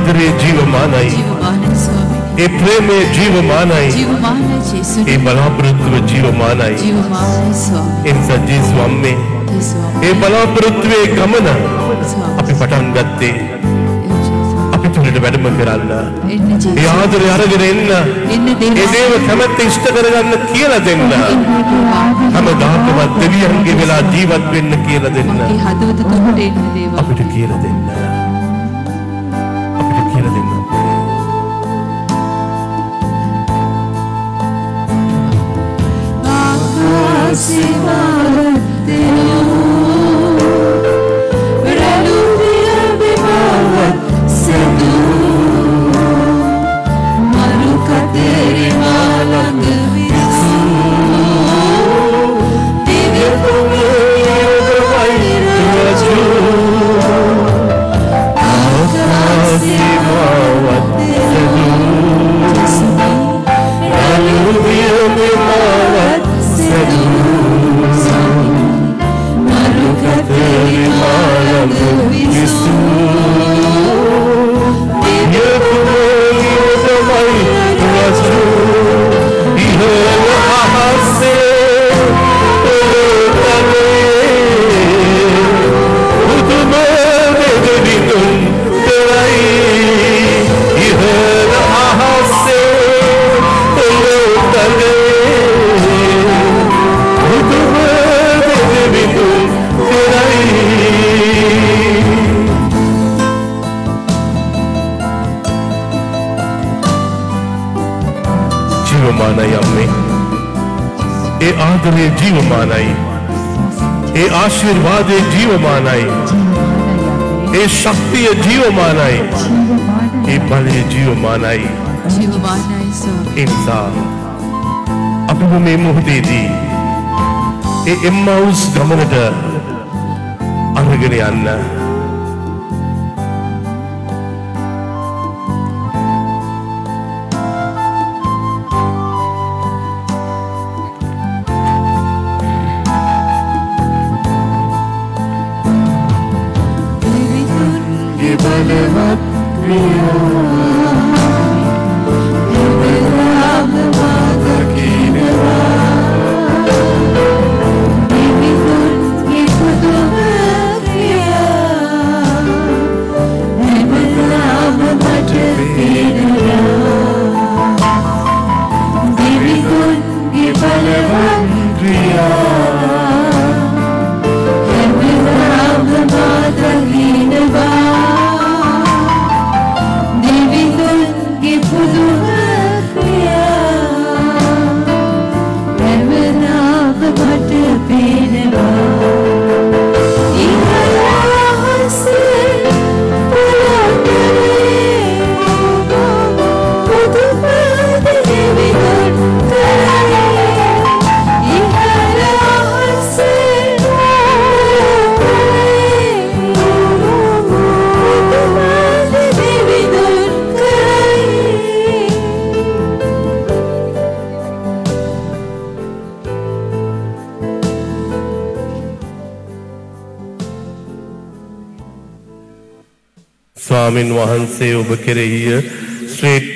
ජීවමාන ස්වාමිනී ඒ ප්‍රේමය ජීවමානයි. ඒ බලාපොරොත්තුව ජීවමානයි. ජීවමාන ස්වාමී ඒ නිසා ජේසු අම්මේ ඒ බලාපොරොත්තුවේ ගමන අපි පටන් ගත්තේ අපි තුළට වැඩම කරන්න. ඒ ආදරය අරගෙන එන්න. ඒ දේව කැමැත්ත ඉෂ්ට කරගන්න කියලා දෙන්න. හැමදාකවත් දෙවියන්ගේ වෙලා ජීවත් වෙන්න කියලා දෙන්න. අපිට කියලා දෙන්න. ජීවමානයි ආදරය ජීවමානයි. ඒ ආශිර්වාදය ජීවමානයි. ඒ ශක්තිය ජීවමානයි. ඒ බලය ජීවමානයි. ජීවමානයි ස්වාමී ඒ නිසා අපිම මේ මොහොතේදී ඒ එම්මවුස් ගමනට අරගෙන යන්න ස්වාමින් වහන්සේ ඔබ කෙරෙහිය. ශ්‍රේට්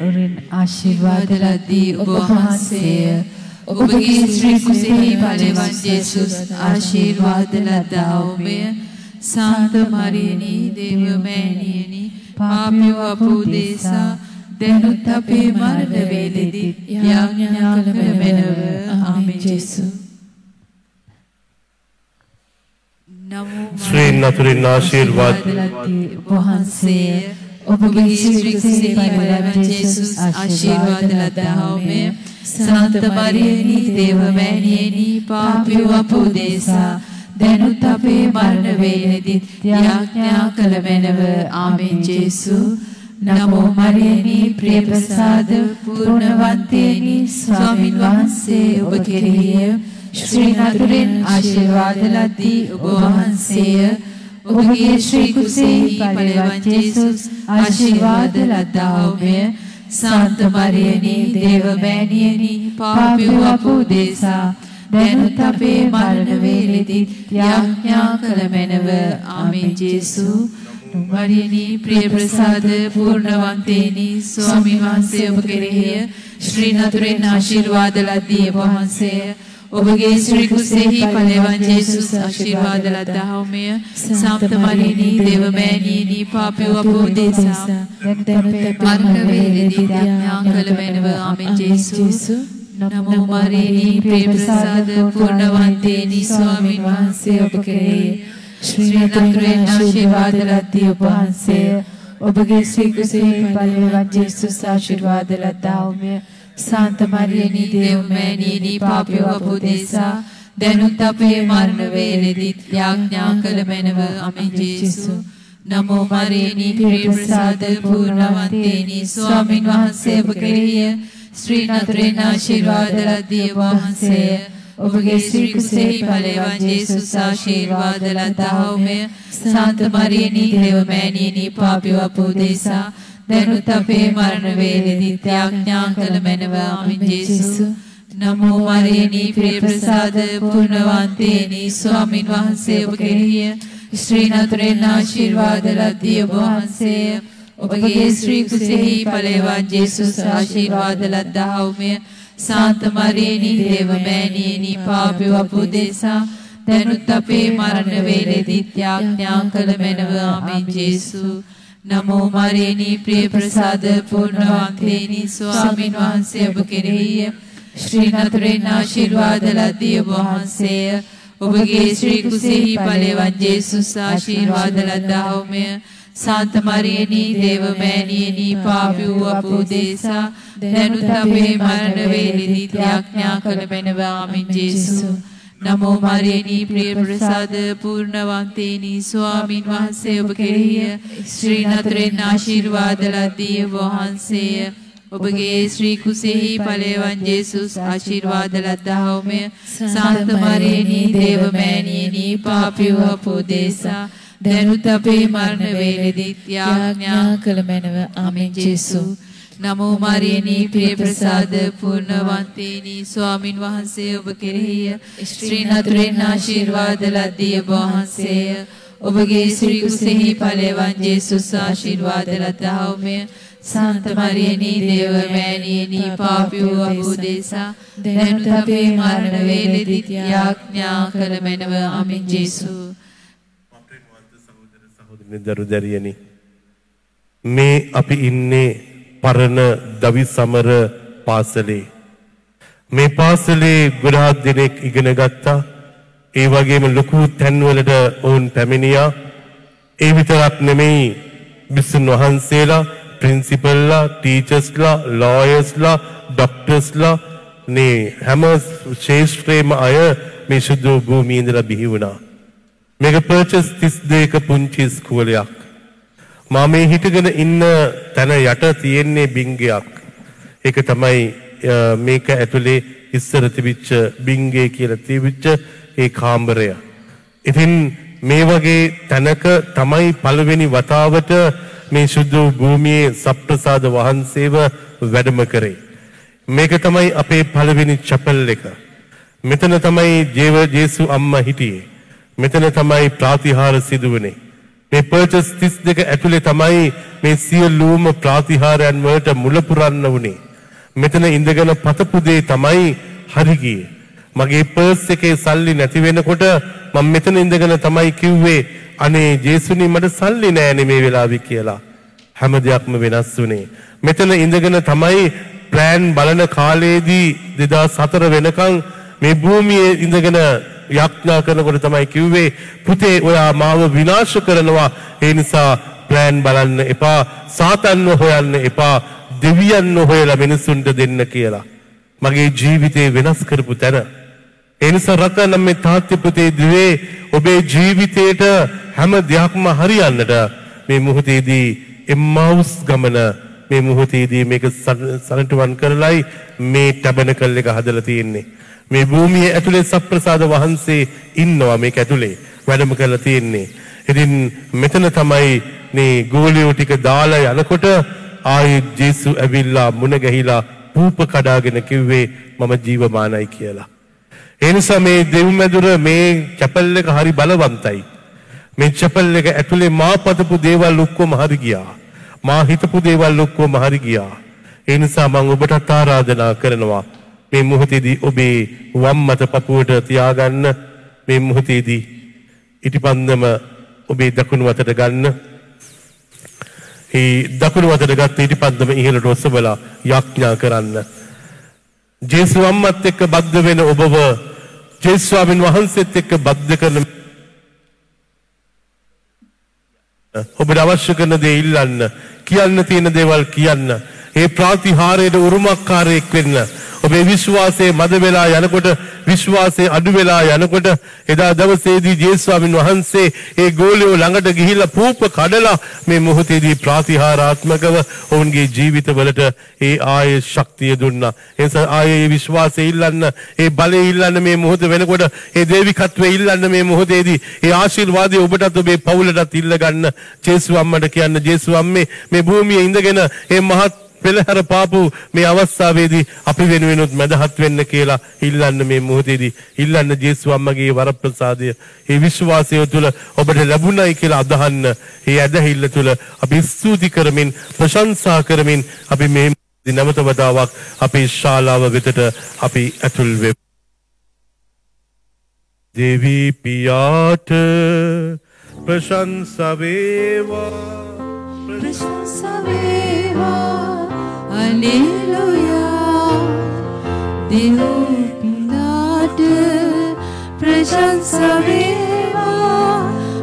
උරින් ආශිර්වාද ලදී ඔබ වහන්සේය. ඔබගේ ශ්‍රී කුසෙහි බලවත් ජේසුස් ආශිර්වාද ලදාවමය සාන්ත මරියනි දේව මෑණියනි ආශිර්වාද. ලදී වහන්සේ ඔබගේ ශ්‍රී කුසෙහි බලවත් ජේසුස් ආශිර්වාද ලදාවමය සාන්ත මරියනි දේව මෑණියනි පාපියෝ අපෝදේසා. දැනුත් අපේ මරණ වේලෙදී යාඥා කළ මැනව. ආමෙන් ජේසු. නමෝ මරියනි ප්‍රිය ප්‍රසාද පූර්ණවන්තේනි ස්වාමින් වහන්සේ. ඔබ කෙරෙහිය ශ්‍රී නතුරෙන් ආශිර්වාද ලදී ඔබ වහන්සේය. ඔබගේ ශ්‍රී කුසෙහි බලවත් ජේසුස් ආශිර්වාද ලදාවමය සාන්ත මරියනි දේව මෑණියනි පාපියෝ අපෝදේසා දැනුත් අපේ මරණ වේලෙදී යාඥා කළ මැනව. ආමෙන් ජේසු. වරිණී ප්‍රිය ප්‍රසාද පූර්ණවන්තේනි ස්වාමීන් වහන්සේ ඔබ කෙරෙහිය ශ්‍රී නතුරෙන් ආශිර්වාද ලද්දී ඔබ වහන්සේ ඔබගේ ශ්‍රී කුසෙහි ඵලවන් ජේසුස් ආශිර්වාද ලද්දාහොමය සම්ත මරිණී දේවමෑණියනි පාපිය අපෝදේසා මරණ වේලෙදී ඥාකල මැනව ආමෙන් ජේසුස් නමෝ මරිණී ප්‍රිය ප්‍රසාද පූර්ණවන්තේනි ස්වාමීන් වහන්සේ ඔබ කෙරෙහිය ශ්‍රී නතුරෙන් ආශිර්වාද ලද්දී ඔබ වහන්සේ. ඔබගේ ශ්‍රී කුසෙහි ඵලවත් ජේසුස් ආශිර්වාද ලද්දාවමය සාන්ත මරියනි දේවමෑණියනි පාපිය අපෝදේසා දැනුත් අපේ මරණ වේලෙදිත් යාඥා කළ මැනව අමෙන් ජේසු නමෝ මරියනි ප්‍රිය ප්‍රසාද පූර්ණවන්තේනි. ස්වාමින් වහන්සේ ඔබ කෙරෙහිය ශ්‍රී නතුරෙන් ආශිර්වාද ලද්දී ඔබ වහන්සේ ඔබගේ ශ්‍රී කුසෙහි ඵලවන් ජේසුස් ආශිර්වාද ලද්දාහොමය සාන්ත මරියනි දේවමෑණියනි පාපිය අපෝදේසා දැනුත් අපේ මරණ වේලෙදී ත්‍යාඥා කළ මැනව. ආමින් ජේසු නමෝ මරියනි ප්‍රිය ප්‍රසාද පූර්ණවන්තේනි ස්වාමින් වහන්සේ ඔබ කෙරෙහිය. ශ්‍රී නතුරෙන් ආශිර්වාද ලද්දී ඔබ වහන්සේ. ඔබගේ ශ්‍රී කුසෙහි ඵලවන් ජේසුස් ආශිර්වාද ලද්දාහොමය සාන්ත මරියනි දේවමෑණියනි පාපිය අපෝදේසා දැනුත් අපේ මරණ වේලෙදී ත්‍යාඥා කළ මැනව. ආමින් ජේසු නමෝ මරියනි ප්‍රිය ප්‍රසාද පූර්ණවන්තේනි ස්වාමින් වහන්සේ ඔබ කෙරෙහිය ශ්‍රී නතුරෙන් ආශිර්වාද ලද්දී ඔබ වහන්සේ ඔබගේ ශ්‍රී කුසෙහි ඵලවන් ජේසුස් ආශිර්වාද ලද්දාහොමය සාන්ත මරියනි දේවමෑණියනි පාපියු අපෝදේසා දැනුත් අපේ මරණ වේලෙදී ත්‍යාඥා කළ මැනව ආමින් ජේසු නමෝ මරියනි ප්‍රිය ප්‍රසාද පූර්ණවන්තේනි ස්වාමින් වහන්සේ ඔබ කෙරෙහිය. ශ්‍රී නතරෙන් ආශිර්වාද ලද්දී ඔබ වහන්සේ ඔබගේ ශ්‍රී කුසෙහි ඵලවන් ජේසුස් ආශිර්වාද ලද්දාහොමය සාන්ත මරියනි දේවමෑණියනි පාපිය අපෝදේසා දැනුත් අපේ මරණ වේලෙදී ත්‍යාඥා කළ මැනව. ආමෙන් ජේසු. නමෝ මරියනි ප්‍රිය ප්‍රසාද පූර්ණවන්තේනි ස්වාමින් වහන්සේ ඔබ කෙරෙහිය ශ්‍රී නතුරෙන් ආශිර්වාද ලද්දී ඔබ වහන්සේ. ඔබගේ ශ්‍රී කුසෙහි ඵලවන් ජේසුස් ආශිර්වාද ලද්දාහොමය සාන්ත මරියනි දේව මෑණියනි පාපියෝ අපෝදේසා දැනුත් අපේ මරණ වේලෙදී යාඥා කළ මැනව. අමින් ජේසු. සහෝදරනි දරු දැරියනි මේ අපි ඉන්නේ පරණ දවි සමර පාසලේ. මේ පාසලේ ගොඩාක් දෙනෙක් ඉගෙන ගත්තා. ඒ වගේම ලොකු තැන්වලට ඔවුන් පැමිණියා. ඒ විතරක් නෙමෙයි බිස්සුන් වහන්සේලා, ප්‍රින්සිපල්ලා, ටීචර්ස්ලා, ලෝයර්ස්ලා, ඩොක්ටර්ස්ලා මේ හැම ශේෂ්ත්‍රයේම අය මේ සුදු භූමියේ ඉඳලා බිහි වුණා. මේක පර්චස් 32ක පුංචි ස්කෝලයක්. මා මේ හිටගෙන ඉන්න තැන යට තියෙන්නේ බිංගයක්. ඒක තමයි මේක ඇතුලේ ඉස්සර තිබිච්ච බිංගේ කියලා තිබිච්ච ඒ කාමරය. ඉතින් මේ වගේ තැනක තමයි පළවෙනි වතාවට මේ සුදු භූමියේ සප්‍රසාද වහන්සේව වැඩම කරේ. මේක තමයි අපේ පළවෙනි චැපල් එක. මෙතන තමයි ජේව ජේසු අම්මා හිටියේ. මෙතන තමයි ප්‍රාතිහාර සිදුවනේ. මේ පර්චස් 32 ඇතුලේ තමයි මේ සියලුම ප්‍රාතිහාරයන් වලට මුල පුරන්න උනේ. මෙතන ඉඳගෙන පතපු දේ තමයි හරි ගියේ. මගේ පර්ස් එකේ සල්ලි නැති වෙනකොට මම මෙතන ඉඳගෙන තමයි කිව්වේ අනේ ජේසුනි මට සල්ලි නෑනේ මේ වෙලාවේ කියලා. හැම දෙයක්ම වෙනස් වුණේ. මෙතන ඉඳගෙන තමයි ප්ලෑන් බලන කාලේදී 2004 වෙනකන් මේ භූමියේ ඉඳගෙන යක්ඥා කරනකොට තමයි කිව්වේ පුතේ ඔයා මාව විනාශ කරනවා ඒ නිසා ප්ලෑන් බලන්න එපා සාතන්ව හොයන්න එපා දෙවියන්ව හොයලා මිනිසුන්ට දෙන්න කියලා. මගේ ජීවිතේ වෙනස් කරපු තැන. ඒ නිසා රතනම් මේ තාත්‍ය පුතේ දිවේ ඔබේ ජීවිතේට හැම දෙයක්ම හරියන්නට මේ මොහොතේදී එම්මාවුස් ගමන මේ මොහොතේදී මේක සනටුවන් කරලයි මේ ටැබනකල් එක හදලා තියෙන්නේ. මේ භූමිය ඇතුලේ සප්‍රසාද වහන්සේ ඉන්නවා මේක ඇතුලේ වැඩම කරලා තියෙන්නේ. ඉතින් මෙතන තමයි මේ ගෝලියෝ ටික දාලා යනකොට ආයේ ජේසු ඇවිල්ලා මුණ ගැහිලා පූප කඩාගෙන කිව්වේ මම ජීවමානයි කියලා. ඒ නිසා මේ දෙව්මැදුර මේ චැපල් එක හරි බලවන්තයි. මේ චැපල් එක ඇතුලේ මා පතපු දේවල් ඔක්කොම හරි ගියා. මා හිතපු දේවල් ඔක්කොම හරි ගියා. ඒ නිසා මම ඔබටත් ආරාධනා කරනවා මේ මොහොතේදී ඔබේ වම් මත පපුවට තියාගන්න මේ මොහොතේදී ඉටිපන්දම ඔබේ දකුණු අතට ගන්න. ඒ දකුණු අතට ගත්ත ඉටිපන්දම ඉහළට ඔසවලා යාඥා කරන්න. ජේසු අම්මත් එක්ක බද්ධ වෙන ඔබව ජේසු ස්වාමීන් වහන්සේත් එක්ක බද්ධ කරන ඔබට අවශ්‍ය කරන දේ ඉල්ලන්න කියන්න තියෙන දේවල් කියන්න ඒ ප්‍රාතිහාරයට උරුමක්කාරයෙක් වෙන්න ඔබේ විශ්වාසයේ මද වෙලා යනකොට විශ්වාසයේ අඩු වෙලා යනකොට එදා දවසේදී ජේසුස් ස්වාමීන් වහන්සේ ඒ ගෝලියෝ ළඟට ගිහිල්ලා පූප කඩලා මේ මොහොතේදී ප්‍රාතිහාරාත්මකව ඔවුන්ගේ ජීවිතවලට ඒ ආයේ ශක්තිය දුන්නා. ඒ නිසා ආයේ විශ්වාසය ඉල්ලන්න, ඒ බලය ඉල්ලන්න මේ මොහොත වෙනකොට, ඒ දේවිකත්වය ඉල්ලන්න මේ මොහොතේදී, ඒ ආශිර්වාදය ඔබටත් ඔබේ පවුලටත් ඉල්ල ගන්න. ජේසුස් අම්මට කියන්න ජේසුස් අම්මේ මේ භූමියේ ඉඳගෙන ඒ මහත් පෙළහැර පාපු මේ අවස්ථාවේදී අපි වෙනුවෙනුත් මැදහත් වෙන්න කියලා ඉල්ලන්න මේ මොහොතේදී ඉල්ලන්න ජේසුස් අම්මගේ වරප්‍රසාදය ඒ විශ්වාසය තුළ ඔබට ලැබුණයි කියලා අදහන්න ඒ ඇදහිල්ල තුළ අපි ස්තුති කරමින් ප්‍රශංසා කරමින් අපි මේ නැවත වතාවක් අපේ ශාලාව වෙතට අපි ඇතුල් වෙමු. දෙවි පියාට ප්‍රශංසා වේවා. Alleluia, Deo Pilate, Prashansa Veva,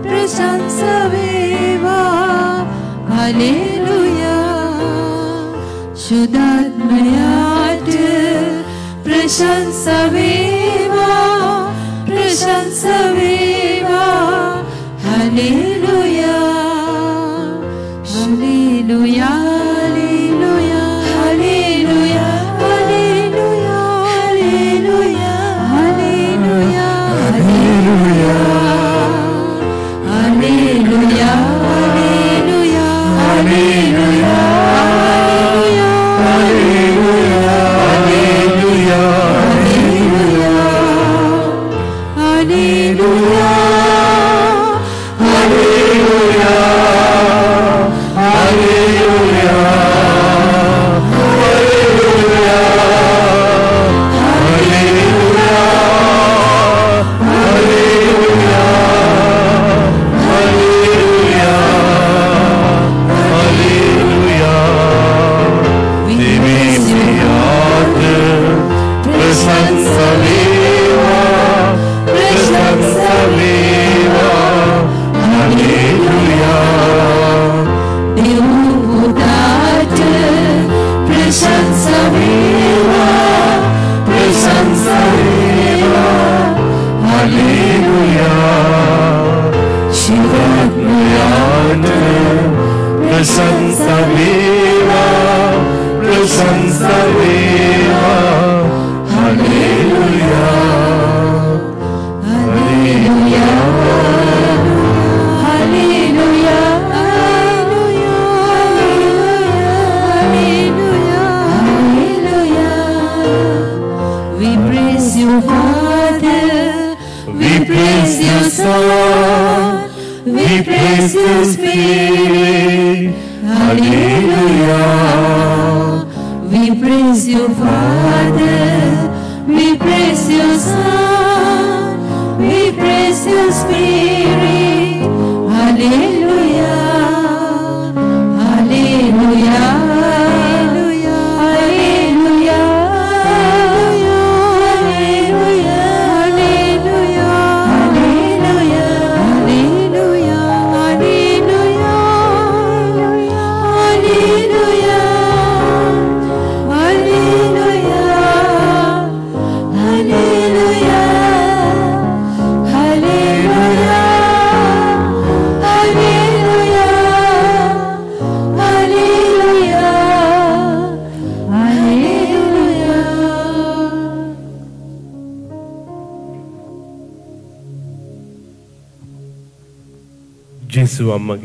Prashansa Veva, Alleluia, Shuddhatmayate, Prashansa Veva, Prashansa Veva, Alleluia, Alleluia.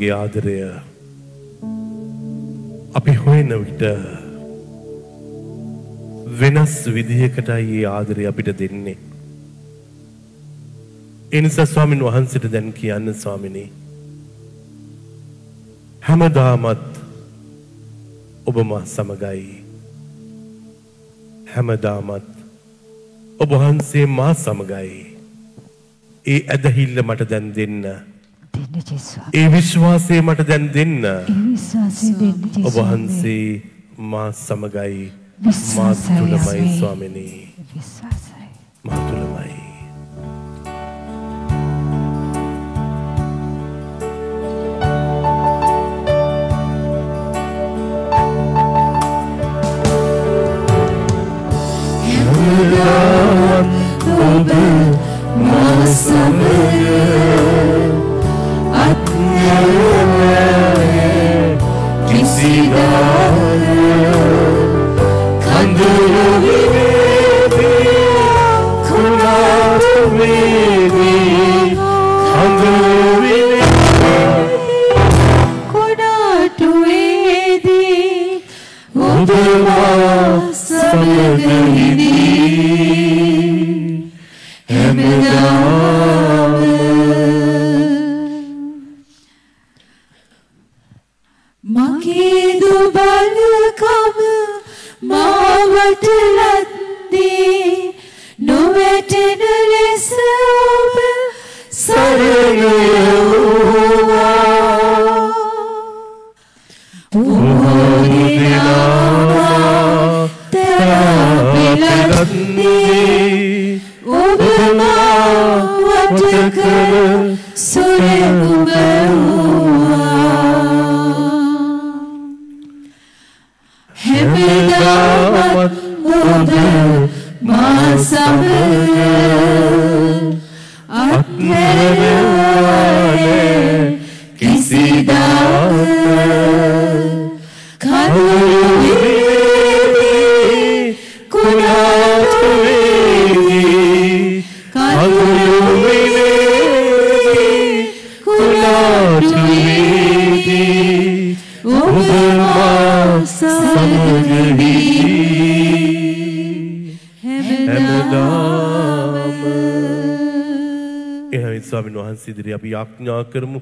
ජේසු අම්මගේ ආදරය අපි හොයන විට වෙනස් විදිහකටයි ඒ ආදරය අපිට දෙන්නේ. ඒ නිසා ස්වාමින් වහන්සේට දැන් කියන්න ස්වාමිනී හැමදාමත් ඔබ මා සමගයි. හැමදාමත් ඔබ වහන්සේ මා සමගයි. ඒ ඇදහිල්ල මට දැන් දෙන්න. ජෙස්වා. ඒ විශ්වාසය මට දැන් දෙන්න ඒ විශ්වාසය දෙන්න ඔබ ජෙස්වා. වහන්සේ මා සමගයි මා තුළමයි. ස්වාමිනී වහන්සේ ඉදිරියේ අපි යාඥා කරමු.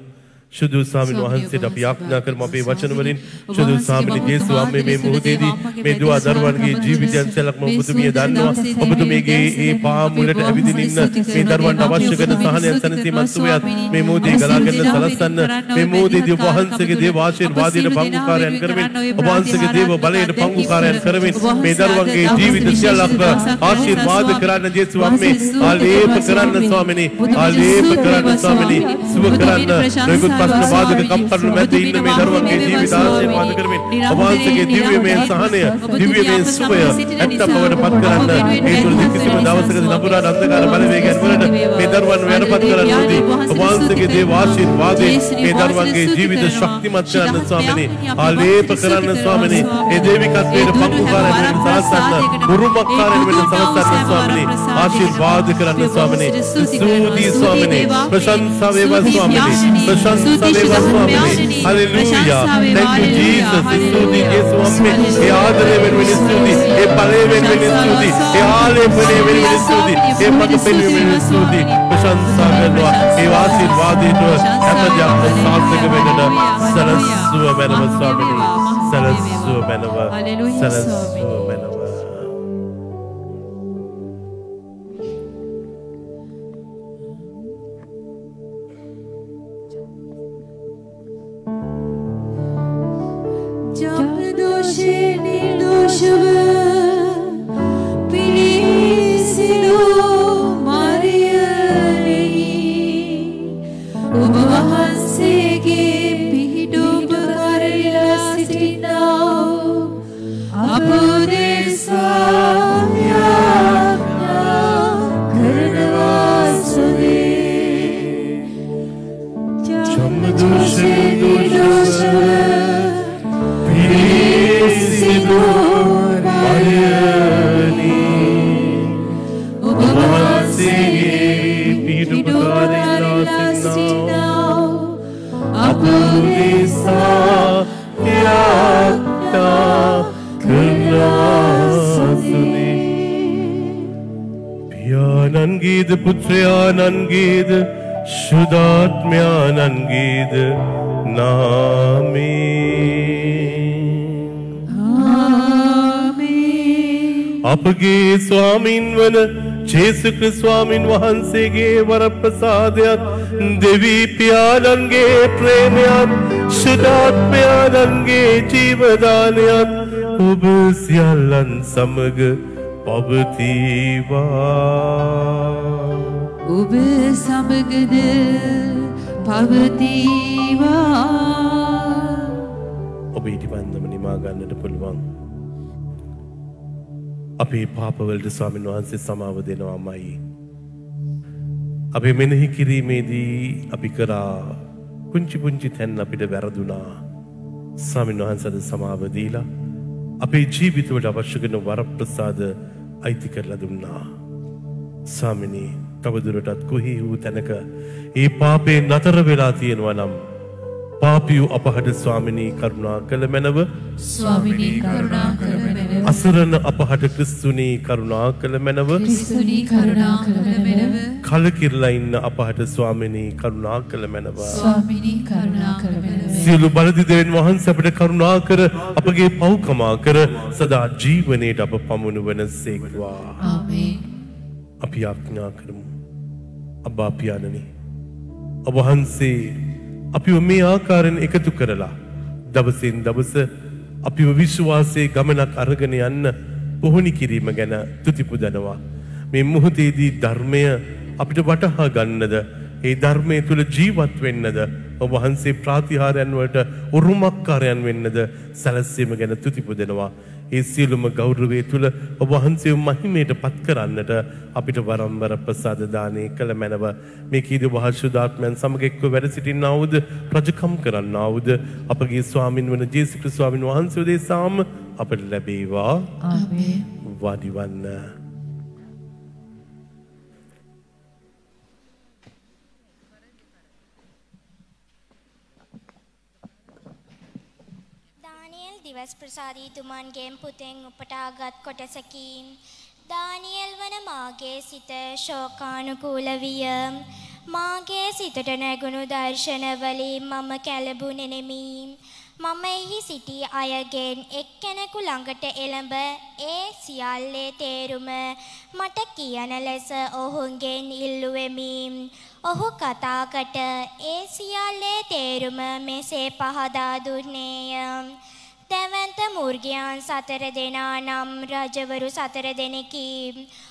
ශුදු ස්වාමීන් වහන්සේට අපි යාඥා කරමු. අපේ වචන වලින් ශුදු ස්වාමීන් ජේසුස් අම්මේ මේ මොහොතේදී මේ දුව දරුවන්ගේ ජීවිතයන් සැලක්ම ඔබතුමිය දන්නවා. ඔබතුමියගේ ඒ පා මුලට ඇවිදින්න ඉන්න මේ දරුවන්ට අවශ්‍ය කරන සහනයන් සැනසීමත් සුවයත් මේ මොහොතේ ගලාගෙන සලස්සන්න මේ මොහොතේදී ඔබ වහන්සේගේ දේව ආශිර්වාදයට පංගුකාරයන් කරමින් ඔබ වහන්සේගේ දේව බලයට පංගුකාරයන් කරමින් මේ දරුවන්ගේ ජීවිත සියල්ලක්ම ආශිර්වාද කරන්න ජේසුස් අම්මේ. ආලේප කරන්න ස්වාමිනේ ආලේප කරන්න ස්වාමිනේ. සුව කරන්න නොයෙකුත් ප්‍රශ්න බාධක කම්කටොළු මැද ඉන්න මේ දරුවන්ගේ ජීවිත ආශිර්වාද කරමින් ඔබ වහන්සේගේ දිව්‍යමය සහනය දිව්‍යමය සුවය ඇත්ත බවට පත් කරන්න ඒ තුළ කිසිම දවසකදී නපුරාට අන්ධකාර බලවේගයන් වලට මේ දරුවන් වැරපත් කරන්න නොදී ඔබ වහන්සේගේ දේව ආශිර්වාදයෙන් මේ දරුවන්ගේ ජීවිත ශක්තිමත් කරන්න ස්වාමිනේ ආලේප කරන්න ස්වාමිනේ ඒ දේවිකත්වයට පංගුකාරයන් වෙන සලස්සන්න උරුමකාරයන් වෙන සලස්සන්න ස්වාමිනේ ආශිර්වාද කරන්න ස්වාමිනේ ස්තුති ස්වාමිනේ ප්‍රශංසා වේවා ස්වාමිනේ ප්‍රශංසා වේවා ස්වාමිනේ හalleluya thank you jesus ස්තුති යේසු අම්මේ ඒ ආදරය වෙනුවෙන් ස්තුති ඒ බලය වෙනුවෙන් ස්තුති ඒ ආලේපනය වෙනුවෙන් ස්තුති ඒ මඟ පෙන්වීම වෙනුවෙන් ස්තුති ප්‍රශංසා කරනවා ඒ ආශිර්වාදයට හැමදේම සාර්ථක වෙන්නට සලස්ව මැනව ස්වාමිනේ සලස්ව මැනව සලස්ව මැනව should කරනවා සුවේ පියාණන් පියාණන්ගේද පුත්‍රයාණන්ගේද ශුද්ධාත්මයාණන්ගේද නාමේ. අපගේ ස්වාමින් වන ජේසුක ස්වාමින් වහන්සේගේ වරප්‍රසාදයක් දෙවී පියාණන්ගේ ප්‍රේමයත් ශුද්ධාත්මයාණන්ගේ ජීවදානයත් ඔබ සියල්ලන් සමග පවතිවා. ඔබ සමගද පවතිවා ඔබ ඉටිපන්දම නිමා ගන්නට පුළුවන්. අපේ පාපවලට ස්වාමීන් වහන්සේ සමාව දෙනවාමයි. අපේ මෙනෙහි කිරීමේදී අපි කරා පුංචි පුංචි තැන් අපිට වැරදුනා. ස්වාමීන් වහන්සද සමාව දීලා අපේ ජීවිතවට අවශ්‍යකන වරප්‍රසාද අයිති කරලා දුන්නා. ස්වාමිනී තවදුරටත් කොහි වූ තැනක ඒ පාපේ නතර වෙලා තියෙනවා නම් පාපියු අපහට ස්වාමිනී කරුණා කළ මැනව. ස්වාමිනී කරුණා කර මැනව. අසරණ අපහට ක්‍රිස්තුනී කරුණා කළ මැනව. කලකිරලා ඉන්න අපහට ස්වාමිනී කරුණා කළ මැනව. ස්වාමිනී කරුණා කර මැනව. සියලු බලදිදරෙන් වහන්ස අපට කරුණා කර අපගේ පව්කමා කර සදා ජීවනයට අප පමුණුවන සේක්වා. අපි යාඥා කරමු. අබා පියාණනි. ඔබ වහන්සේ අපිව මේ ආකාරයෙන් එකතු කරලා දවසින් දවස අපිව විශ්වාසයේ ගමනක් අරගෙන යන්න පුහුණි කිරීම ගැන තුති පුදනවා. මේ මොහොතේදී ධර්මය අපිට වටහා ගන්නද ඒ ධර්මය තුළ ජීවත් වෙන්නද ඔබ වහන්සේ ප්‍රාතිහාරයන් වලට උරුමක්කාරයන් වෙන්නද සැලැස්සීම ගැන තුති පුදනවා. ඒ සියලුම ගෞරවය තුළ ඔබ වහන්සේ මහිමයට පත් කරන්නට අපිට වරම්වර ප්‍රසාද දානය කළ මැනව. මේ කීද වහශුදාත්මයන් සමග එක්ව වැඩ සිටින්නාවුද? රජකම් කරන්නාවුද? අපගේ ස්වාමින් වන ජේසික ස්වාමින් වහන්සේ දේශාම අපට ලැබේවා. ආමේන්. වාඩිවන්න. දානියල් දිවස් ප්‍රසාදීතුමන්ගෙන් පුතෙන් උපටාගත් කොටසකි. දානියල් වන මාගේ සිත ශෝකානුකූල විය. මාගේ සිතට නැගුණු දර්ශනවලින් මම කැළඹුණෙනෙමි. මම එහි සිටි අයගෙන් එක්කෙනෙකු ළඟට එළඹ ඒ සියල්ලේ තේරුම මට කියන ලෙස ඔහුන්ගෙන් ඉල්ලුවෙමි. ඔහු කතාකට ඒ සියල්ලේ තේරුම මෙසේ පහදා දුන්නේය. දැවන්ත මුර්ගයන් සතර දෙනා නම් රජවරු සතර දෙනෙකි.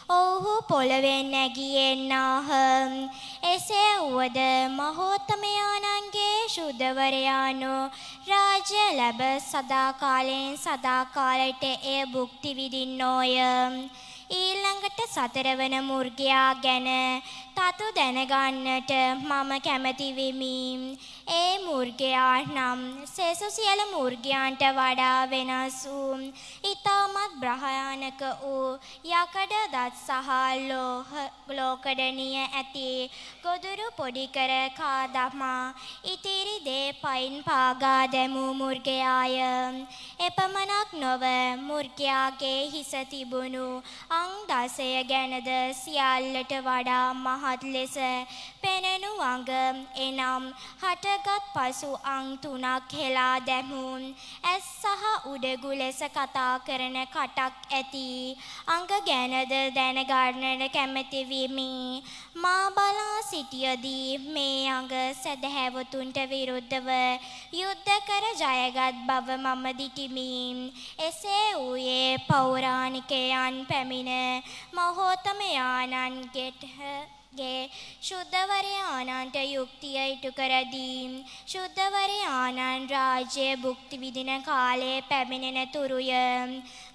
ඔවුහු පොළවෙන් නැගියෙන්නාහ. එසේ වුවද මහෝත්තමයාණන්ගේ ශුද්ධවරයානු රාජ්‍ය ලැබ සදාකාලයෙන් සදාකාලයට එය භුක්ති විඳින්නෝය. ඊළඟට සතරවන මුර්ගයා ගැන තතු දැනගන්නට මම කැමති වෙමි. ඒ මුර්ගයා නම් සෙසු සියලු මුර්ගයන්ට වඩා වෙනස් වූ ඊටමත් බ්‍රහයානක වූ යකඩ දත් සහ ලෝහ ලෝකඩනිය ඇති ගොදුරු පොඩි කර කා දමා ඉතිරි දේ පයින් පාගා දැමූ මුර්ගයාය. එපමණක් නොව මුර්ගයාගේ හිස තිබුණු අං දසය ගැනද සියල්ලට වඩා මහත් ලෙස පෙනෙනු අඟ එනම් හටගත් පසු අං තුනක් හෙලා දැමුන්. ඇස් සහ උඩගු ලෙස කතා කරන කටක් ඇති. අඟ ගැනද දැනගන්නට කැමැති වෙමි. මා බලා සිටියදී මේ අඟ සැදැහැවතුන්ට විරුද්ධව යුද්ධ කර ජයගත් බව මම දිටිමි. එසේ වූයේ පෞරාණිකයන් පැමිණ මහෝතමයාණන්ගෙට ගේ ශුද්ධවරයාණන්ට යුක්තිය ඉටු කරදී ශුද්ධවරයාණන් රාජ්‍ය භුක්ති විදින කාලයේ පැමිණෙන තුරුය.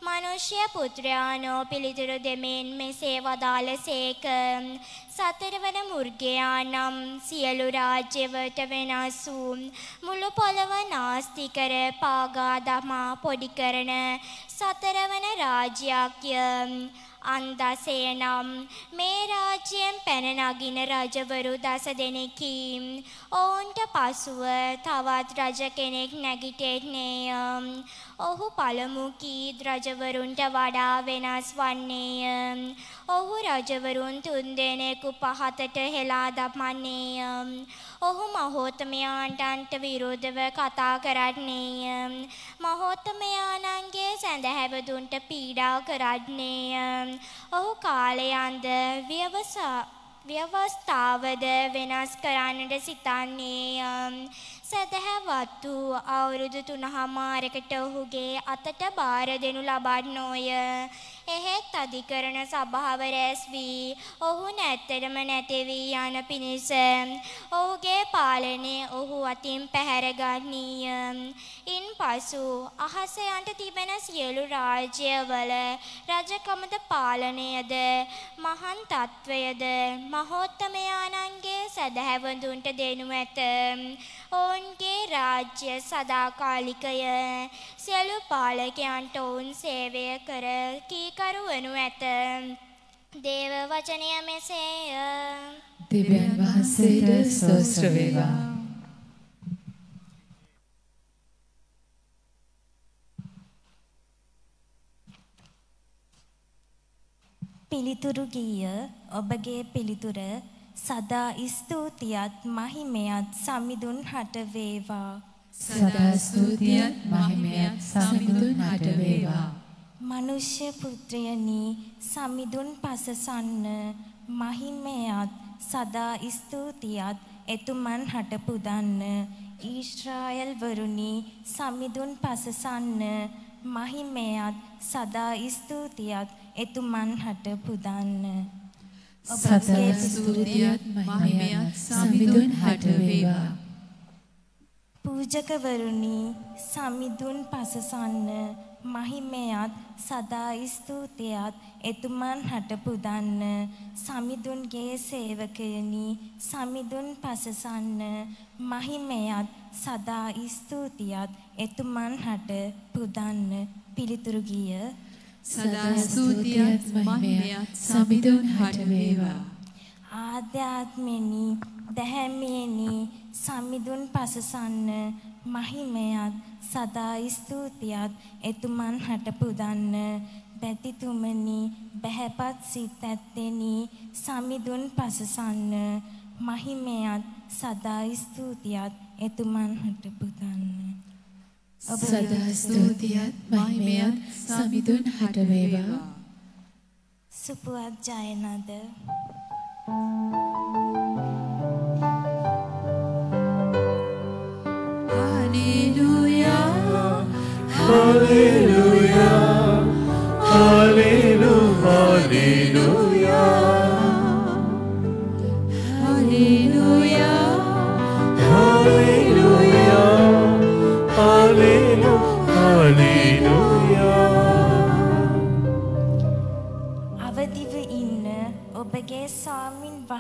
මනුෂ්‍ය පුත්‍රයානෝ පිළිතුරු දෙමින් මෙසේ වදාළසේක සතරවන මුර්ගයා නම් සියලු රාජ්‍යවට වෙනස් වූ. මුළු පොළව නාස්ති කර පාගා දමා පොඩි කරන සතරවන රාජ්‍යක්ය අන්දසේ නම් මේ රාජ්‍යයෙන් පැන නගින රජවරු දස දෙනෙකි. ඔවුන්ට පසුව තවත් රජ කෙනෙක් නැගිටෙන්නේය. ඔහු පළමු කීත් රජවරුන්ට වඩා වෙනස් වන්නේය. ඔහු රජවරුන් තුන් දෙනෙකු පහතට හෙලා දමන්නේය. ඔහු මහෝතමයාන්ටන්ට විරුද්ධව කතා කරන්නේය. මහෝතමයාණන්ගේ සැඳහැවදුන්ට පීඩා කරන්නේය. ඔහු කාලයන්ද ව්‍යවසා ව්‍යවස්ථාවද වෙනස් කරන්නට සිතන්නේය. සැදැහැවත් වූ අවුරුදු තුනහමාරකට ඔහුගේ අතට බාර දෙනු ලබන්නෝය. එහෙත් අධිකරණ සභාව රැස් වී ඔහු නැත්තටම නැති වී යන පිණිස ඔහුගේ පාලනය ඔහු අතින් පැහැරගන්නීය. ඉන්පසු අහස යන්ට තිබෙන සියලු රාජ්‍යවල රජකමද පාලනයද මහන් තත්වයද මහෝත්තමයාණන්ගේ සැදැහැවඳුන්ට දෙනු ඇත. ඔවුන්ගේ රාජ්‍ය සදාකාලිකය සියලු පාලකයන්ට ඔවුන් සේවය කර කීකරු වනු ඇත. දේව වචනය මෙසේය. දෙවියන් වහන්සේට ස්තෝත්‍ර වේවා. පිළිතුරු ගීය ඔබගේ පිළිතුර සදා ස්තුතියත් මහිමයත් සමිඳුන් හට වේවා. සදා ස්තුතියත් මහිමයත් සමිඳුන් හට වේවා. මනුෂ්‍ය පුත්‍රයනි සමිඳුන් පසසන්න මහිමයත් සදා ස්තුතියත් එතුමන් හට පුදන්න ඊශ්‍රායල් වරුනි සමිඳුන් පසසන්න මහිමයත් සදා ස්තුතියත් එතුමන් හට පුදන්න සදා ස්තුතියත් මහිමයත් සමිඳුන් හට වේවා. පූජකවරුනි සමිඳුන් පසසන්න මහිමයත් සදා ස්තුතියත් එතුමන් හට පුදන්න සමිඳුන්ගේ සේවකයනි සමිඳුන් පසසන්න. මහිමයත් සදා ස්තුතියත් එතුමන් හට පුදන්න. පිළිතුරු ගිය. සදා ස්තුතියත් මහිමයත් සමිඳුන් හට වේවා. ආධ්‍යාත්මෙනි දැහැමියනි සමිඳුන් පසසන්න. මහිමයත් සදා ස්තුතියත් එතුමන් හට පුදන්න. බැතිතුමනි බැහැපත් සිත් ඇත්තෙනි සමිඳුන් පසසන්න. මහිමයත් සදා ස්තුතියත් එතුමන් හට පුදන්න. සදා ස්තුතියත් මහිමයත් සමිඳුන් හට වේවා. සුපුවත් ජයනද. හලෙලුයා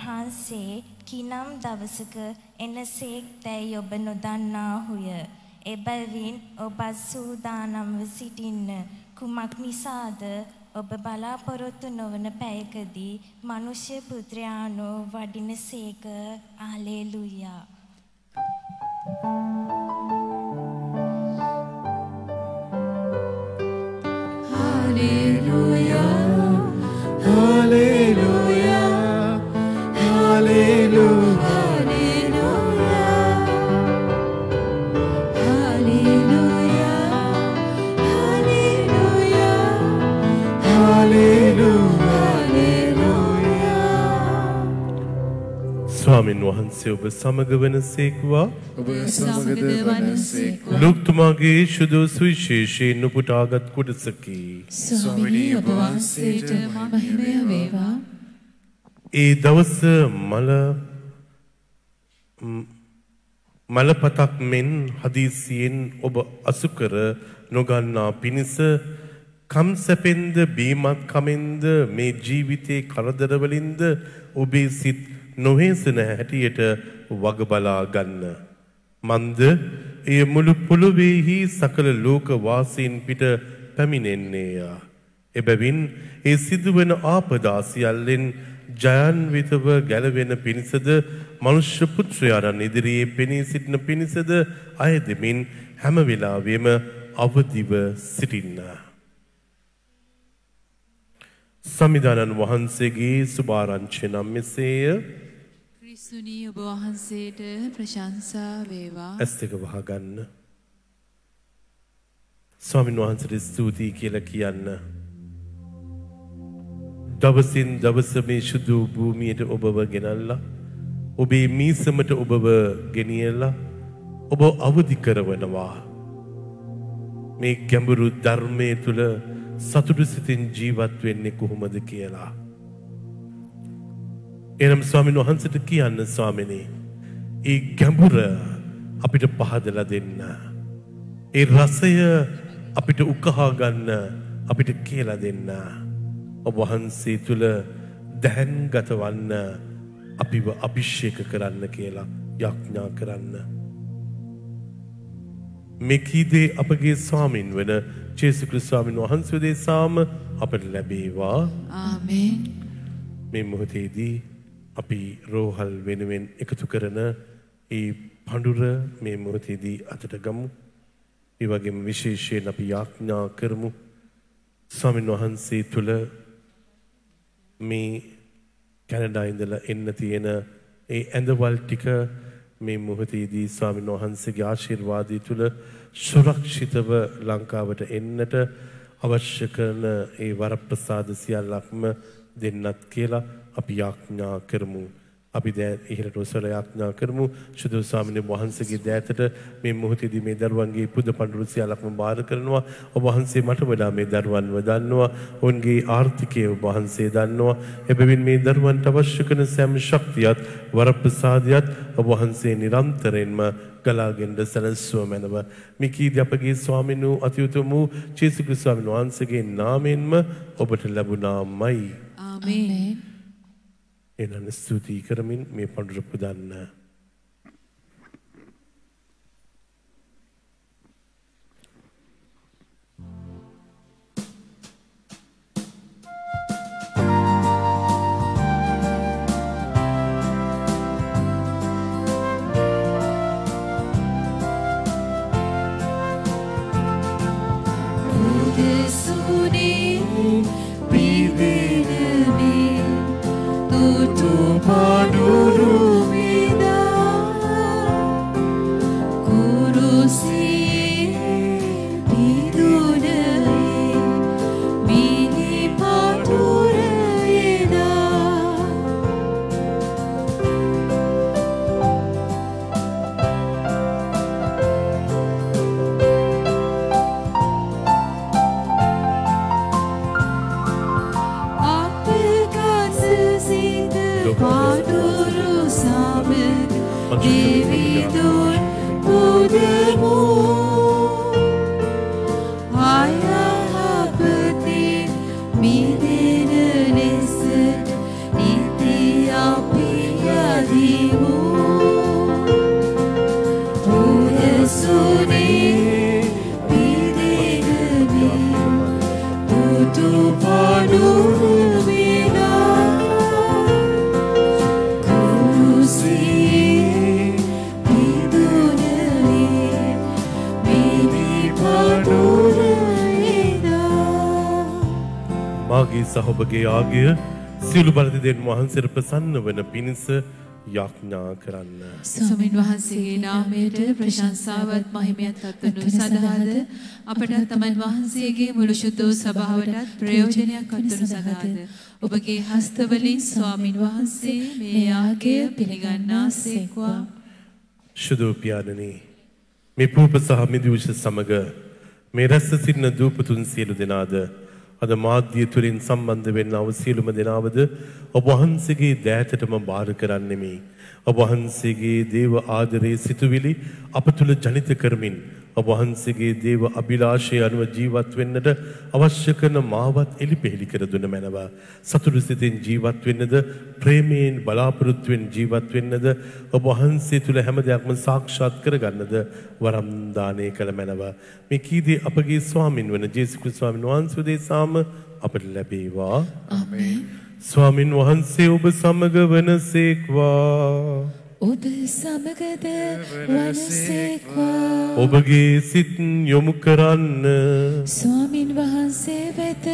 වහන්සේ කිනම් දවසක එනසේක් දැයි ඔබ නොදන්නාහුය. එබැවින් ඔබ සූදානම්ව සිටින්න. කුමක් නිසාද? ඔබ බලාපොරොත්තු නොවන පැයකදී මනුෂ්‍ය පුත්‍රයානෝ වඩින සේක. ආලේලුයා. ස්වාමින් වහන්සේ ඔබ සමග වනසේක්වා ඔබ සමගද වනසේක් ලුක්තුමාගේ ශුදු සුවිශේෂයෙන් උපුටාගත් කොටසකි. ස්වාමිනී ඔබ වහන්සේට මහිමය වේවා. ඒ දවස මල මලපතක් මෙන් හදිසියෙන් ඔබ අසුකර නොගන්නා පිණිස කම් සැපෙන්ද බීමත් කමෙන්ද මේ ජීවිතේ කරදරවලින්ද ඔබේ සිත් නොහෙසන හැටියට වග බලා ගන්න. මන්ද එය මුළු පොළොවේහි සකල ලෝක වාසීන් පිට පැමිණෙන්නේය. එබැවින් ඒ සිදුවන ආපදා සියල්ලෙන් ජයන්විතව ගැලවෙන පිණිසද මනුෂ්‍ය පුත්‍රයාණන් ඉදිරියේ පෙනී සිටින පිණිසද අයදමින් හැම වෙලාවෙම අවදිව සිටින්න. සමිධානන් වහන්සේගේ සුභාරංචි නම් මෙසේය ක්‍රිස්තුනී ඔබ වහන්සේට ප්‍රශංසා වේවා. ඇස් දෙක වහගන්න. ස්වාමින් වහන්සේට ස්තුතියි කියලා කියන්න. දවසින් දවස මේ සුදු භූමියට ඔබව ගෙනල්ලා ඔබේ මීසමට ඔබව ගෙනියලා ඔබ අවදි කරවනවා. මේ ගැඹුරු ධර්මය තුළ සතුටු සිතින් ජීවත් වෙන්නේ කොහොමද කියලා. එනම් ස්වාමින් වහන්සට කියන්න ස්වාමිනී. ඒ ගැඹුර අපිට පහදලා දෙන්න. ඒ රසය අපිට උකහා ගන්න අපිට කියලා දෙන්න. ඔබ වහන්සේ තුළ දැහැන්ගත වන්න අපිව අභිෂේක කරන්න කියලා යඥා කරන්න. මෙකීදේ අපගේ ස්වාමින් වන චේසුකෘ ස්වාමින් වහන්සේදේ සාම අපට ලැබේවා ආමේන්. මේ මොහොතේදී අපි රෝහල් වෙනුවෙන් එකතු කරන ඒ පඬුර මේ මොහොතේදී අතට ගමු. ඒ වගේම විශේෂයෙන් අපි යාඥා කරමු. ස්වාමින් වහන්සේ තුල මේ කැනඩා ඉඳලා එන්න තියෙන ඒ ඇඳවල් ටික මේ මොහොතේදී ස්වාමින් වහන්සේගේ ආශිර්වාදය තුල සුරක්ෂිතව ලංකාවට එන්නට අවශ්‍ය කරන ඒ වරප්‍රසාද සියල්ලක්ම දෙන්නත් කියලා අපි යාඥා කරමු. අපි දැන් ඉහළට ඔසවලා යාඥා කරමු. සුදු ස්වාමීන් වහන්සේගේ දෑතට මේ මොහොතේදී මේ දරුවන්ගේ පුද පඬුරු සියල්ලක්ම බාර කරනවා. ඔබ වහන්සේ මට වඩා මේ දරුවන්ව දන්නවා. ඔවුන්ගේ ආර්ථිකය ඔබ වහන්සේ දන්නවා. එබැවින් මේ දරුවන්ට අවශ්‍ය කරන සෑම ශක්තියත් වරප්‍රසාදයත් ඔබ වහන්සේ නිරන්තරයෙන්ම ගලාගෙන්ද සැලැස්සුව මැනව මේ කීදී අපගේ ස්වාමීන් වූ අතිඋතුම් වූ ජේසුස් ක්‍රිස්තුස් ස්වාමීන් වහන්සේගේ නාමයෙන්ම ඔබට ලැබුණාමයි. ආමේන්. එනන ස්තුතියි කරමින් මේ පඬුර පුදන්න. උදෙසුනේ outro. සහොබගේ ආගය සියලු බලතිදෙන් වහන්සේට ප්‍රසන්න වන පිණිස යාඥා කරන්න. ස්වාමින් වහන්සේගේ නාමයට ප්‍රශංසාවත් මහිමයත් අත්වනු සඳහාද? අපට තමන් වහන්සේගේ මුළු ශුද්ධ වූ සභාවටත් ප්‍රයෝජනයක් අත්වනු සඳහාද? ඔබගේ හස්තවලින් ස්වාමින් වහන්සේ මේ යාගය පිළිගන්නා සේක්වා. ශුදෝපියානනී මේ පූප සහ මිදිවුෂ සමග මේ රැස්ස සිටින දූපතුන් සියලු දෙනාද අද මාධ්‍ය තුළින් සම්බන්ධ වෙන්න අව සියලුම දෙනාවද ඔබ වහන්සේගේ දෑතටම බාර කරන්නෙමි. ඔබ වහන්සේගේ දේව ආදරයේ සිතුවිලි අප තුළ ජනිත කරමින් ඔබ වහන්සේගේ දේව අභිලාෂය අනුව ජීවත් වෙන්නට අවශ්‍ය කරන මාවත් එලිපෙහෙලි කර දුන මැනව. සතුටු සිතින් ජීවත් වෙන්නද ප්‍රේමයෙන් බලාපොරොත්තුවෙන් ජීවත් වෙන්නද ඔබ වහන්සේ තුළ හැම දෙයක්ම සාක්ෂාත් කරගන්නද වරම් දානය කළ මැනව. මේ කීදී අපගේ ස්වාමින් වන ජේසුස් ක්‍රිස්තුස් ස්වාමීන් වහන්සේ උදෙසා සම අපට ලැබේවා. ස්වාමින් වහන්සේ ඔබ සමග වනසේක්වා. ඔබ සමගද වනසේක්වා ඔබගේ සිත් යොමු කරන්න. ස්වාමින් වහන්සේ වෙත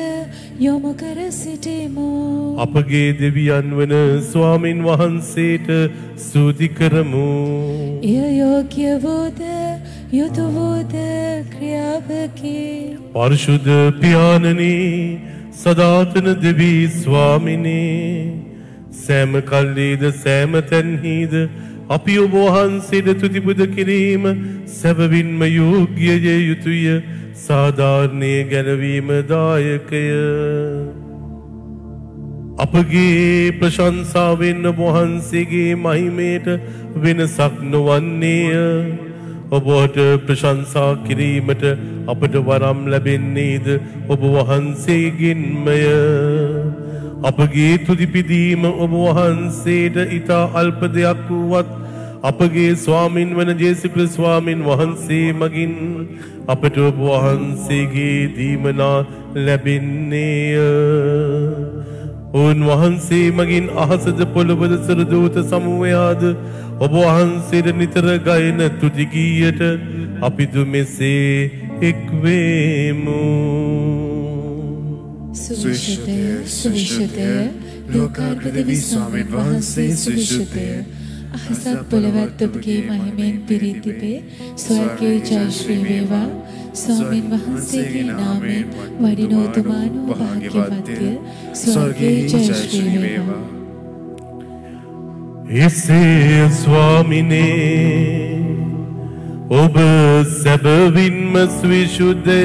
යොමු කර සිටිමු අපගේ දෙවියන් වන ස්වාමින් වහන්සේට ස්තුති කරමු. එය යෝග්‍ය වූද යුතු වූද ක්‍රියාවකි පරිශුද්ධ පියාණනී සදාතන දෙවී ස්වාමිනේ. සෑම කල්ලීද සෑම තැන්හිද අපි ඔබ වහන්සේට තුතිබුද කිරීම සැබවින්ම යෝග්‍යය යුතුය. සාධාරණය ගැනවීම දායකය. අපගේ ප්‍රශංසාවෙන් ඔබ වහන්සේගේ මහිමයට වෙනසක් නොවන්නේය. ඔබට ප්‍රශංසා කිරීමට අපට වරම් ලැබෙන්නේද? ඔබ වහන්සේගෙන්මය. අපගේ තුදිපිදීම ඔබ වහන්සේට ඉතා අල්ප දෙයක් වුවත් අපගේ ස්වාමින් වන ජේසුක්‍ර ස්වාමින් වහන්සේ මගින් අපට ඔබ වහන්සේගේ දීමනා ලැබෙන්නේය. උන්වහන්සේ මගින් අහසද පොළොවද සරදූත සමුවයාද ඔබ වහන්සේට නිතර ගයන තුතිගීයට අපිදු මෙසේ එක්වේමු. සුවිශුද්ධය සුවිශුද්ධය ලෝකාර්ගදවි ස්වාමීන් වහන්සේ සුවිශුද්ධය අහසත් පොළවත් ඔබගේ මහිමෙන් පිරී තිබේ ස්වර්ගයේ ජය ශ්‍රී වේවා ස්වාමීන් වහන්සේගේ නාමයෙන් වඩිනෝතුමානෝ භාග්‍යවත්ය ස්වර්ගයේ ජය ශ්‍රී වේවා එසේ ස්වාමිනේ ඔබ සැබවින්ම ස්විශුද්ධය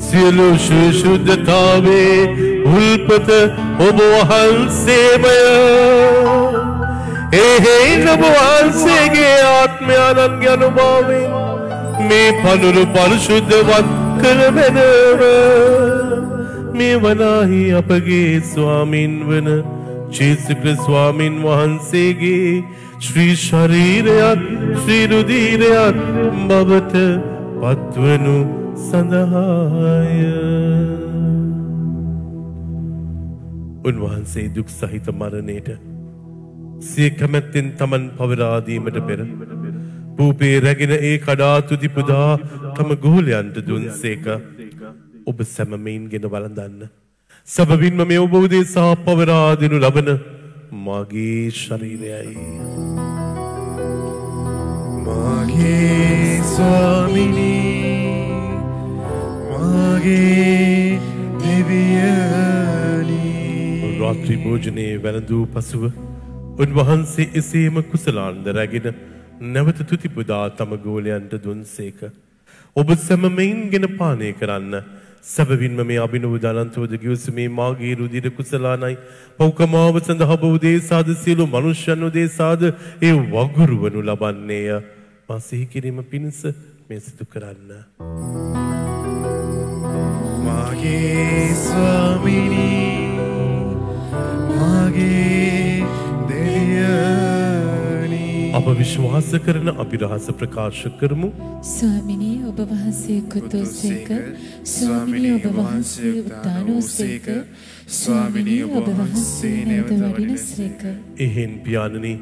සියලු ශුද්ධතාවේ උල්පත ඔබ වහන්සේමය එහෙයින් ඔබ වහන්සේගේ ආත්මයානන්ගේ අනුභාවෙන් මේ පනුරු පරිශුද්ධවත් කරමැනව මේ වනාහි අපගේ ස්වාමින් වන ජේසුක්‍ර ස්වාමින් වහන්සේගේ ශ්‍රී ශරීරයක් ශ්‍රී රුධීරයක් බවට පත්වනු සඳහාය. උන්වහන්සේ දුක් සහිත මරණයට සිය කැමැත්තෙන් තමන් පවරාදීමට පෙර පූපේ රැගෙන ඒ කඩාතුති පුදා තම ගෝලයන්ට දුන්සේක ඔබ සැමමයින් ගෙන වලඳන්න. සැබවින්ම මේ ඔබ උදෙසා පවරා දෙනු ලබන මගේ ශරීරයයි. මගේ ස්වාමිනී මගේ දෙවියනී රාත්‍රී භෝජනයේ වැළඳූ පසුව උන්වහන්සේ එසේම කුසලාන්ද රැගෙන නැවත තුතිපුදා තම ගෝලයන්ට දුන්සේක. ඔබ සැමමයින් ගෙන පානය කරන්න. සැබවින්ම මේ අභිනව දනන්තෝද ගිවසමේ මාගේ රුදිර කුසලානයි පෞකමාව සඳහා බෞදේසාද සියලු මනුෂ්‍යන් උදේසාද ඒ වගුරුවනු ලබන්නේය. මා සිහි කිරීම පිණිස මේ සිදු කරන්න. මගේ ස්වාමිනී මගේ දෙවියනී අප විශ්වාස කරන අභිරහස ප්‍රකාශ කරමු. ස්වාමිනී ඔබ වහන්සේ කුතුසේක ස්වාමිනී ඔබ වහන්සේ උත්තානෝසේක ස්වාමිනී ඔබ වහන්සේ නැවත වඩිනසේක. එහෙන් පියාණනි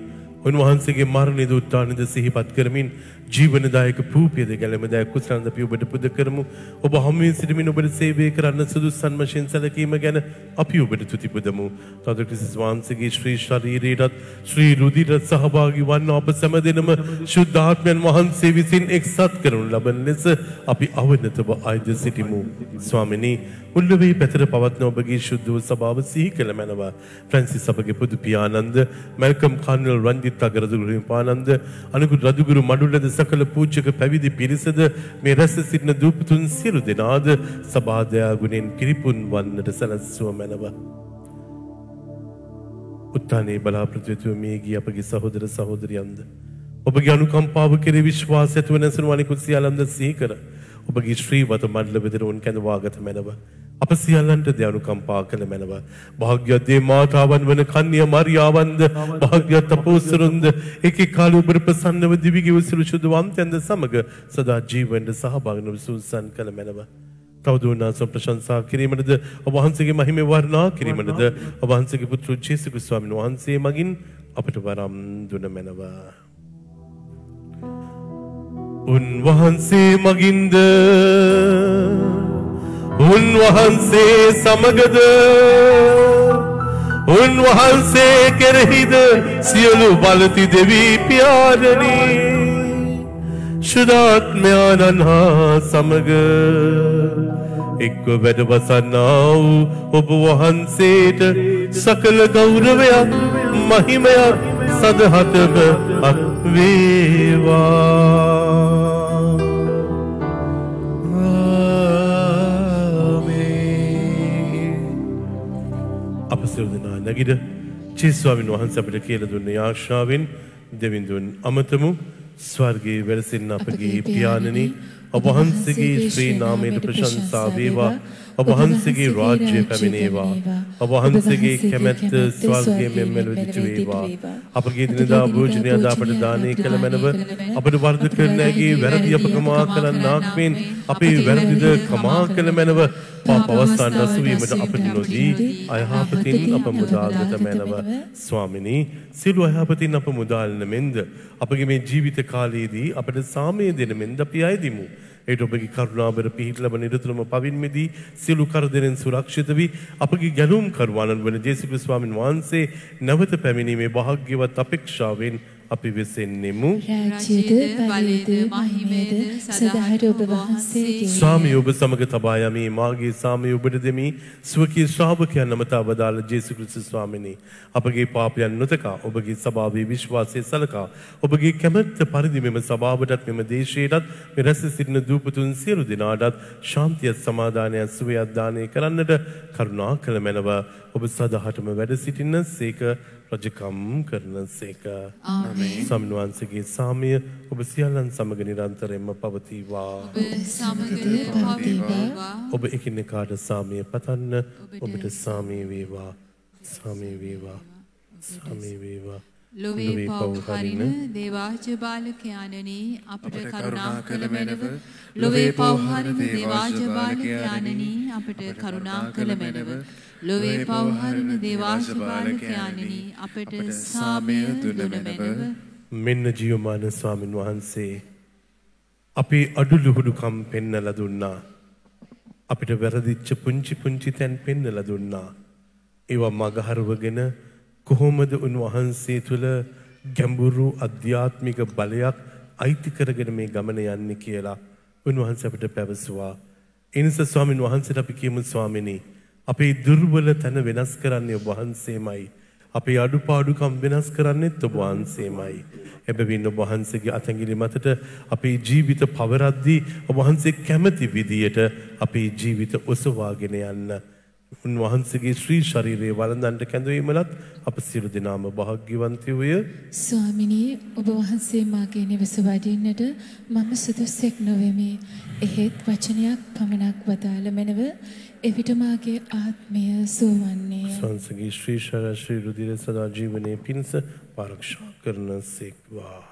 උන්වහන්සේගේ මරණයද උත්තානද සිහිපත් කරමින් ජීවනදායක පූපියද ගැලමදෑ කුසලන්ද අපි ඔබට පුද කරමු. ඔබ හමුවේ සිටමින් ඔබට සේවය කරන්න සුදුස්සන් වශයෙන් සැලකීම ගැන අපි ඔබට තුති පුදමු. තද ක්‍රිස්තුස් වහන්සේගේ ශ්‍රී ශරීරයටත් ශ්‍රී රුධිරත් සහභාගී වන්න අප සැම දෙනම ශුද්ධාත්මයන් වහන්සේ විසින් එක්සත් කරනු ලබන ලෙස අපි අවනතව අයිද සිටිමු. ස්වාමිනී උල්ලවේ පැතර පවත්න ඔබගේ ශුද්ධ වූ සභාව සිහි කළ මැනවා. ෆ්‍රැන්සිස් අපගේ පුදු පියානන්ද මැල්කම් කන්නල් රංජිත් අගරදුගුරු පානන්ද අනිකුත් රදුගුරු මඩුල්ලද සකල පූජ්‍යක පැවිදි පිරිසද මේ රැස සිටින දූපතුන් සියලු දෙනාද සභාදයා ගුණෙන් පිරිපුන් වන්නට සැලැස්සුව මැනවා. උත්තානයේ බලාපොරොත්තු මේ ගිය අපගේ සහෝදර සහෝදරියන්ද ඔබගේ අනුකම්පාව කෙරේ විශ්වාස ඇතුව නැසුණු අනිකුත් සියල්ලන්ද සිහි කර ඔබගේ ශ්‍රීවත මණ්ඩල බෙදරුවන් කැඳවාගත මැනව. අප සියල්ලන්ට ද අනුකම්පා කළ මැනව භාග්‍යද්දේ මාතාවන් වන කන්‍ය මරියාවන්ද භාග්‍යත් අපෝසරුන්ද එක කාල ඔබට ප්‍රසන්නව දිවිගෙව සිරු ශුද්ධ වන්තයන්ද සමග සදා ජීවන්ට සහභාගනව සූසන් කළ මැනව තවදුරටත් ප්‍රශංසා කිරීමටද ඔබ වහන්සේගේ මහිම වර්ණනා කිරීමටද ඔබ වහන්සේගේ පුත්‍ර ජේසුස් ක්‍රිස්තුස් ස්වාමීන් වහන්සේ මගින් අපට වරම් දුන මැනව. උන්වහන්සේ මගින්ද උන්වහන්සේ සමගද උන්වහන්සේ කෙරෙහිද සියලු බලති දෙවී පියාණනී. ශුදාත්මයාණන් හා සමග එක්ව වැඩවසන්නා වූ ඔබ වහන්සේට සකල ගෞරවයක් මහිමයක් සදහතම අත් නැගිට චිස්වාමින් වහන්සේ අපිට කියලා දුන්න ආශාවෙන් දෙවිඳුන් අමතමු. ස්වර්ගයේ වැඩසින්න අපගේ පියාණනි ඔබ වහන්සේගේ ශ්‍රී නාමයට ප්‍රශංසා වේවා ඔබ වහන්සේගේ රාජ්‍ය පැමිණේවා. ඔබ වහන්සේගේ කැමැත්ත ස්වර්ගයේ මෙන් මෙලොවට වේවා අපගේ දිනදා භෝජනය අද අපට දානය කළ මැනව අපට වර්ධ කරන ඇගේ වැරදි අප කමා කරන්නාක් මෙන් අපේ වැරදිද කමා කළ මැනව පවස්සන් රසවීමට අපට නොදී අයහපතින් අප මුදාගත මැනව. ස්වාමිනී සිලු අයහපතින් අප මුදාලන මෙන්ද අපගේ මේ ජීවිත කාලයේදී අපට සාමය දෙන මෙන්ද අපි අයදිමු. ඒට ඔබගේ කරුණාබර පිහිට ලබ නිරතුරම පවින්මදී සියලු කරදරෙන් සුරක්ෂිත වී අපගේ ගැලුම් කරුවාණන් වන ජේසු ක්‍රිස්තුස් ස්වාමීන් වහන්සේ නැවත පැමිණීමේ වාග්යවත් අපේක්ෂාවෙන් අපි වෙසෙන්නෙමු. රාජ්‍යද බලයද මහිමයද සදාහට ඔබ වහන්සේගේ ස්වාමී ඔබ සමග තබා යමි. මාගේ සාමය ඔබට දෙමි. ස්වකීය ශ්‍රාවකයන් නමතා වදාළ ජේසු ක්‍රිස්තුස් ස්වාමිනී. අපගේ පාපයන් නොතකා ඔබගේ සභාවේ විශ්වාසය සලකා ඔබගේ කැමැත්ත පරිදි මෙම සභාවටත් මෙම දේශයටත් මෙ රැස සිටින දූපතුන් සියලු දෙනාටත් ශාන්තියත් සමාදානයත් සුවයත් දානය කරන්නට කරුණා කළ මැනව. ඔබ සදහටම වැඩ සිටින්න සේක රජකම් කරන සේක. ස්වාමීන් වහන්සේගේ සාමය ඔබ සියල්ලන් සමග නිරන්තරයෙන්ම පවතිවා. ඔබ එකිනෙකාට සාමය පතන්න ඔබට සාමය වේවා. සාමය වේවා. සාමය වේවා ලොවේ පව් හරින දේවාජ බාලකයාණනි අපට කරුණා කළ මැනව ලොවේ පව් හරින දේවාජ බාලකයාණනි අපට කරුණා කළ මැනව ලොවේ පව් හරින දේවාජ බාලකයාණනි අපට සාමය දුන මැනව මෙන්න ජීවමාන ස්වාමින් වහන්සේ අපේ අඩුලුහුඩුකම් පෙන්නල දුන්නා. අපිට වැරදිච්ච පුංචි පුංචි තැන් පෙන්නල දුන්නා. ඒවා මගහරවගෙන කොහොමද උන්වහන්සේ තුළ ගැඹුරු අධ්‍යාත්මික බලයක් අයිති කරගෙන මේ ගමන යන්නේ කියලා උන්වහන්සේ අපිට පැවසුවා. එනිස ස්වාමින් වහන්සේට අපි කියමු ස්වාමිනී අපේ දුර්වල තැන වෙනස් කරන්නේ ඔබ වහන්සේමයි. අපේ අඩුපාඩුකම් වෙනස් කරන්නෙත් ඔබ වහන්සේමයි. එබැවින් ඔබ වහන්සේගේ අතැඟිලි මතට අපේ ජීවිත පවරද්දී ඔබ වහන්සේ කැමති විදියට අපේ ජීවිත ඔසවාගෙන යන්න. උන්වහන්සේගේ ශ්‍රී ශරීරයේ වළඳන්ට කැඳවීමලත් අප සියලු දෙනාම භාග්‍යවන්තයෝය. ස්වාමිනී ඔබ වහන්සේ මාගේ නිවස වඩින්නට මම සුදුස්සෙක් නොවෙමි. එහෙත් වචනයක් පමණක් වදාළ මැනව එවිට මාගේ ආත්මය සුවන්නේය. සංසගේ ශ්‍රී ශර ශ්‍රී රුදිර සදා ජීවනයේ පිණිස පරක්ෂා කරන සෙක්වා.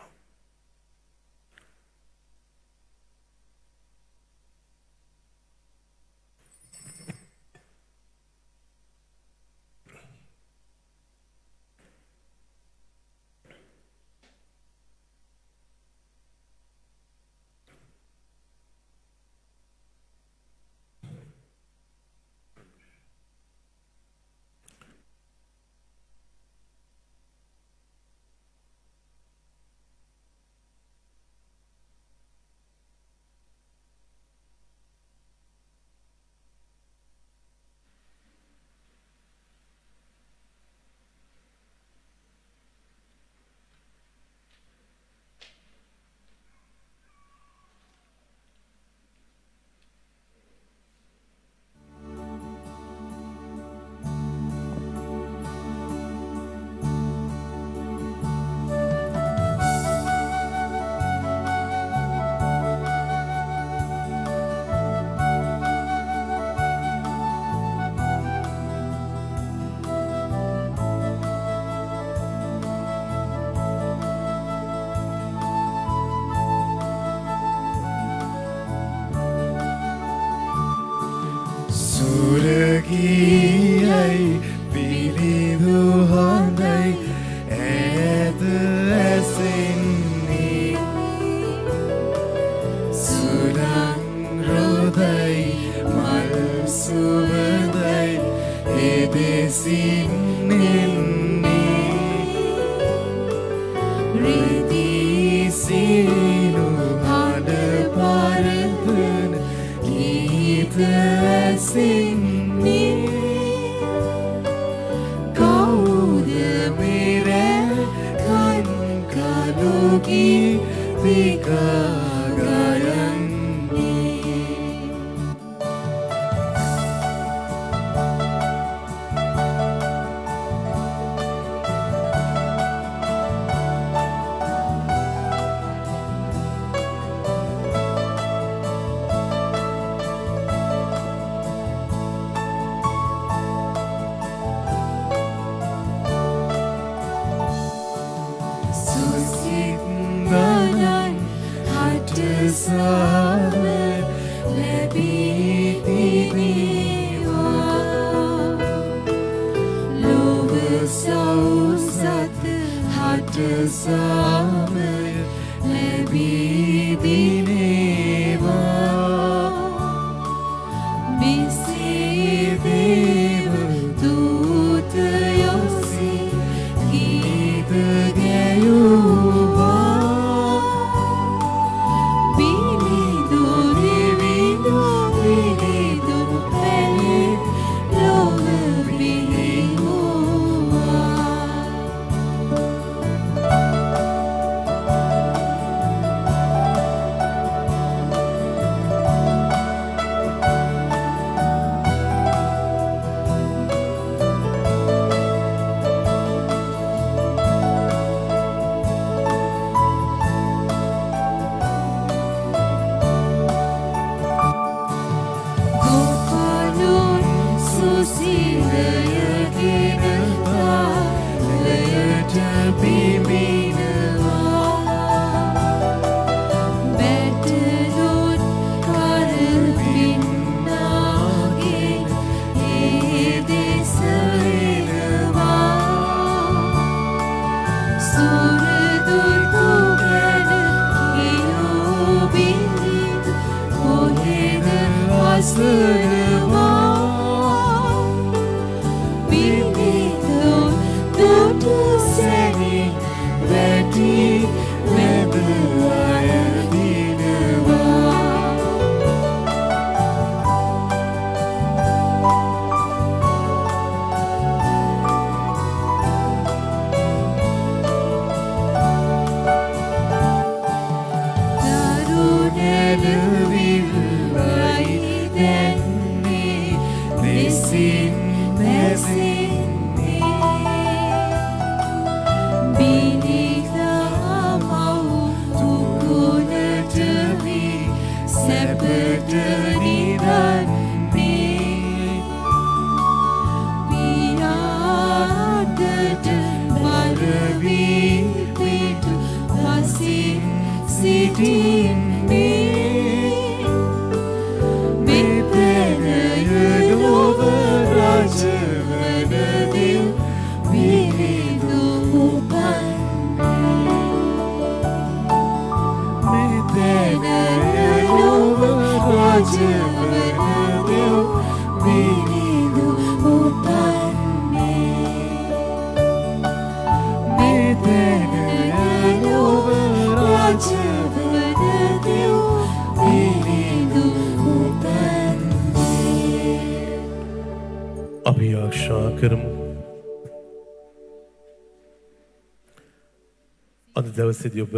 පස්සේදී ඔබ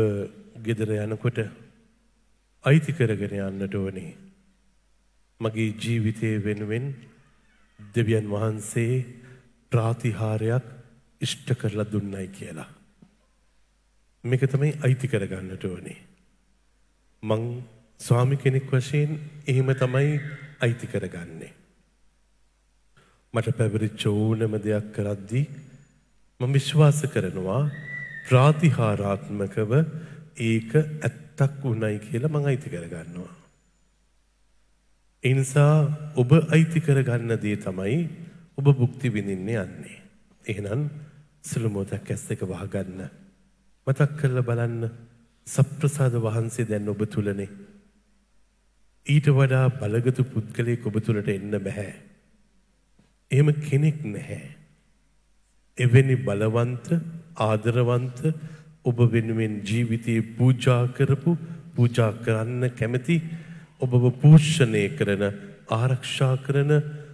ගෙදර යනකොට අයිති කරගෙන යන්නට ඕනේ. මගේ ජීවිතයේ වෙනුවෙන් දෙවියන් වහන්සේ ප්‍රාතිහාරයක් ඉෂ්ට කරලා දුන්නයි කියලා. මේක තමයි අයිති කරගන්නට ඕනේ. මං ස්වාමි කෙනෙක් වශයෙන් එහෙම තමයි අයිති කරගන්නේ. මට පැවරිච්ච ඕනම දෙයක් කරද්දී මම විශ්වාස කරනවා ප්‍රාතිහාරාත්මකව ඒක ඇත්තක් වුණයි කියලා මං අයිති කරගන්නවා. එනිසා ඔබ අයිති කරගන්න දේ තමයි ඔබ භුක්ති විඳින්න යන්නේ. එහෙනම් සුළු මොහොතක් ඇස් එක වහගන්න. මතක් කරලා බලන්න සප්‍රසාද වහන්සේ දැන් ඔබ තුලනේ. ඊට වඩා බලගතු පුද්ගලයෙක් ඔබ තුලට එන්න බෑ. එහෙම කෙනෙක් නැහැ. එවැනි බලවන්ත ආදරවන්ත ඔබ වෙනුවෙන් ජීවිතේ පූජා කරපු පූජා කරන්න කැමති ඔබව පෝෂණය කරන ආරක්ෂා කරන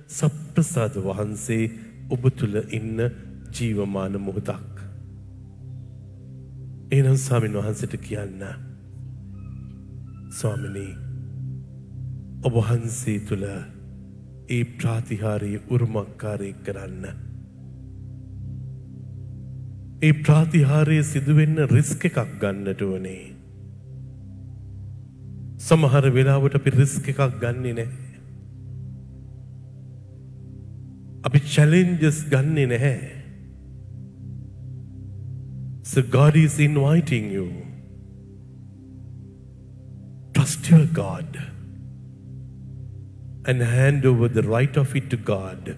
සප්‍රසාද වහන්සේ ඔබ තුල ඉන්න ජීවමාන මොහොතක්. එහෙනම් ස්වාමීන් වහන්සේට කියන්න. ස්වාමිනී ඔබ වහන්සේ තුල ඒ ප්‍රාතිහාරයේ උරුමකාරී කරන්න. ඒ ප්‍රාතිහාරය සිදුවෙන්න රිස්ක් එකක් ගන්නට ඕනේ. සමහර වෙලාවට අපි රිස්ක් එකක් ගන්නේ නැහැ. අපි challenges ගන්නේ නැහැ. So God is inviting you. Trust your God and hand over the right of it to God.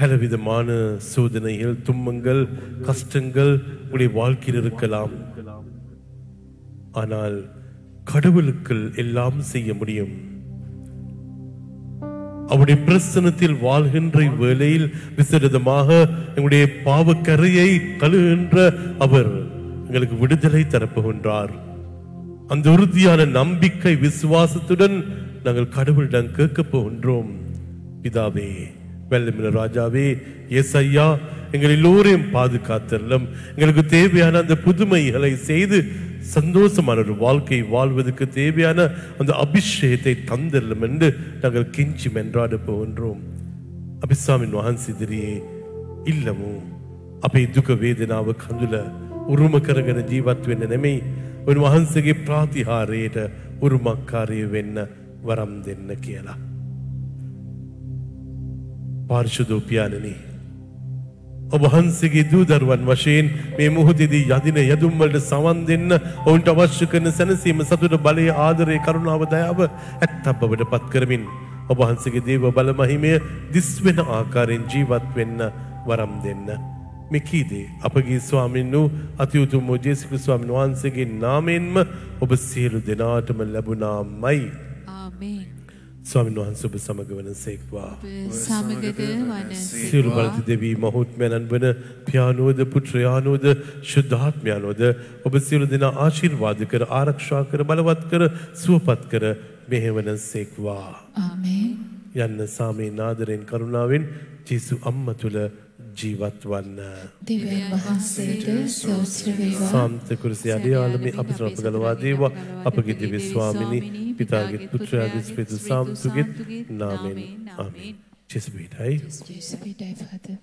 பலவிதமான சோதனைகள் துன்பங்கள் கஷ்டங்கள் உங்களுடைய வாழ்க்கையில் இருக்கலாம். ஆனால் கடவுளுக்குள் எல்லாம் செய்ய முடியும். அவருடைய பிரசனத்தில் வாழ்கின்ற வேளையில் விசரிதமாக எங்களுடைய பாவக்கரையை கழுகின்ற அவர் எங்களுக்கு விடுதலை தரப்புகின்றார். அந்த உறுதியான நம்பிக்கை விசுவாசத்துடன் நாங்கள் கடவுளிடம் கேட்கப் போகின்றோம். பிதாவே வெள்ளமின ராஜாவே எஸ் ஐயா எங்கள் எல்லோரையும் பாதுகாத்தரலும் எங்களுக்கு தேவையான அந்த புதுமைகளை செய்து சந்தோஷமான ஒரு வாழ்க்கை வாழ்வதற்கு தேவையான அந்த அபிஷேகத்தை தந்திரலும் என்று நாங்கள் கெஞ்சி மென்றாட போகின்றோம் අභිස්වාමින් වහන්සිදිරයේ ඉල්ලමු අපේ දුක වේදනාව කඳුල උරුම කරගෙන ජීවත් වෙන්න නෙමෙයි උන්වහන්සේගේ ප්‍රාතිහාරයට උරුමක්කාරය වෙන්න වරම් දෙන්න කියලා. පාර්ශුදෝපියානනී ඔබ වහන්සේගේ දූ දරුවන් වශයෙන් මේ මුහුදේදී යදින යදුම් වලට සවන් දෙන්න ඔවුන්ට අවශ්‍ය කරන සැනසීම සතුට බලය ආදරය කරුණාව දයාව ඇත්තක් බවට පත් කරමින් ඔබ වහන්සේගේ දේව බල මහිමය දිස්වෙන ආකාරයෙන් ජීවත් වෙන්න වරම් දෙන්න. මේ කීදේ අපගේ ස්වාමින් වූ අතිඋතුම් වූ ජේසුස් ස්වාමීන් වහන්සේගේ නාමයෙන්ම ඔබ සියලු දෙනාටම ලැබුණාමයි. ආමේන්. ස්වාමීන් වහන්සේ ඔබ සමග වන සේක්වා. වනසේවා. බලති දෙවී මහුත්මයණන් වන පියානෝද පුත්‍රයානෝද ශුද්ධාත්මයානෝද ඔබ සියලු දෙනා ආශිර්වාද කර ආරක්ෂා කර බලවත් කර සුවපත් කර මෙහෙවන සේක්වා. යන්න සාමේ නාදරෙන් කරුණාවෙන් ජේසු අම්ම තුළ ජීවත් වන්න. දෙවියන් වහන්සේට සෝස්ත්‍ර වේවා. සාන්ත කුරුසේ අඩයාලමේ අප අප ගලවා දේවා අපගේ දිව්‍ය ස්වාමිනී පිතාගේ පුත්‍රයාගේ ස්පිරිතු සාම්තුගේ නාමෙන් ආමේන්. ජේසු පිටයි ජේසු පිටයි ෆාදර්.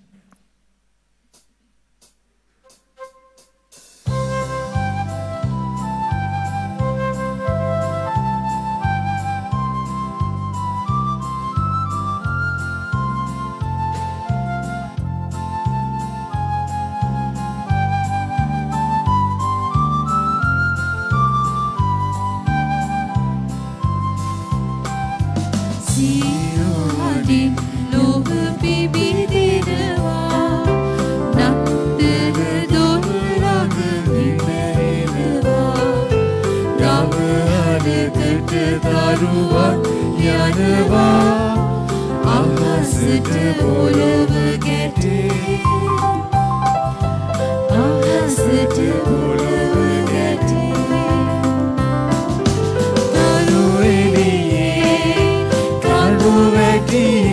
දරුවක් යනවා. අහසට පොළව ගැටේ. අහසට පොළව ගැටේ. තරුවෙලියේ කඳු වැටියේ